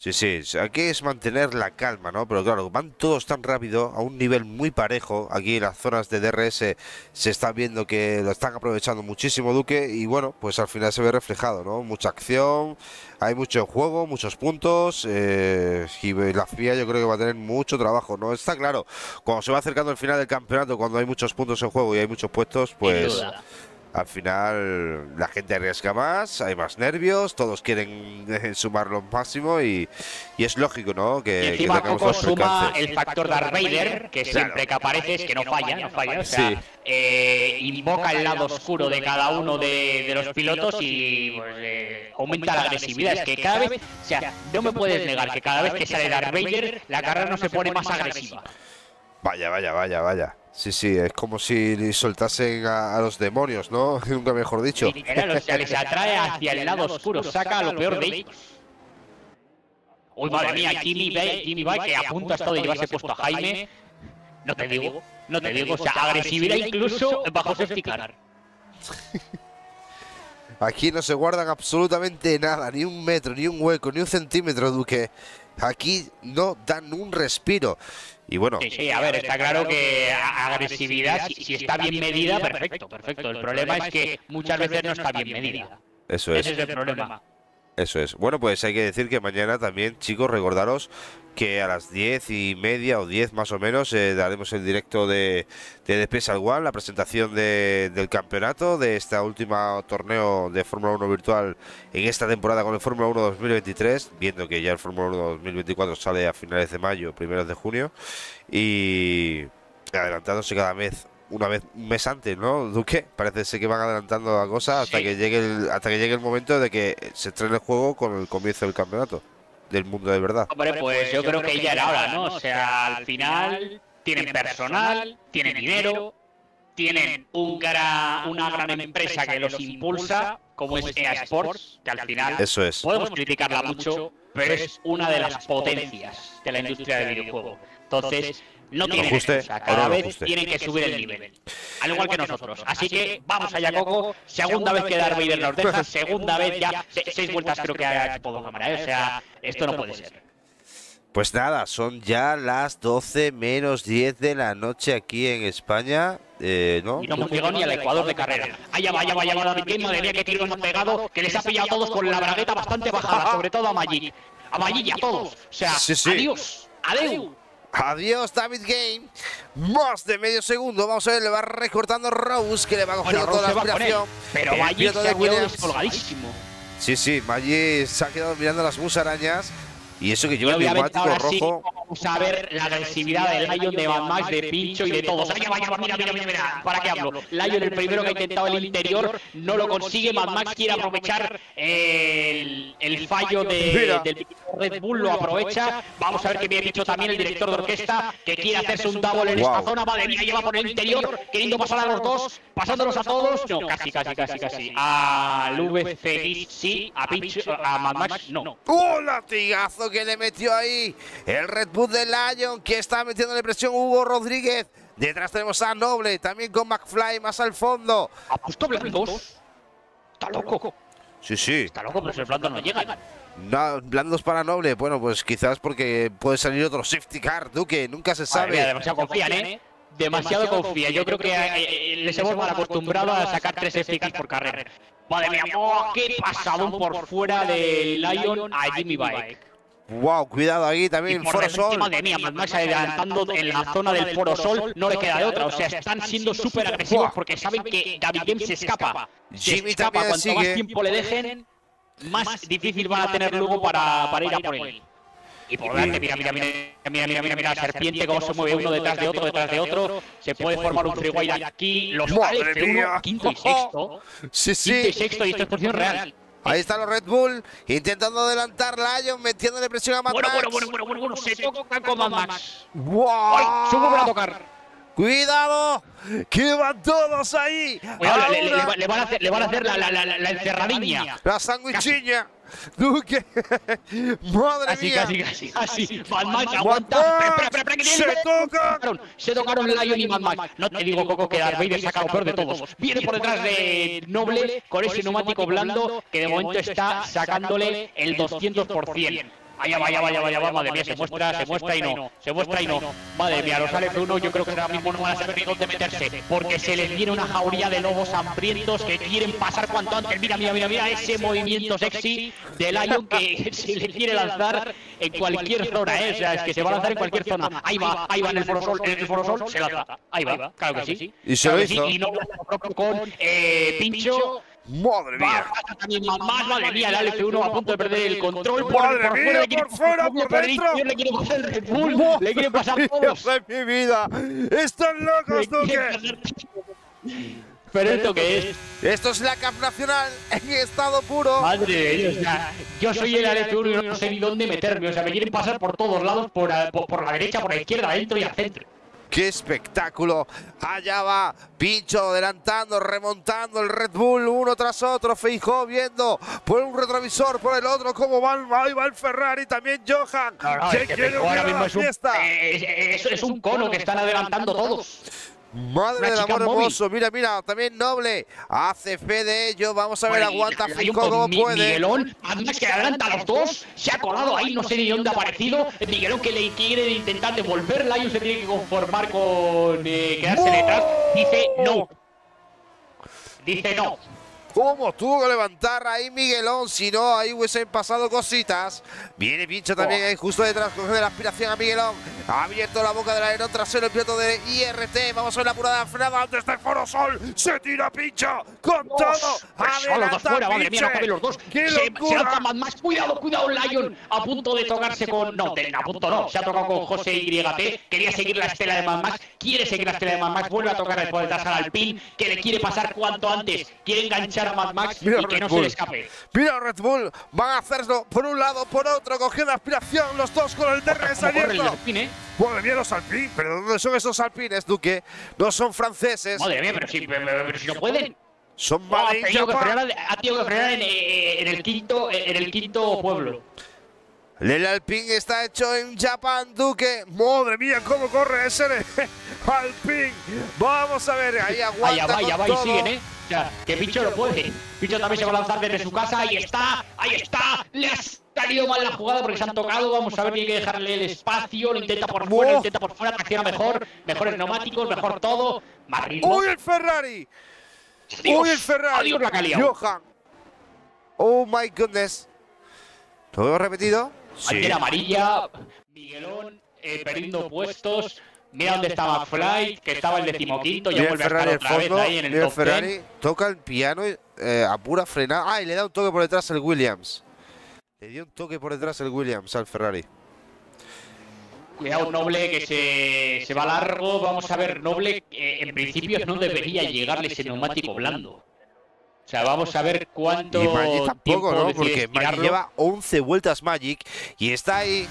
A: Sí, sí, aquí es mantener la calma, ¿no? Pero claro, van todos tan rápido, a un nivel muy parejo. Aquí en las zonas de DRS se está viendo que lo están aprovechando muchísimo Duque y bueno, pues al final se ve reflejado, ¿no? Mucha acción, hay mucho juego, muchos puntos eh, y la FIA yo creo que va a tener mucho trabajo, ¿no? Está claro, cuando se va acercando el final del campeonato, cuando hay muchos puntos en juego y hay muchos puestos, pues al final la gente arriesga más, hay más nervios, todos quieren eh, sumar lo máximo y, es lógico, ¿no? Que,
B: y encima que suma el factor Darth Vader, que siempre que aparece es que no falla, no falla, o sea, eh, invoca el lado oscuro de cada uno de, los pilotos y pues, eh, aumenta la agresividad. Es que cada vez, o sea, no me puedes negar que cada vez que sale Darth Vader, la carrera no se pone más agresiva.
A: Vaya, vaya, vaya, vaya. Sí, sí, es como si soltasen a, los demonios, ¿no? *laughs* Nunca mejor dicho.
B: o sea, les atrae *laughs* hacia el lado oscuro, saca lo peor de ellos. Uy, madre mía, Jimmy Bay, Jimmy Bay, que a punto ha estado de llevarse puesto a Jaime. No te digo, no te digo, o sea, agresividad incluso bajo safety car. *laughs*
A: Aquí no se guardan absolutamente nada, ni un metro, ni un hueco, ni un centímetro, Duque. Aquí no dan un respiro. Y bueno.
B: Sí, a ver, está claro que agresividad, si, está bien medida, perfecto, perfecto. El problema es que muchas veces no está bien medida.
A: Eso es.
B: Ese es el problema.
A: Eso es. Bueno, pues hay que decir que mañana también, chicos, recordaros que a las diez y media o diez más o menos eh, daremos el directo de, de Special One, la presentación del campeonato de esta última torneo de Fórmula 1 virtual en esta temporada con el Fórmula 1 2023, viendo que ya el Fórmula 1 2024 sale a finales de mayo, primeros de junio, y adelantándose cada vez una vez un mes antes, ¿no, Duque? Parece ser que van adelantando la cosa hasta que llegue el, hasta que llegue el momento de que se estrene el juego con el comienzo del campeonato del mundo de verdad.
B: Hombre, pues yo creo que ya era hora, ¿no? O sea, al final tienen personal, tienen dinero, tienen un una gran empresa que los impulsa, como es EA Sports, que al final
A: Eso es.
B: podemos criticarla mucho, pero es una de las potencias de la industria del videojuego. Entonces, no tienen guste, cada vez tienen que subir el nivel. Al igual que nosotros. Así que vamos allá, Coco. Segunda vez que Darth Vader nos deja, segunda vez ya. Seis vueltas creo que ha hecho todo cámara. ¿eh? O sea, esto no puede ser.
A: Pues nada, son ya las 12 menos 10 de la noche aquí en España. Eh, ¿no?
B: Y no hemos llegado ni al Ecuador de carrera. Allá vaya, vaya, vaya, David madre mía, que tiro hemos pegado, que les ha pillado a todos con la bragueta bastante bajada, sobre todo a Magic. A Magic y a todos. O sea, adiós, adiós.
A: Adiós, David Game. Más de medio segundo. Vamos a ver, le va recortando Rose, que le va cogiendo
B: Bueno,
A: toda la aspiración.
B: pero
A: piloto
B: se ha quedado descolgadísimo.
A: Sí, sí, Maggi se ha quedado mirando las musarañas. Y eso que lleva el neumático
B: ahora sí
A: rojo.
B: vamos a ver la agresividad de Lion, de Van Max, de Pincho y de todos. Mira, mira, mira, mira. ¿Para qué hablo? Lion, el primero que ha intentado el interior, no lo consigue. Van Max quiere aprovechar el, el fallo de, del Red Bull, lo aprovecha. Vamos a ver qué me ha dicho también el director de orquesta, que quiere hacerse un double en
A: Wow.
B: esta zona. Madre mía, lleva por el interior, queriendo pasar a los dos, pasándolos a todos. No, casi, casi, casi, casi. Al VC sí, a Pincho, a Mad Max, no.
A: ¡Un latigazo que le metió ahí! El Red Bull de Lion que está metiéndole presión Hugo Rodríguez. Detrás tenemos a Noble, también con McFly más al fondo.
B: ¿Ha puesto blandos? Está loco.
A: Sí, sí.
B: Está loco, pero si los blandos no llegan.
A: No, blandos para Noble. Bueno, pues quizás porque puede salir otro safety car, Duque. Nunca se
B: mía,
A: sabe.
B: demasiado confían, ¿eh? Demasiado confían. Yo creo que eh, eh, les hemos mal acostumbrado a sacar tres safety por carrera. Madre mía, ¡oh, qué pasado por fuera de Lion a Jimmy Bike.
A: Wow, cuidado aquí
B: Y
A: también,
B: por
A: Foro Sol.
B: madre mía, Max adelantando en la zona del Foro Sol, no le queda de otra. O sea, están siendo súper agresivos porque saben que David Game se escapa. Se
A: Jimmy
B: escapa,
A: también
B: cuanto más
A: sigue.
B: tiempo le dejen, más difícil van a tener luego para, para ir a por él. Y por delante, mira, mira, mira, mira, mira, mira, mira, la serpiente cómo se mueve uno detrás de otro, detrás de otro. Se puede formar un freeway aquí. Los
A: Madre
B: F1,
A: mía.
B: quinto y sexto.
A: Sí,
B: Quinto
A: sí.
B: y sexto, y esto es posición real.
A: Ahí están los Red Bull intentando adelantar Lion, metiéndole presión a Mad
B: Bueno,
A: Max.
B: bueno, bueno, bueno, bueno, bueno, se toca con Mad Max.
A: ¡Wow!
B: ¡Ay! Se vuelve a tocar.
A: ¡Cuidado! ¡Que van todos ahí!
B: Cuidado, le, le-
A: Ahora,
B: le- le van a hacer, le van a hacer la, la, la, la- encerradiña.
A: La sandwichiña. Duque. *laughs* Madre mía.
B: casi, casi, casi. Mad Max aguanta. Espera, espera, espera, que
A: se tocan.
B: Se tocaron Lion y Mad Max. No te digo, Coco, que Darth Vader saca lo peor de todos. Viene por detrás de Noble con ese neumático blando que de momento está sacándole el 200%. Vaya, vaya, vaya, vaya, vaya, madre mía, se muestra, se muestra y no, se muestra y no. Madre mía, los F1 yo creo que ahora mismo no van a saber ni dónde meterse, porque se les viene una jauría de lobos hambrientos que quieren pasar cuanto antes. Mira, mira, mira, mira ese movimiento sexy de Lion que *laughs* se le quiere lanzar en cualquier zona, ¿eh? O sea, es que se va a lanzar en cualquier zona. Ahí va, ahí va en el Foro Sol, en el Foro Sol, se lanza. Ahí va, claro que sí.
A: Y se lo hizo.
B: Y no lo propio con eh, Pincho.
A: Madre mía.
B: más, madre mía, el F1 a punto de perder el control. Por,
A: Madre
B: por
A: mía,
B: fuera,
A: por fuera, por
B: por
A: dentro.
B: Le quiere pasar el Red Bull, le quiere pasar todos.
A: de mi vida. Están locos, Duque.
B: Pero esto que es,
A: Esto es la Cup Nacional en estado puro.
B: madre de Dios, sea, yo soy el F1 y no sé ni dónde meterme, o sea, me quieren pasar por todos lados, por, por, por la derecha, por la izquierda, adentro y al centro.
A: ¡Qué espectáculo! Allá va Pincho adelantando, remontando el Red Bull uno tras otro. Feijó viendo por un retrovisor, por el otro, cómo van. Ahí va el Ferrari, también Johan.
B: No, no,
A: que
B: es que
A: quiere
B: Feijóo ahora mismo es un, eh, es, es un cono que están adelantando todos.
A: Madre
B: una
A: del amor
B: móvil.
A: hermoso. Mira, mira, también Noble. Hace fe de ello. Vamos a ver,
B: Bueno,
A: aguanta
B: con
A: como
B: Mi-
A: puede.
B: Miguelón, además que adelanta a los dos, se ha colado ahí, no sé ni dónde ha aparecido. Miguelón que le quiere intentar devolver, Lion se tiene que conformar con eh, quedarse detrás. Dice no. Dice no.
A: ¿Cómo tuvo que levantar ahí Miguelón? Si no, ahí hubiesen pasado cositas. Viene Pincho también ahí justo detrás, coge la aspiración a Miguelón. Ha abierto la boca del alerón trasero el piloto de IRT. Vamos a ver la apurada frenada antes del Foro Sol. Se tira Pincho con todo.
B: Solo dos
A: Adelanta
B: fuera, madre mía, no los dos.
A: ¡Qué
B: Se, se
A: locura!
B: lanza más, más. Cuidado, cuidado, Lion. A punto de tocarse con. No, de- a punto no. Se ha tocado con José YT. Quería seguir la estela de Mad Max. Quiere seguir la estela de Mad Max. Vuelve a tocar después detrás al Alpine. Que le quiere pasar cuanto antes. Quiere enganchar a Mad Max
A: Mira
B: y que
A: Red
B: no
A: Bull.
B: se le escape.
A: Mira Red Bull, van a hacerlo por un lado, por otro, cogiendo aspiración, los dos con el DRS abierto.
B: ¿eh?
A: Madre mía, los alpines, pero ¿dónde son esos alpines, Duque? No son franceses,
B: Madre mía, pero si, pero, pero si no pueden.
A: son
B: Oh, ha, tenido que frenar, ha tenido que frenar en, en el quinto, en el quinto pueblo.
A: El Alpine está hecho en Japan, Duque. Madre mía, cómo corre ese *laughs* Alpine. Vamos a ver, ahí aguanta
B: Allá va, allá va y
A: todo.
B: siguen, ¿eh? O sea, que Picho lo puede. Picho también se va a lanzar desde su casa. Ahí está, ahí está. Le ha salido mal la jugada porque se han tocado. Vamos a ver, tiene que dejarle el espacio. Lo intenta por fuera,
A: ¡Oh!
B: lo intenta por fuera. Tracciona mejor. Mejores neumáticos, mejor todo. Más ritmo.
A: ¡Uy, el Ferrari!
B: Adiós,
A: ¡Uy, el Ferrari!
B: Adiós la liado.
A: Johan. Oh my goodness. ¿Lo veo
B: Bandera amarilla. Miguelón eh, perdiendo puestos. Mira dónde está McFly, que estaba el decimoquinto, ya vuelve a estar otra vez ahí en el top Ferrari,
A: toca el piano eh, a pura frenada. Ah, y le da un toque por detrás el Williams. Le dio un toque por detrás el Williams al Ferrari.
B: Cuidado, Noble, que se, se va largo. Vamos a ver, Noble, eh, en principio no debería llegarle ese neumático blando. O sea, vamos a ver cuánto.
A: Y Magic tampoco, ¿no? Porque Magic lleva 11 vueltas Magic y está ahí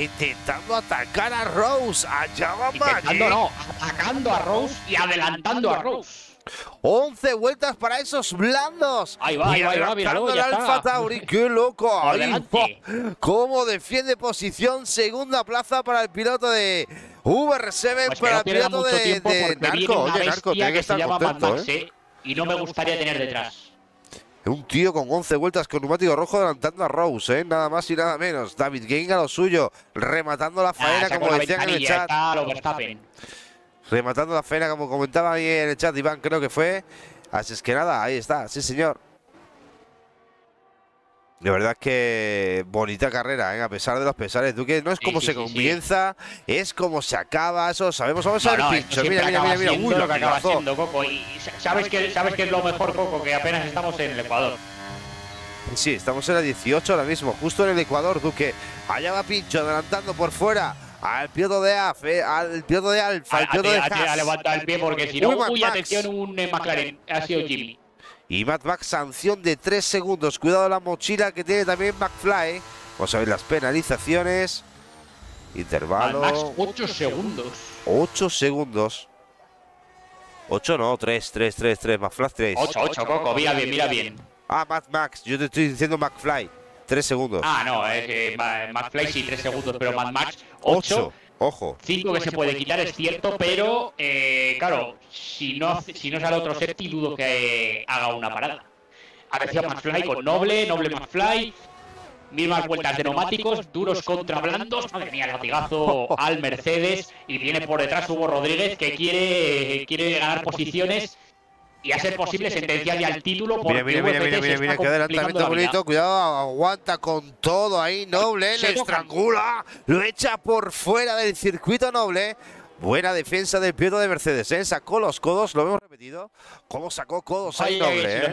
A: intentando atacar a Rose. Allá va Magic.
B: no, atacando a Rose y adelantando a Rose.
A: 11 vueltas para esos blandos.
B: Ahí va, ahí va, ahí va, míralo,
A: el Alfa Tauri, qué loco. *laughs* Ahí, cómo defiende posición, segunda plaza para el piloto de VR7
B: pues
A: para el piloto de,
B: de Narco. Oye, Narco, tiene que, estar contento, ¿eh? ¿eh? Y no me gustaría tener detrás.
A: Un tío con 11 vueltas con neumático rojo adelantando a Rose, ¿eh? nada más y nada menos. David Genga lo suyo, rematando la faena, como decían en el chat. Rematando la faena, como comentaba ahí en el chat, Iván, creo que fue. Así es que nada, ahí está, sí señor. De verdad que bonita carrera, ¿eh? a pesar de los pesares. Duque no es como se comienza, es como se acaba. Eso sabemos. Vamos a ver el pincho. Mira, mira, mira, mira.
B: Uy, lo que acaba siendo Coco. Y sabes que, sabes que es lo mejor, Coco, que apenas estamos en el Ecuador.
A: Sí, estamos en la 18 ahora mismo, justo en el Ecuador, Duque. Allá va Pincho, adelantando por fuera al piloto de AF, al piloto de Alfa, al piloto de Haas.
B: A levantar el pie porque si no, uy, atención, un McLaren. Ha sido Jimmy.
A: Y Matt Max, sanción de 3 segundos. Cuidado la mochila que tiene también McFly. Vamos a ver las penalizaciones. Intervalo.
B: Max, 8 segundos.
A: 8 segundos. 8 no, 3, 3, 3, 3. McFly 3.
B: 8, 8, Coco. Mira bien, mira bien.
A: Ah, Matt Max. Yo te estoy diciendo McFly. 3 segundos.
B: Ah, no, es que McFly sí, 3 segundos. Pero Matt Max, 8.
A: Ojo.
B: 5 que se puede quitar, es cierto, pero eh, claro, si no, si no sale otro safety, dudo que haga una parada. Atención, McFly con Noble, Noble McFly. Mismas vueltas de neumáticos, duros contra blandos. Madre mía, el latigazo *laughs* al Mercedes. Y viene por detrás Hugo Rodríguez que quiere, quiere ganar posiciones y a ser posible sentenciar ya el título.
A: Mira, mira, mira, mira, mira, mira, qué adelantamiento bonito. Cuidado, aguanta con todo ahí, Noble, le estrangula, lo echa por fuera del circuito Noble. Buena defensa del piloto de Mercedes, ¿eh? Sacó los codos, lo hemos repetido. ¿Cómo sacó codos ahí, Noble?
B: ¿eh?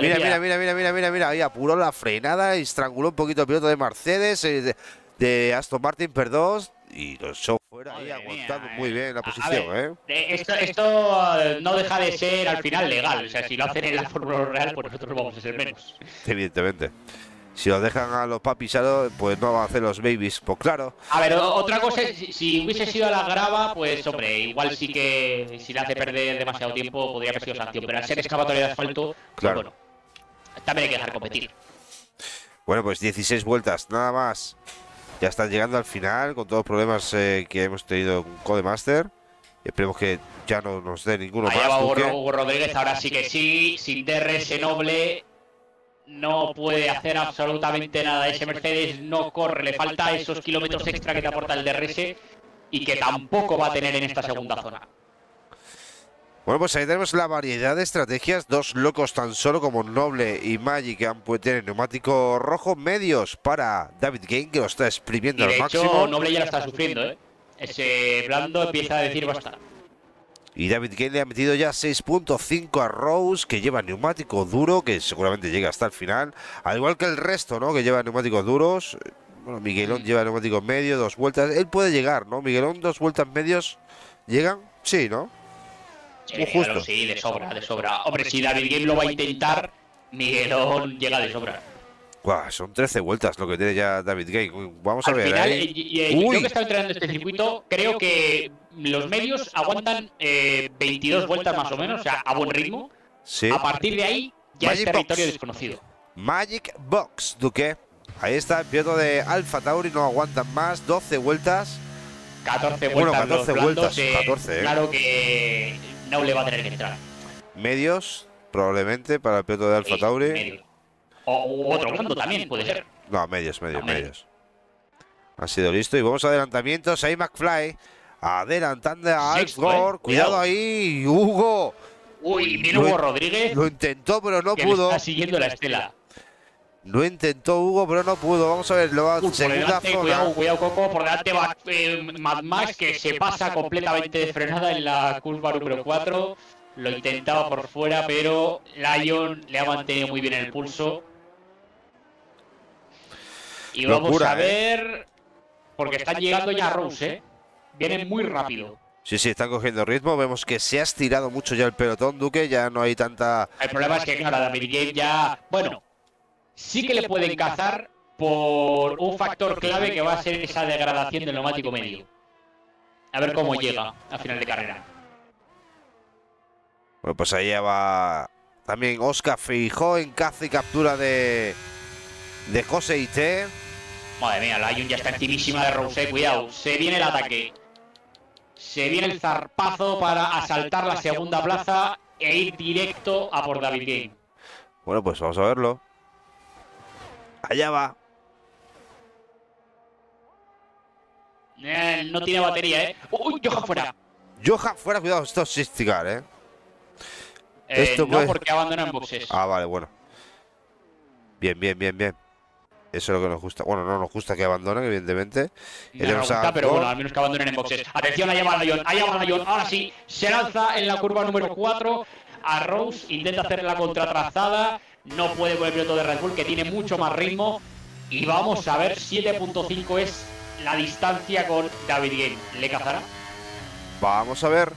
A: mira, mira, mira, mira, mira, mira, mira, ahí apuró la frenada, estranguló un poquito el piloto de Mercedes, eh, de, Aston Martin, perdón, y lo echó fuera ahí aguantando muy bien la posición. ¿eh?
B: Esto, esto, eh, no deja de ser al final legal. O sea, si lo hacen en la Fórmula Real, pues nosotros vamos a ser menos.
A: Evidentemente. Si lo dejan a los papis, pues no van a hacer los babies, pues claro.
B: A ver, otra cosa es, si, hubiese sido a la grava, pues hombre, igual sí que si le hace perder demasiado tiempo podría haber sido sanción, pero al ser excavatoria de asfalto, pues claro. bueno, también hay que dejar competir.
A: Bueno, pues 16 vueltas, nada más. Ya están llegando al final con todos los problemas eh, que hemos tenido con Codemaster. Esperemos que ya no nos dé ninguno
B: Allá más. Va Hugo, Rodríguez, ahora sí que sí, sin DRS noble. No puede hacer absolutamente nada. Ese Mercedes no corre, le falta esos kilómetros extra que te aporta el DRS y que tampoco va a tener en esta segunda zona.
A: Bueno, pues ahí tenemos la variedad de estrategias. Dos locos tan solo como Noble y Magic que han podido tener neumático rojo medios para David Game, que lo está exprimiendo
B: y de
A: al
B: hecho,
A: máximo.
B: Noble ya lo está sufriendo, ¿eh? Ese blando empieza a decir bastante.
A: Y David Game le ha metido ya 6.5 a Rose, que lleva neumático duro, que seguramente llega hasta el final. Al igual que el resto, ¿no? Que lleva neumáticos duros. Bueno, Miguelón lleva neumáticos medios, dos vueltas. Él puede llegar, ¿no? Miguelón, dos vueltas medios. ¿Llegan? Sí, ¿no?
B: Justo. sí, de sobra, de sobra. Hombre, si David Game lo va a intentar, Miguelón llega de sobra.
A: son 13 vueltas lo que tiene ya David Game. Vamos a ver.
B: Final, ¿eh? yo que estado entrenando este circuito, creo que los medios aguantan 22 eh, vueltas más o menos, o sea, a buen ritmo. Sí. A partir de ahí ya es territorio desconocido.
A: Magic Box, Duque. Ahí está el piloto de Alfa Tauri, no aguantan más, 12 vueltas.
B: 14 vueltas. Bueno,
A: 14 vueltas, 14,
B: eh. Claro que no le va a tener que entrar.
A: Medios, probablemente, para el piloto de Alfa Tauri.
B: O otro blando también, puede ser.
A: No, medios, medios, medios. Ha sido listo y vamos a adelantamientos. Ahí McFly adelantando a Alex Gore. Cuidado ahí, Hugo.
B: Uy, viene Hugo Rodríguez.
A: Lo intentó, pero no pudo.
B: Está siguiendo la estela.
A: Lo intentó Hugo, pero no pudo. Vamos a ver, lo va segunda
B: delante,
A: zona.
B: cuidado, cuidado, Coco. Por delante va eh, Mad Max, que se pasa completamente de frenada en la curva número 4. Lo intentaba por fuera, pero Lion le ha mantenido muy bien el pulso. Y vamos
A: Locura,
B: a ver. Porque están llegando ya a Rose, ¿eh? Vienen muy rápido.
A: Sí, sí, están cogiendo ritmo. Vemos que se ha estirado mucho ya el pelotón, Duque. Ya no hay tanta.
B: El problema es que, claro, David Game ya. Bueno, sí que le pueden cazar por un factor clave que va a ser esa degradación del neumático medio. A ver cómo llega a final de carrera.
A: Bueno, pues ahí ya va también Oscar Feijó en caza y captura de, de José.
B: Madre mía, la Ayun ya está encimísima de Rose, cuidado. Se viene el ataque. Se viene el zarpazo para asaltar la segunda plaza e ir directo a por David Game.
A: Bueno, pues vamos a verlo. Allá va.
B: Eh, no tiene batería, ¿eh? ¡Uy, Johan fuera!
A: Johan fuera, cuidado, esto es Sistigar, ¿eh?
B: Eh,
A: Esto
B: no,
A: puede-
B: porque abandona en boxes.
A: Ah, vale, bueno. Bien, bien, bien, bien. Eso es lo que nos gusta. Bueno, no nos gusta que abandonen, evidentemente.
B: No nos
A: a
B: gusta, pero bueno, al menos que abandonen en boxes. Atención, allá va Lion, allá va Lion. Ahora sí, se lanza en la curva número 4. A Rose intenta hacer la contratrazada. No puede con el piloto de Red Bull, que tiene mucho más ritmo. Y vamos a ver, 7.5 es la distancia con David Game. ¿Le cazará?
A: Vamos a ver.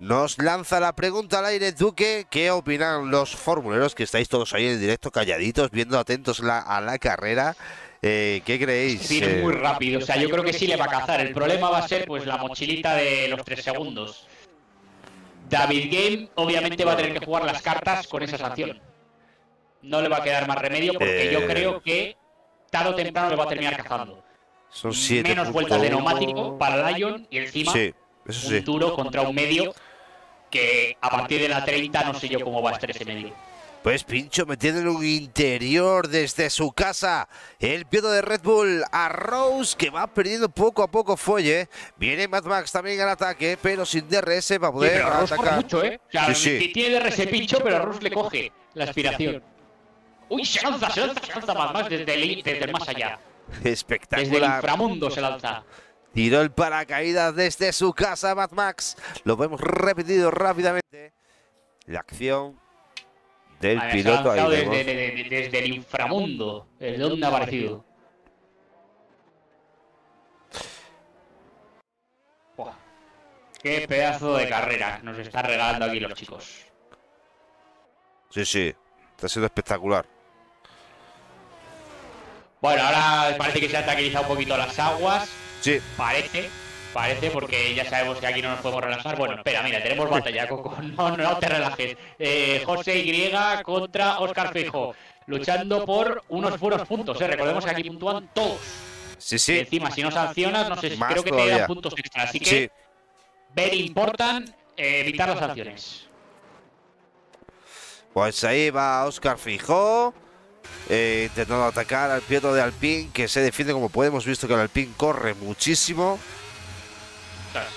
A: Nos lanza la pregunta al aire, Duque. ¿Qué opinan los formuleros que estáis todos ahí en directo, calladitos, viendo atentos la- a la carrera? Eh, ¿Qué creéis?
B: Viene
A: Eh,
B: muy rápido, o sea, yo creo que sí le va a cazar. El problema va a ser pues la mochilita de los 3 segundos. David Game obviamente va a tener que jugar las cartas con esa sanción. No le va a quedar más remedio porque yo
A: Eh.
B: creo que tarde o temprano le va a terminar cazando.
A: son siete
B: Menos vueltas de neumático para Lion y encima
A: Sí, eso
B: un
A: sí.
B: duro contra un medio que a partir de la 30 no sé yo cómo va a estar ese medio.
A: Pues Pincho metiendo en un interior desde su casa. El piloto de Red Bull a Rose que va perdiendo poco a poco fuelle. Viene Mad Max también al ataque, pero sin DRS para
B: Sí,
A: poder
B: pero
A: atacar.
B: mucho, ¿eh? O sea,
A: Sí, sí.
B: tiene DRS pincho, pero Rus le coge la aspiración. Uy, se lanza, se lanza, se lanza más, más desde el, desde el más allá. Desde el
A: Espectacular.
B: inframundo se lanza.
A: Tiró el paracaídas desde su casa Mad Max. Lo vemos repetido rápidamente. La acción del
B: A ver, se ha
A: piloto ahí.
B: desde- desde el inframundo. ¿Desde dónde ha aparecido? Buah. Qué pedazo de carrera nos está regalando aquí los chicos.
A: Sí, sí. Está siendo espectacular.
B: Bueno, ahora parece que se han tranquilizado un poquito las aguas.
A: Sí.
B: Parece, parece, porque ya sabemos que aquí no nos podemos relajar. Bueno, espera, mira, tenemos batalla, Coco. No, no te relajes. Eh, José Y contra Oscar Fijo. Luchando por unos buenos puntos, ¿eh? Recordemos que aquí puntúan todos.
A: Sí,
B: Y
A: sí.
B: encima, si no sancionas, no sé,
A: Más
B: creo que te dan puntos extra. Así que,
A: Sí.
B: very important, eh, evitar las sanciones.
A: Pues ahí va Oscar Fijó. Eh, intentando atacar al piloto de Alpine que se defiende como puede. Hemos visto que el Alpine corre muchísimo.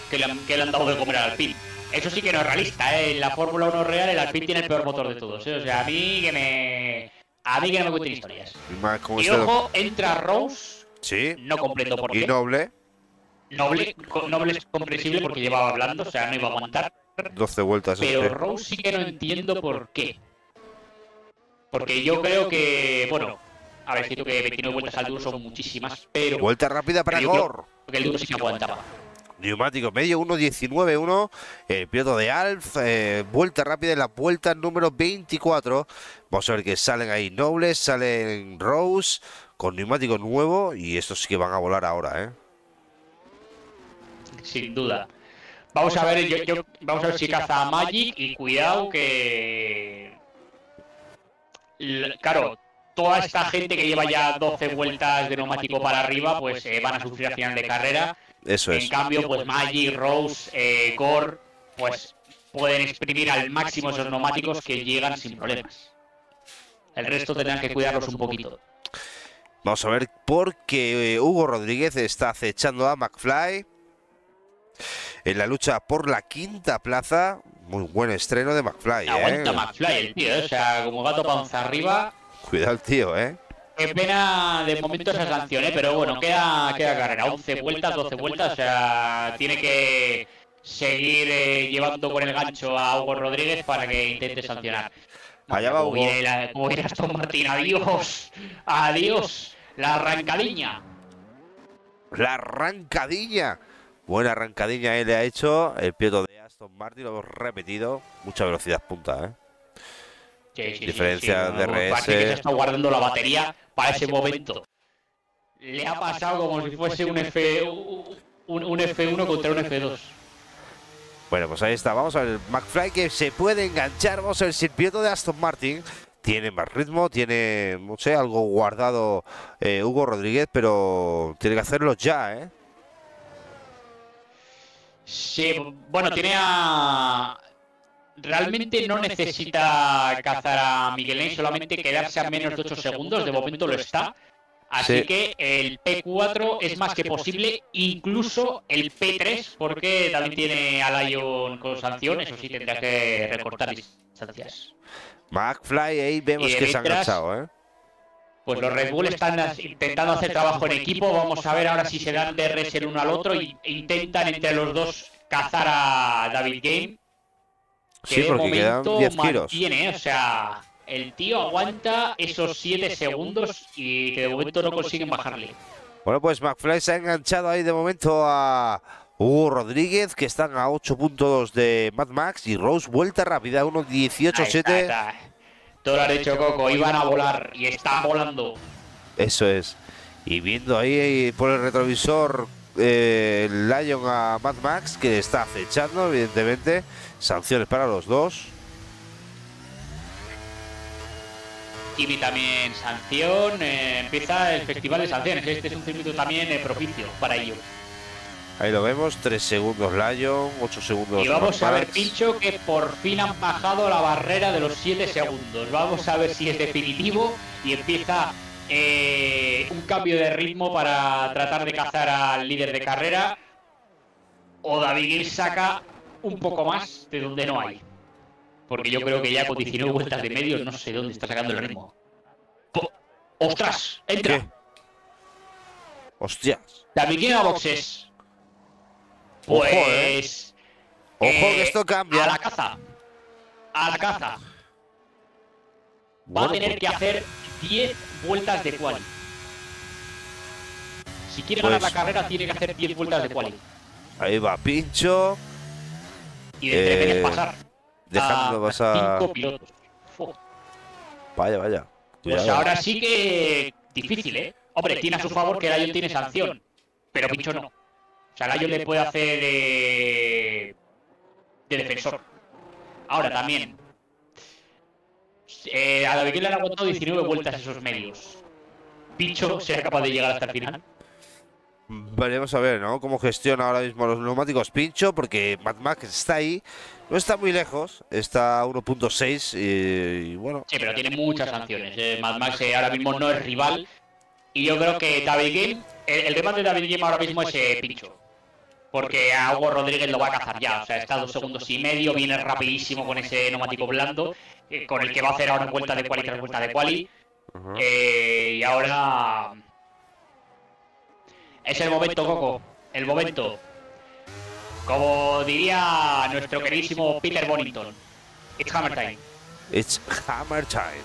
B: Que le, han, que le han dado de comer al Alpine. Eso sí que no es realista, ¿eh? En la Fórmula 1 real el Alpine tiene el peor motor de todos, ¿eh? O sea, a mí que me... A mí que no me cuenten historias.
A: Y
B: Y
A: este-
B: ojo, entra Rose,
A: Sí.
B: no completo por
A: Y noble.
B: Noble es comprensible porque llevaba hablando, o sea, no iba a aguantar.
A: 12 vueltas.
B: Pero
A: este.
B: Rose sí que no entiendo por qué. Porque yo creo que, bueno, a ver, siento que 29 vueltas al duro son muchísimas, pero
A: Vuelta rápida para Gor.
B: que el duro sí que aguantaba.
A: Neumático medio 1.19.1. El piloto de Alf. eh, vuelta rápida en la vuelta número 24. Vamos a ver que salen ahí nobles. Salen Rose. Con neumático nuevo. Y estos sí que van a volar ahora, ¿eh?
B: Sin duda. Vamos a ver, yo, yo- vamos a ver si caza a Magic y cuidado que. Claro, toda esta gente que lleva ya 12 vueltas de neumático para arriba, pues eh, van a sufrir a final de carrera.
A: Eso
B: En
A: es.
B: cambio, pues Magic, Rose, eh, Gore, pues pueden exprimir al máximo esos neumáticos que llegan sin problemas. El resto tendrán que cuidarlos un poquito.
A: Vamos a ver porque eh, Hugo Rodríguez está acechando a McFly en la lucha por la quinta plaza. Muy buen estreno de McFly, ¿eh?
B: Aguanta McFly el tío, ¿eh? o sea, como gato panza arriba.
A: Cuidado el tío, ¿eh?
B: Qué pena de momento esa sanción, ¿eh? pero bueno, queda, queda carrera. 11 vueltas, 12 vueltas, o sea, tiene que seguir eh, llevando con el gancho a Hugo Rodríguez para que intente sancionar.
A: Allá va Hugo.
B: Como viene Aston Martin, adiós, adiós, la arrancadiña.
A: La arrancadiña. Buena arrancadiña él le ha hecho el piloto de Aston Martin, lo hemos repetido. Mucha velocidad punta, ¿eh?
B: Sí, sí,
A: Diferencia
B: sí,
A: de RS.
B: Parece que se está guardando la batería para ese momento. Le ha pasado como si fuese un, F, un, un F1 contra un F2.
A: Bueno, pues ahí está. Vamos a ver el McFly que se puede enganchar. Vamos a ver el de Aston Martin tiene más ritmo, tiene, no sé, algo guardado eh, Hugo Rodríguez, pero tiene que hacerlo ya, ¿eh?
B: Sí, bueno, tiene a... Realmente no necesita cazar a Miguel Ángel, solamente quedarse a menos de 8 segundos, de momento lo está. Así
A: Sí.
B: que el P4 es más que posible, incluso el P3, porque también tiene a Lion con sanción, eso sí tendrá que recortar distancias.
A: McFly ahí vemos que se ha
B: detrás-
A: enganchado, ¿eh?
B: Pues los Red Bull están intentando hacer trabajo en equipo. Vamos a ver ahora si se dan DRS el uno al otro e intentan entre los dos cazar a David Game. Que
A: Sí,
B: de
A: porque quedan
B: momento
A: 10 giros.
B: mantiene, ¿eh? o sea, el tío aguanta esos 7 segundos y que de momento no consiguen bajarle.
A: Bueno, pues McFly se ha enganchado ahí de momento a Hugo Rodríguez, que están a 8.2 de Mad Max y Rose vuelta rápida,
B: Ahí está,
A: 1.18.7.
B: está. Todo lo ha dicho Coco, iban a volar y están volando.
A: Eso es. Y viendo ahí por el retrovisor eh, Lion a Mad Max, que está acechando, evidentemente. Sanciones para los dos.
B: Kimi también sanción, eh, empieza el festival de sanciones. Este es un circuito también eh, propicio para ello.
A: Ahí lo vemos, 3 segundos Lion, 8 segundos
B: Y vamos a ver. Pincho, que por fin han bajado la barrera de los 7 segundos. Vamos a ver si es definitivo y empieza eh, un cambio de ritmo para tratar de cazar al líder de carrera. O David Gil saca un poco más de donde no hay. Porque yo creo que ya con 19 vueltas de medios no sé dónde está sacando el ritmo. Po- ¡Ostras! ¡Entra!
A: ¿Qué? Hostias.
B: David Gil a boxes.
A: Ojo, eh.
B: Pues.
A: Ojo
B: eh,
A: que esto cambia.
B: A la caza. A la caza. Va a tener
A: pues-
B: que hacer 10 vueltas de quali. Si quiere ganar
A: Pues-
B: la carrera, tiene que hacer 10 vueltas de quali.
A: Ahí va Pincho,
B: Y de
A: Eh,
B: pasar.
A: dejando pasar.
B: 5 pilotos.
A: Vaya, vaya.
B: Pues ahora sí que. Difícil, ¿eh? Hombre, tiene a su favor que Lion tiene sanción. Pero Pincho no. O sea, Lion le puede hacer de. de defensor. Ahora también. Eh, a David le han aguantado 19 vueltas esos medios. Pincho será capaz de llegar hasta el final.
A: Veremos a ver, ¿no? Cómo gestiona ahora mismo los neumáticos Pincho, porque Mad Max está ahí, no está muy lejos, está a 1.6 y, y bueno,
B: Sí, pero tiene muchas sanciones. eh. Mad Max eh, ahora mismo no es rival. Y yo creo que David Game, el, el tema de David Game ahora mismo es eh, Pincho. Porque a Hugo Rodríguez lo va a cazar ya. O sea, está a dos segundos y medio, viene rapidísimo con ese neumático blando, eh, con el que va a hacer ahora vuelta de quali tras vuelta de quali. Eh, y ahora. Es el momento, Coco. El momento. Como diría nuestro queridísimo Peter Bonington. It's hammer time.
A: it's hammer time.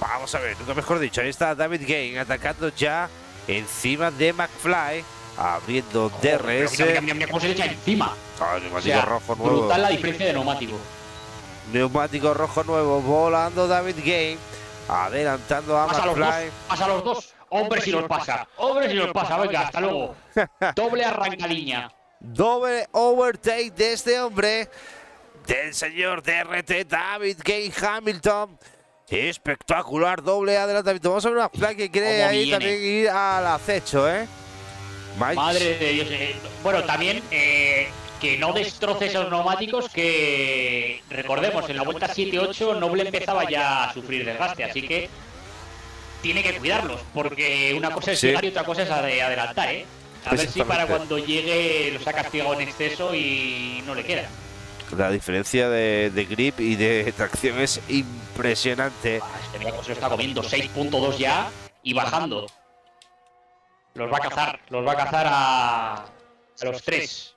A: Vamos a ver, nunca mejor dicho, ahí está David Gain atacando ya encima de McFly, abriendo DRS.
B: mira, mira, mira, cómo se le echa encima.
A: Ah,
B: O
A: neumático
B: sea,
A: rojo nuevo.
B: brutal la diferencia de neumático.
A: Neumático rojo nuevo, volando David Gain, adelantando a
B: Pasa a los dos.
A: McFly.
B: Pasa a los dos. Hombre, si los pasa. Hombre, si los pasa. Venga, hasta luego. *laughs* Doble arrancadiña.
A: Doble overtake de este hombre, del señor DRT David Gay Hamilton. Espectacular, doble adelantamiento. Vamos a ver una flag que quiere ahí
B: viene.
A: también ir al acecho, ¿eh? Mike.
B: Madre de Dios. eh, Bueno, también eh, que no destroce esos neumáticos que, recordemos, en la vuelta 7-8 Noble empezaba ya a sufrir desgaste, así que tiene que cuidarlos, porque una cosa es
A: Sí.
B: llegar y otra cosa es ade- adelantar, ¿eh? A ver si para cuando llegue los ha castigado en exceso y no le queda.
A: La diferencia de, grip y de tracción es impresionante.
B: Ah, este está comiendo, 6.2 ya y bajando. Los va a cazar, los va a cazar a, a los tres.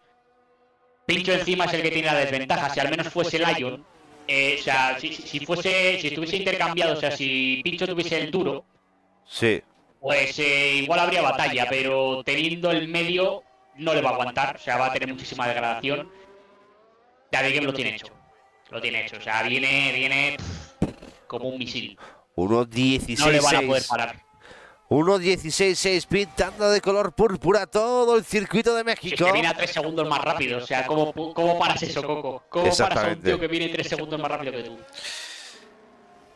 B: Pincho encima es el que tiene la desventaja. Si al menos fuese Lion, eh, o sea, si, fuese, si estuviese intercambiado, o sea, si Pincho tuviese el duro,
A: sí.
B: pues eh, igual habría batalla, pero teniendo el medio no le va a aguantar, o sea, va a tener muchísima degradación. David Game lo tiene hecho, lo tiene hecho, o sea, viene, viene como un misil.
A: 1.16.
B: No le van a poder parar.
A: 1.16.6 pintando de color púrpura todo el circuito de México. Es
B: que viene a 3 segundos más rápido. O sea, ¿cómo, cómo paras eso, Coco? ¿Cómo paras a un tío que viene 3 segundos más rápido que tú?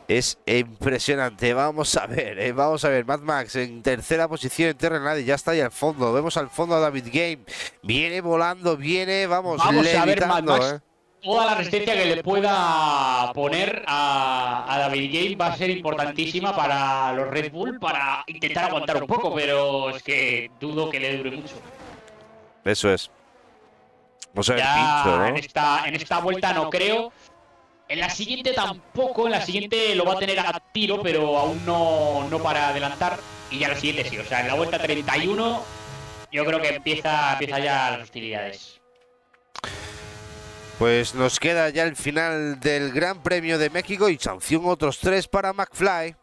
A: Es impresionante. Vamos a ver, eh, vamos a ver. Mad Max en tercera posición en Terrenal ya está ahí al fondo. Vemos al fondo a David Game. Viene volando, viene, vamos,
B: vamos a ver Mad Max. Eh toda la resistencia que le pueda poner a, David Game va a ser importantísima para los Red Bull para intentar aguantar un poco, pero es que dudo que le dure mucho.
A: Eso es.
B: Vamos a ver pincho, ¿no? en, esta, en esta vuelta no creo. En la siguiente tampoco, en la siguiente lo va a tener a tiro, pero aún no, no para adelantar. Y ya la siguiente sí, o sea, en la vuelta 31 yo creo que empieza, empieza ya las hostilidades.
A: Pues nos queda ya el final del Gran Premio de México y sanción otros tres para McFly.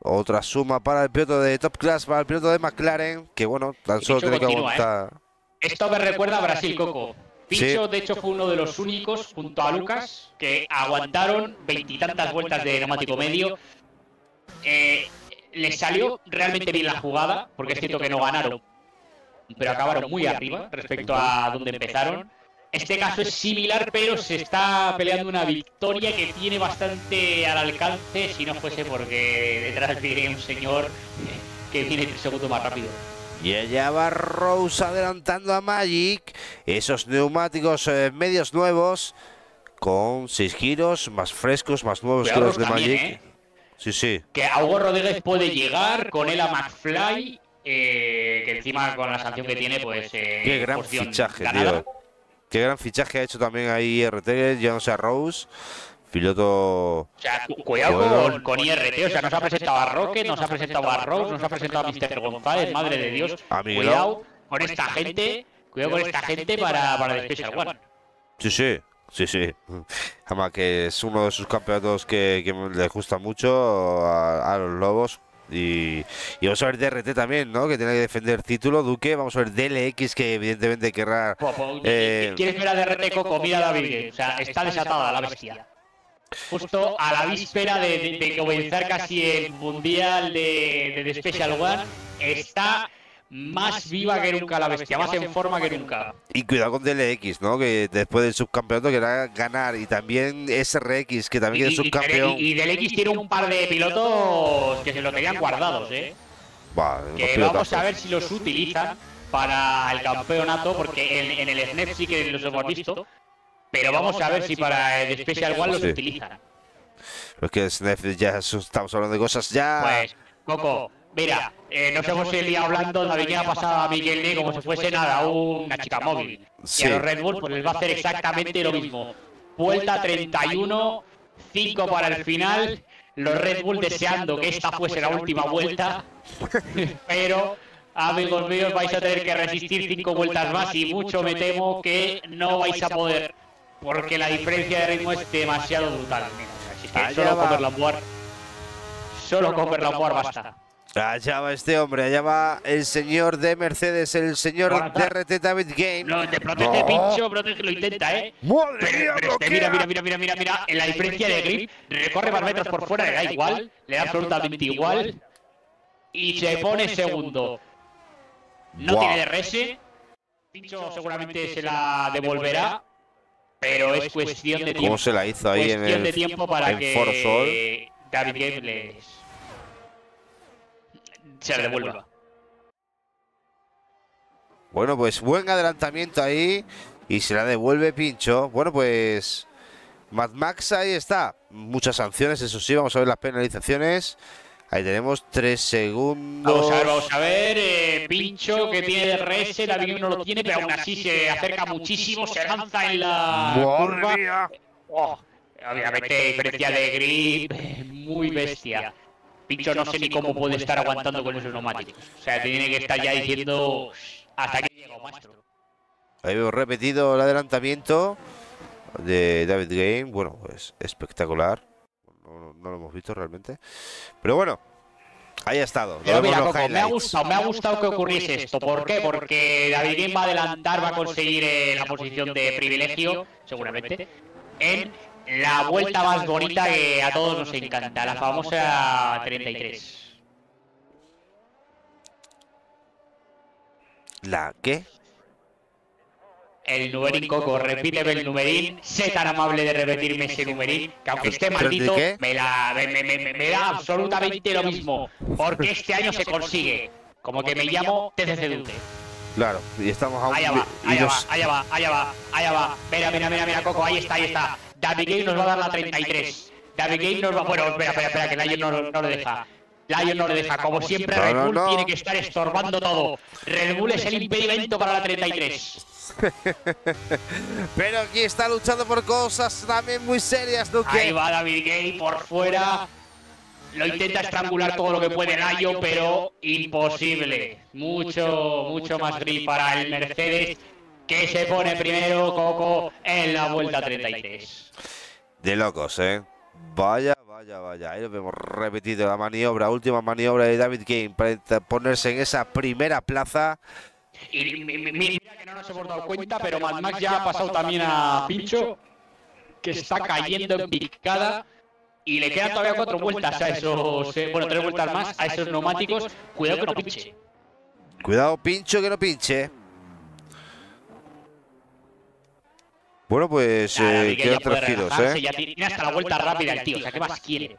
A: Otra suma para el piloto de Top Class, para el piloto de McLaren, que bueno, tan solo tiene que aguantar. ¿eh?
B: Esto me recuerda a Brasil, Coco. Picho, de hecho, fue uno de los únicos, junto a Lucas, que aguantaron veintitantas vueltas de neumático medio. Eh, les salió realmente bien la jugada, porque es cierto que no ganaron, pero acabaron muy arriba respecto a donde empezaron. Este caso es similar, pero se está peleando una victoria que tiene bastante al alcance, si no fuese porque detrás viene un señor que viene tres segundos más rápido.
A: Y allá va Rose adelantando a Magic. Esos neumáticos eh, medios nuevos con seis giros más frescos, más nuevos que los de Magic. ¿eh? Sí, sí.
B: Que Hugo Rodríguez puede llegar con él a McFly, eh, que encima con la sanción que tiene, pues.
A: Qué gran fichaje, tío. Qué gran fichaje ha hecho también ahí IRT, llevándose a Rose. Piloto.
B: O sea, cuidado con, IRT. O sea, nos ha presentado a Rocket, nos ha presentado a Rose, nos ha presentado a Mr. González, madre de Dios. Cuidado con esta gente. Cuidado con esta gente para, para el Special One.
A: Sí, sí. Sí, sí. Además que es uno de sus campeonatos que, que le gusta mucho a los Lobos. Y, vamos a ver DRT también, ¿no? Que tiene que defender título. Duque, vamos a ver DLX, que evidentemente querrá.
B: Eh... ¿Quieres ver a DRT Coco? Mira David. O sea, está desatada la bestia. Justo a la víspera de, comenzar casi el mundial de, de, Special One, está más viva que nunca la bestia, más en forma que nunca.
A: Y cuidado con DLX, ¿no? Que después del subcampeonato querrá ganar. Y también SRX, que también es subcampeón.
B: Y, DLX tiene un par de pilotos que se lo tenían guardados, ¿eh? que vamos a ver si los utilizan para el campeonato, porque en, el SNEP sí que los hemos visto. Pero vamos a ver si para el Special One los utilizan.
A: Pues que SNEP ya estamos hablando de cosas ya.
B: Pues, Coco, Mira, eh, nos hemos ido hablando la avenida pasada a Miguel Lee como si fuese nada, una chica móvil. Y a los Red Bull pues les va a hacer exactamente lo mismo. Vuelta 31, 5 para el final. Los Red Bull deseando que esta fuese la última vuelta. *laughs* Pero, amigos míos, vais a tener que resistir 5 vueltas más y mucho me temo que no vais a poder. Porque la diferencia de ritmo es demasiado brutal. Así que solo comer la muar. Solo comer la muar basta.
A: Allá va este hombre, allá va el señor de Mercedes, el señor de RT David Game.
B: No, te protege, pincho, protege, lo intenta, ¿eh?
A: ¡Madre
B: este, mira, mira, mira, mira, mira, mira, en la diferencia de grip, recorre más metros por fuera, le da igual, le da absolutamente igual. Y se pone segundo. No tiene DRS. Pincho seguramente se la devolverá, pero es cuestión de tiempo.
A: ¿Cómo se la hizo ahí en el,
B: de tiempo para que David Game les se devuelva.
A: Bueno, pues buen adelantamiento ahí y se la devuelve Pincho. Bueno, pues Mad Max ahí está. Muchas sanciones, eso sí, vamos a ver las penalizaciones. Ahí tenemos tres segundos.
B: Vamos a ver, vamos a ver. Eh, Pincho que tiene DRS, David no lo tiene, pero aún así se acerca muchísimo, se lanza en la curva. Oh, obviamente diferencia de grip, muy bestia. Pincho no sé ni cómo puede estar aguantando con esos neumáticos. O sea, tiene que estar ya diciendo hasta que llega maestro.
A: Ahí veo repetido el adelantamiento de David Game. Bueno, pues espectacular. No, lo hemos visto realmente. Pero bueno, ahí ha estado.
B: Pero mira, Coco, me ha gustado, me ha gustado que ocurriese esto. ¿Por qué? Porque David Game va a adelantar, va a conseguir eh, la posición de privilegio, seguramente, en la vuelta más bonita que a todos nos encanta, la famosa 33.
A: ¿La qué?
B: El numerín Coco, repíteme el numerín, sé tan amable de repetirme ese numerín, que aunque esté maldito, me, la, me, da absolutamente lo mismo, porque este año se consigue, como que me llamo TCC
A: Claro, y estamos aún...
B: Allá va, allá va, allá va, allá va, allá va, mira, mira, mira, mira, Coco, ahí está, ahí está, David Game nos va a dar la 33. David Game nos va. Bueno, espera, espera, espera, que Lion no, no lo deja. Lion no lo deja. Como siempre, Red Bull tiene que estar estorbando todo. Red Bull es el impedimento para la 33. *laughs*
A: Pero aquí está luchando por cosas también muy serias, Duque.
B: Ahí va David Gay por fuera. Lo intenta estrangular todo lo que puede Lion, pero imposible. Mucho, mucho más grip para el Mercedes que se pone primero Coco en la vuelta 33.
A: De locos, ¿eh? Vaya, vaya, vaya. Ahí lo vemos repetido la maniobra, última maniobra de David King para ponerse en esa primera plaza.
B: Y mira que no nos hemos dado cuenta, pero Mad Max ya ha pasado también a Pincho, que está cayendo en picada. Y le quedan todavía cuatro vueltas a esos, eh, bueno, tres vueltas más a esos neumáticos. Cuidado que no pinche.
A: Cuidado, Pincho, que no pinche. Bueno, pues eh, quedan tres giros, ¿eh?
B: Ya tiene hasta la vuelta rápida el tío, o sea, ¿qué más quiere?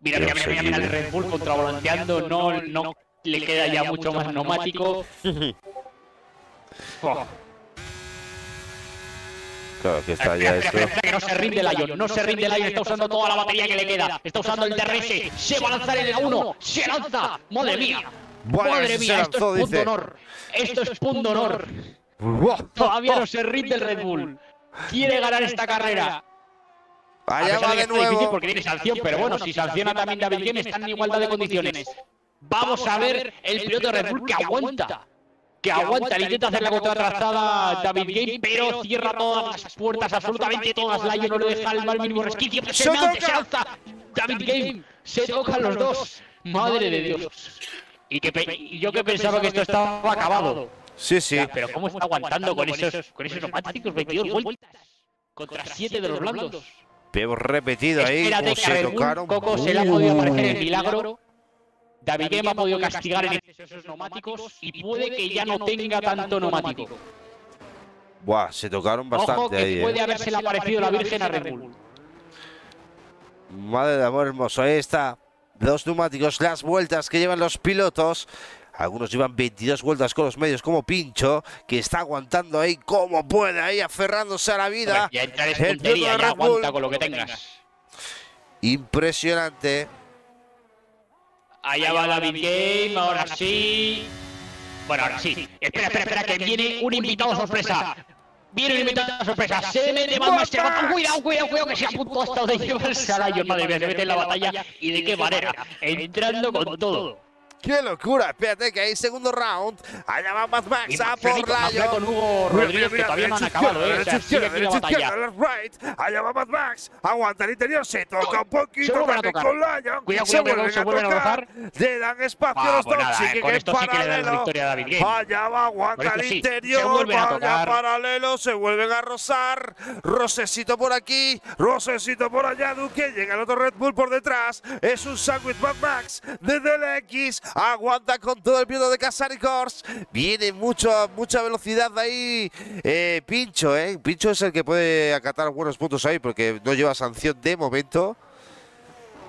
B: Mira, mira, mira, mira, el Red Bull contravolanteando, no, no le queda ya mucho más neumático. *laughs*
A: oh. Claro, que está ya esto.
B: que no se rinde Lion, no se rinde Lion, está usando toda la batería que le queda, está usando el DRS, se va a lanzar en el 1, se lanza, madre mía, madre mía, esto es punto honor, esto es punto honor. Todavía no *laughs* se rinde el Red Bull. Quiere ganar esta carrera.
A: Allá va de nuevo.
B: Porque tiene sanción, pero bueno, si sanciona también David Game, están en igualdad de condiciones. Vamos a ver el piloto de Red Bull que aguanta. Que aguanta, le intenta hacer la contratrazada David Game, pero cierra todas las puertas, absolutamente todas. Lion no le deja el mínimo resquicio. Se, se alza David Game. Se tocan los dos. Madre de Dios. Y, que, yo que pensaba que esto estaba acabado.
A: Sí, sí.
B: pero ¿cómo está aguantando con esos, con esos neumáticos 22 vueltas? Contra 7 de los blandos.
A: Hemos repetido ahí cómo se tocaron.
B: Coco se le ha podido aparecer el milagro. David Game ha podido castigar en esos neumáticos y puede que ya no tenga tanto neumático.
A: Buah, se tocaron bastante
B: Ojo que
A: ahí.
B: Puede
A: eh.
B: haberse aparecido la Virgen a Red Bull.
A: Madre de amor hermoso, ahí está. Dos neumáticos, las vueltas que llevan los pilotos. Algunos llevan 22 vueltas con los medios como Pincho, que está aguantando ahí como puede, ahí aferrándose a la vida.
B: ya el puntería, ya aguanta con lo que tengas.
A: Impresionante.
B: Allá va David Game, ahora sí. Bueno, ahora sí. Espera, espera, espera, que viene un invitado sorpresa. Viene un invitado sorpresa. Se mete más Cuidado, cuidado, cuidado, que se ha punto hasta de llevarse a Lion. Madre mía, se mete en la batalla. ¿Y de qué manera? Entrando con todo.
A: ¡Qué locura! Espérate que hay segundo round. Allá va Mad Max a por Lion.
B: con Hugo Rodríguez que todavía no han acabado, ¿eh?
A: Right. Allá va Mad Max. Aguanta el interior. Se toca un poquito también con Lion.
B: Cuidado, se vuelven, se vuelven a tocar.
A: Le dan espacio a los
B: pues
A: dos.
B: Nada,
A: Sigue
B: con esto sí que le dan la victoria a David Game.
A: Allá va, aguanta el interior. Vaya paralelo. Se vuelven a rozar. Rosecito por aquí. Rosecito por allá. Duque. Llega el otro Red Bull por detrás. Es un sándwich Mad Max desde el X. Aguanta con todo el miedo de Casaricors. Viene mucho, mucha velocidad de ahí. Eh, Pincho, ¿eh? Pincho es el que puede acatar buenos puntos ahí porque no lleva sanción de momento.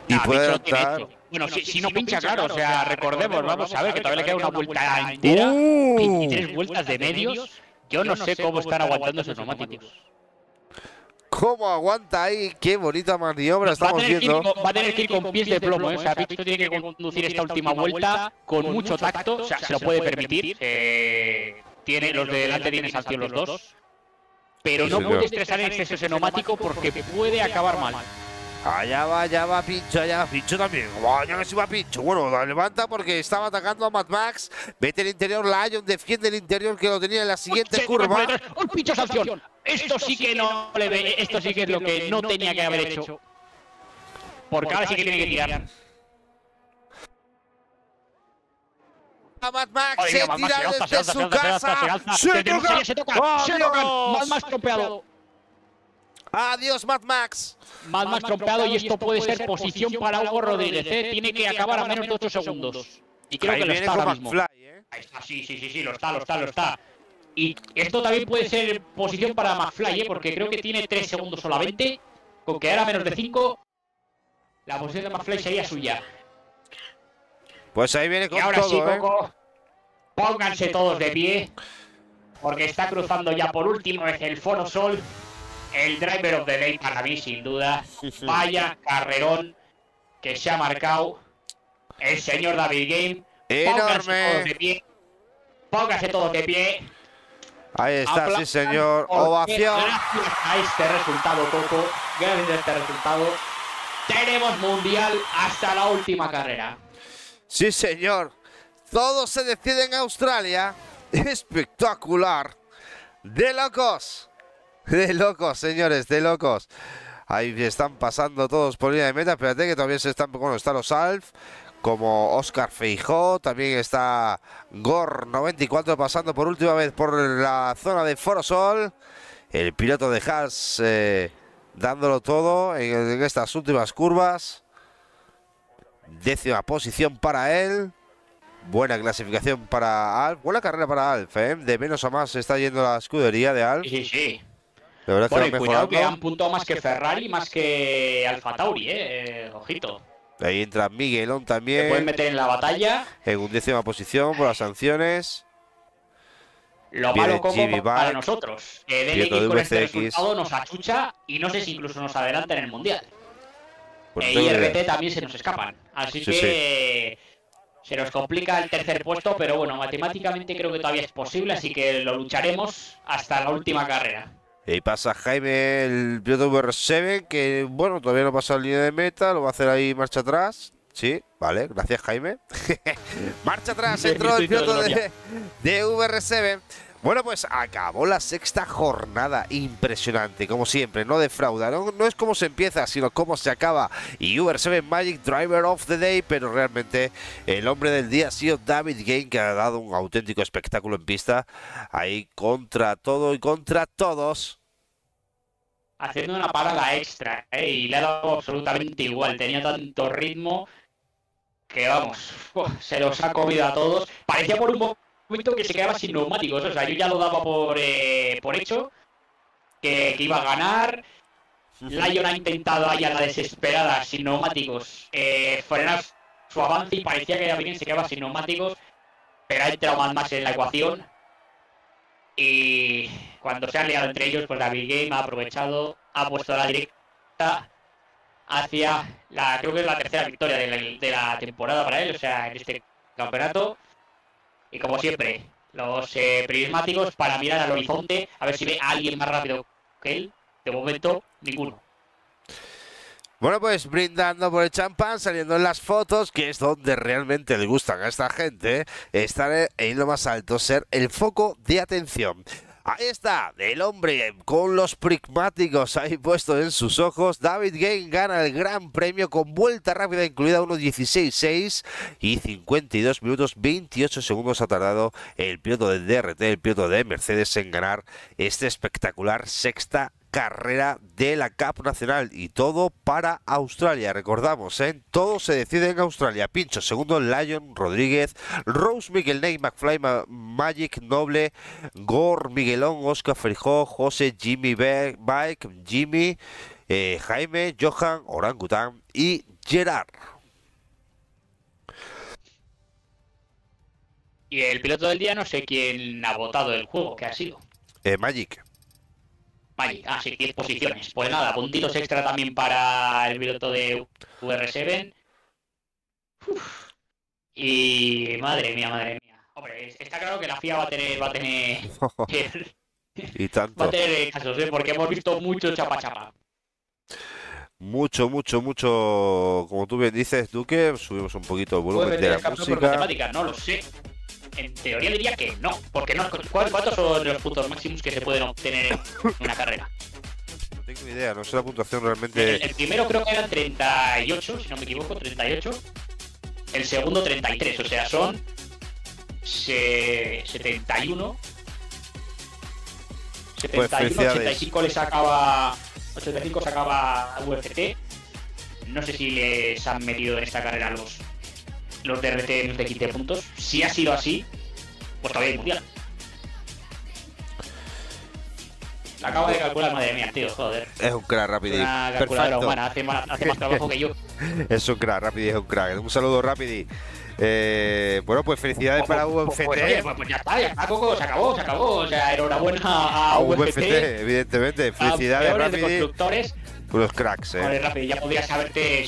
A: Y puede adelantar.
B: Bueno, si, si, no pincha, claro, o sea, recordemos, vamos a ver que todavía le queda una vuelta entera y tres vueltas de medios. Yo no sé cómo están aguantando esos neumáticos.
A: Cómo aguanta ahí. Qué bonita maniobra estamos viendo.
B: va a tener que ir con pies de plomo. ¿eh? O sea, Picho tiene que conducir esta última vuelta con mucho tacto. O sea, se lo puede permitir. Eh, tiene, los de delante tienen sanción los dos. Pero no puede estresar en exceso neumático porque puede acabar mal.
A: Allá va, allá va Pincho, allá va Pincho también. Vaya que se va Pincho. Bueno, la levanta porque estaba atacando a Mad Max. Vete el interior, Lion defiende el interior que lo tenía en la siguiente curva.
B: ¡Un Pincho sanción! Esto sí que no le ve, esto sí que es lo que no tenía que haber hecho. Porque ahora sí que tiene que tirar.
A: A Mad Max se tira desde su casa.
B: Se toca, se toca, se toca. Mad Max tropeado.
A: Adiós, Mad Max.
B: Mad Max trompeado y esto puede ser posición para Hugo Rodríguez. ¿eh? Tiene que acabar a menos de 8 segundos. Y creo que lo está ahora mismo. ¿eh? Ahí está, sí, sí, sí, sí, lo está, lo está, lo está. Y esto también puede ser posición para McFly, ¿eh? porque creo que tiene 3 segundos solamente. Con que ahora menos de 5, la posición de McFly sería suya.
A: Pues ahí viene con y
B: ahora
A: sí,
B: ¿eh? Coco, pónganse todos de pie. Porque está cruzando ya por última vez el Foro Sol el driver of the day para mí, sin duda. Vaya carrerón que se ha marcado el señor David Game.
A: Enorme.
B: de pie. Póngase todos de pie.
A: Ahí está, sí señor. Ovación.
B: Gracias a este resultado, Coco. Gracias a este resultado. Tenemos mundial hasta la última carrera.
A: Sí, señor. Todo se decide en Australia. *laughs* Espectacular. De locos. De locos, señores, de locos. Ahí están pasando todos por línea de meta. Espérate que todavía se están. Bueno, están los Alf. Como Oscar Feijó. También está Gor 94 pasando por última vez por la zona de Forosol. El piloto de Haas eh, dándolo todo en, estas últimas curvas. Décima posición para él. Buena clasificación para Alf. Buena carrera para Alf. ¿eh? De menos a más está yendo la escudería de Alf.
B: Sí, sí. La bueno, que cuidado que han puntuado más que Ferrari, más que Alfa Tauri, eh, eh ojito.
A: Ahí entra Miguelón también.
B: Se pueden meter en la batalla.
A: En undécima posición por las sanciones.
B: Lo malo como para nosotros. Que DLX con este resultado nos achucha y no sé si incluso nos adelanta en el Mundial. Pues e IRT también se nos escapan. Así que se nos complica el tercer puesto, pero bueno, matemáticamente creo que todavía es posible, así que lo lucharemos hasta la última carrera.
A: Y pasa Jaime, el piloto VR7, que bueno, todavía no pasa la línea de meta, lo va a hacer ahí marcha atrás. Sí, vale, gracias Jaime. *laughs* marcha atrás, entró el piloto de, de VR7. Bueno, pues acabó la sexta jornada. Impresionante, como siempre, no defrauda. No, es como se empieza, sino cómo se acaba. Y Uber 7 Magic Driver of the Day, pero realmente el hombre del día ha sido David Gain, que ha dado un auténtico espectáculo en pista. Ahí contra todo y contra todos.
B: Haciendo una parada extra, ¿eh? y le ha dado absolutamente igual. Tenía tanto ritmo que, vamos, *laughs* se los ha comido a todos. Parecía por un que se quedaba sin neumáticos. O sea, yo ya lo daba por, eh, por hecho que, iba a ganar. Lion ha intentado ahí a la desesperada, sin neumáticos, eh, frenar su avance y parecía que David se quedaba sin neumáticos, pero ha entrado más, más en la ecuación. Y cuando se han liado entre ellos, pues David Game ha aprovechado, ha puesto la directa hacia la, creo que es la tercera victoria de la, de la temporada para él, o sea, en este campeonato. Y como siempre, los eh, prismáticos para mirar al horizonte, a ver si ve a alguien más rápido que él. De momento, ninguno.
A: Bueno, pues brindando por el champán, saliendo en las fotos, que es donde realmente le gustan a esta gente, estar en lo más alto, ser el foco de atención. Ahí está, el hombre con los prigmáticos ahí puestos en sus ojos. David Gain gana el gran premio con vuelta rápida incluida 1.16.6 y 52 minutos 28 segundos ha tardado el piloto de DRT, el piloto de Mercedes en ganar este espectacular sexta carrera de la Cup Nacional y todo para Australia. Recordamos, ¿eh? todo se decide en Australia. Pincho, segundo Lion Rodríguez, Rose Miguel Ney, McFly Magic Noble, Gore Miguelón, Oscar Ferijó, José Jimmy Bike, Jimmy, eh, Jaime, Johan, Orangután y Gerard.
B: Y el piloto del día no sé quién ha votado el juego, que ha sido.
A: Eh, Magic.
B: Vale, ah, sí, 10 posiciones. Pues nada, puntitos extra también para el piloto de VR7. Y madre mía, madre mía. Hombre, está claro que la FIA va a tener, va a tener, *laughs*
A: y tanto.
B: va a tener casos, ¿eh? porque hemos visto mucho chapa chapa.
A: Mucho, mucho, mucho, como tú bien dices, Duque, subimos un poquito el volumen de la música.
B: no lo sé. En teoría diría que no, porque no, ¿cuántos son los puntos máximos que se pueden obtener en una carrera?
A: No tengo idea, no sé la puntuación realmente.
B: El, primero creo que eran 38, si no me equivoco, 38. El segundo 33, o sea, son 71. 71, 85 les acaba 85 sacaba UFC. No sé si les han metido en esta carrera los, los DRT de 15 puntos. Si ha sido así, pues todavía hay mundial. La acabo de calcular, madre mía, tío, joder.
A: Es un crack rápido.
B: Una calculadora humana, hace más, hace más trabajo que yo. *laughs*
A: es un crack, rápido, es un crack. Un saludo rápido. Eh, bueno, pues felicidades para UFC.
B: Pues, pues, pues, pues, ya está, ya está, Coco, se acabó, se acabó. O sea, enhorabuena a, a
A: UFC. evidentemente. Felicidades, Rapidi.
B: constructores.
A: Unos cracks, eh.
B: Vale, Rapidi, ya podrías haberte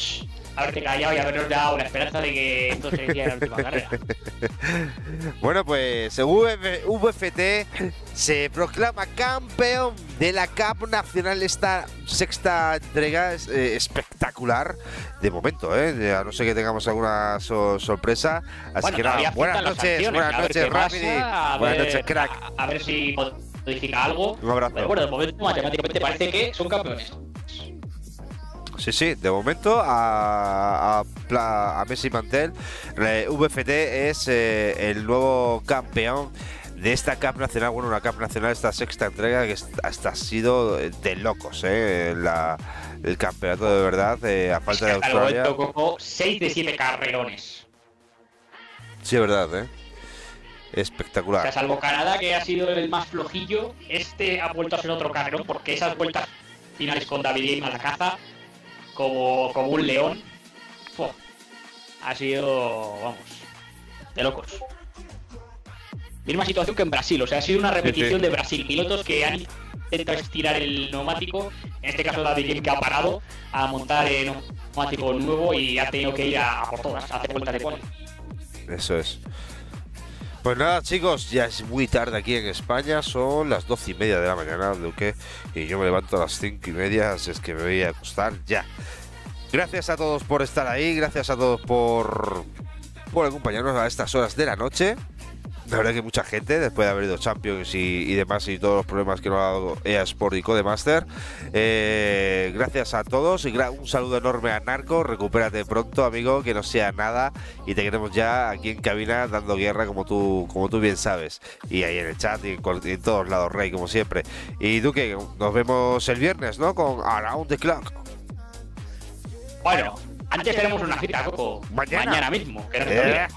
B: haberte callado y habernos dado la esperanza de que esto se hiciera la última carrera. *laughs*
A: bueno, pues VFT se proclama campeón de la Cup Nacional esta sexta entrega es, eh, espectacular de momento, ¿eh? A no ser que tengamos alguna sorpresa. Así que nada, buenas noches, buenas noches, Rapidi. Buenas noches, crack.
B: A, ver si modifica algo.
A: Un abrazo.
B: Pero bueno, de momento matemáticamente parece que son campeones.
A: Sí, sí, de momento a, a, Messi Mantel, VFT es eh, el nuevo campeón de esta Cup Nacional, bueno, una Cup Nacional, esta sexta entrega que hasta ha sido de locos, ¿eh? el campeonato de verdad, eh, a falta de Australia.
B: 6 de 7 carrerones.
A: Sí, es verdad, ¿eh? Espectacular. O
B: sea, salvo Canadá, que ha sido el más flojillo, este ha vuelto a ser otro carrerón, porque esas vueltas finales con David a la caza como, como un león. ha sido, vamos, de locos. Misma situación que en Brasil, o sea, ha sido una repetición de Brasil. Pilotos que han intentado estirar el neumático, en este caso David que ha parado a montar el neumático nuevo y ha tenido que ir a, por todas, a hacer vueltas de cual.
A: Eso es. Pues nada, chicos, ya es muy tarde aquí en España, son las doce y media de la mañana, Duque, y yo me levanto a las cinco y media, así es que me voy a acostar ya. Gracias a todos por estar ahí, gracias a todos por, por acompañarnos a estas horas de la noche. La verdad que mucha gente, después de haber ido Champions y, demás y todos los problemas que nos ha dado EA Sport y Codemaster. Eh, gracias a todos y un saludo enorme a Narco. Recupérate pronto, amigo, que no sea nada. Y te queremos ya aquí en cabina dando guerra como tú, como tú bien sabes. Y ahí en el chat y en, todos lados, Rey, como siempre. Y Duque, nos vemos el viernes, ¿no? Con Around the Clock.
B: Bueno, antes tenemos una cita, Coco. Mañana, mismo.
A: Eh,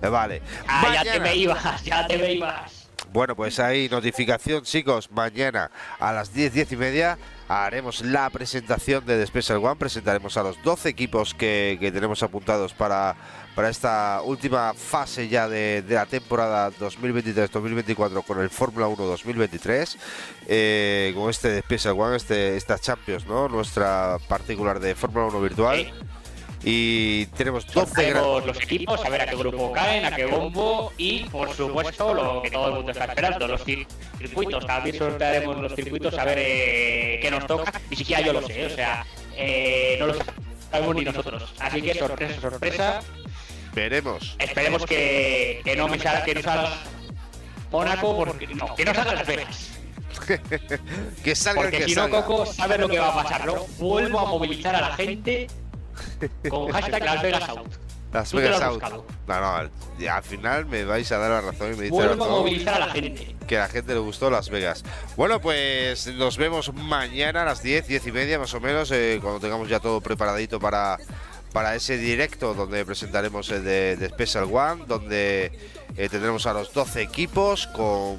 A: *laughs* vale.
B: Ah, ya te me ibas, ya te me ibas.
A: Bueno, pues hay notificación, chicos. Mañana a las 10, 10 y media haremos la presentación de The Special One. Presentaremos a los 12 equipos que, que tenemos apuntados para para esta última fase ya de, la temporada 2023-2024 con el Fórmula 1 2023, eh, con este de Special One, este, esta Champions, ¿no? Nuestra particular de Fórmula 1 virtual. Y tenemos 12
B: los equipos, a ver a qué grupo caen, a qué bombo y, por supuesto, lo que todo el mundo está esperando, los circuitos. También sortearemos los circuitos a ver eh, qué nos toca. Ni siquiera yo lo sé, o sea, eh, no lo sabemos ni nosotros. Así que sorpresa, sorpresa.
A: Veremos.
B: Esperemos que, que no me salga, que no salga Mónaco, porque no, que no salga Las Vegas. *laughs*
A: que salga
B: Porque
A: que
B: si no, Coco, sabes lo que va a pasar, ¿no? Vuelvo a movilizar a la gente con *laughs* hashtag Las Vegas Out.
A: Las Vegas Out. No, no, al final me vais a dar la razón y me dice
B: Vuelvo a movilizar a la gente.
A: Que a la gente le gustó Las Vegas. Bueno, pues nos vemos mañana a las 10, 10 y media más o menos, eh, cuando tengamos ya todo preparadito para para ese directo donde presentaremos el de, Special One, donde eh, tendremos a los 12 equipos con,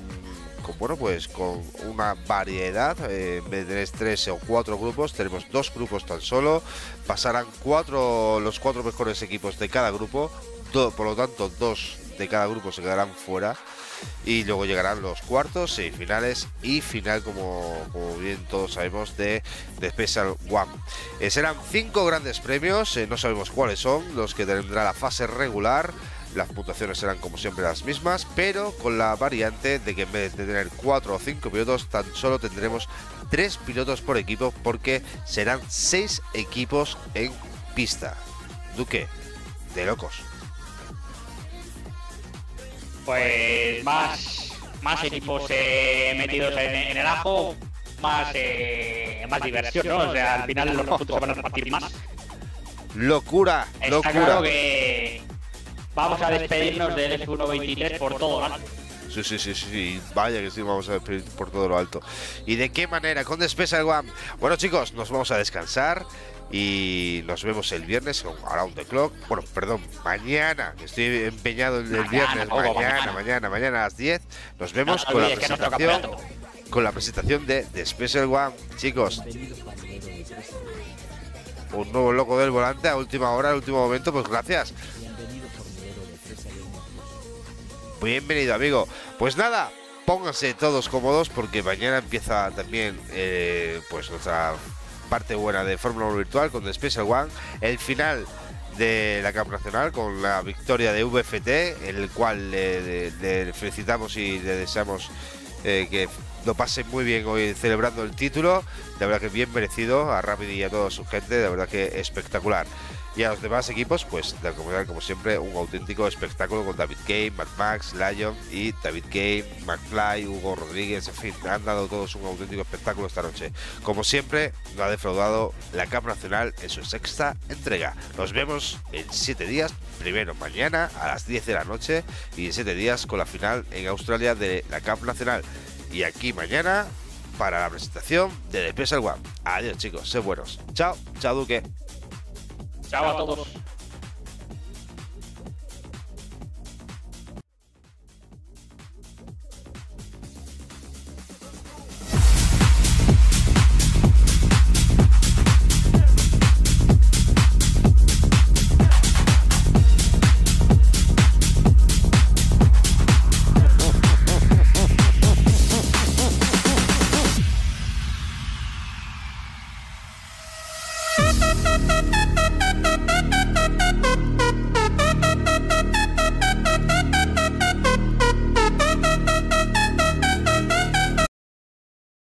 A: bueno pues con una variedad. Eh, en vez de tener tres o cuatro grupos, tenemos dos grupos tan solo. Pasarán cuatro los cuatro mejores equipos de cada grupo. por lo tanto, dos de cada grupo se quedarán fuera. Y luego llegarán los cuartos, semifinales y final, como, bien todos sabemos, de, de Special One. Eh, serán cinco grandes premios, eh, no sabemos cuáles son, los que tendrá la fase regular. Las puntuaciones serán como siempre las mismas, pero con la variante de que en vez de tener cuatro o cinco pilotos, tan solo tendremos tres pilotos por equipo, porque serán seis equipos en pista. Duque, de locos.
B: Pues más, más equipos eh, metidos en, el ajo, más, eh, más diversión, ¿no? O sea, al final los puntos se van a repartir más.
A: Locura,
B: Está
A: locura.
B: claro que vamos a despedirnos del F123 por todo ¿no?
A: Sí, sí, sí, sí, vaya que sí, vamos a despedir por todo lo alto. ¿Y de qué manera? Con Despesa One. Bueno, chicos, nos vamos a descansar y nos vemos el viernes con Around the Clock. Bueno, perdón, mañana, estoy empeñado el, viernes, mañana, mañana, mañana, a las 10. Nos vemos con, la presentación, con la presentación de The Special One. Chicos, un nuevo loco del volante a última hora, al último momento, pues gracias. Bienvenido, amigo. Pues nada, pónganse todos cómodos porque mañana empieza también eh, pues nuestra parte buena de Fórmula 1 virtual con The Special One, el final de la Camp Nacional con la victoria de VFT, el cual le, felicitamos y le deseamos eh, que lo pase muy bien hoy celebrando el título. De verdad que bien merecido a Rapid y a toda su gente, de verdad que espectacular. Y a los demás equipos, pues de comunidad, como siempre, un auténtico espectáculo con David Game, Mad Max, Lion y David Game, McFly, Hugo Rodríguez, en fin, han dado todos un auténtico espectáculo esta noche. Como siempre, no ha defraudado la Cup Nacional en su sexta entrega. Nos vemos en siete días, primero mañana a las 10 de la noche y en siete días con la final en Australia de la Cup Nacional. Y aquí mañana para la presentación de The Special One. Adiós chicos, sé buenos. Chao, chao Duque.
B: Chao a todos.
C: Thank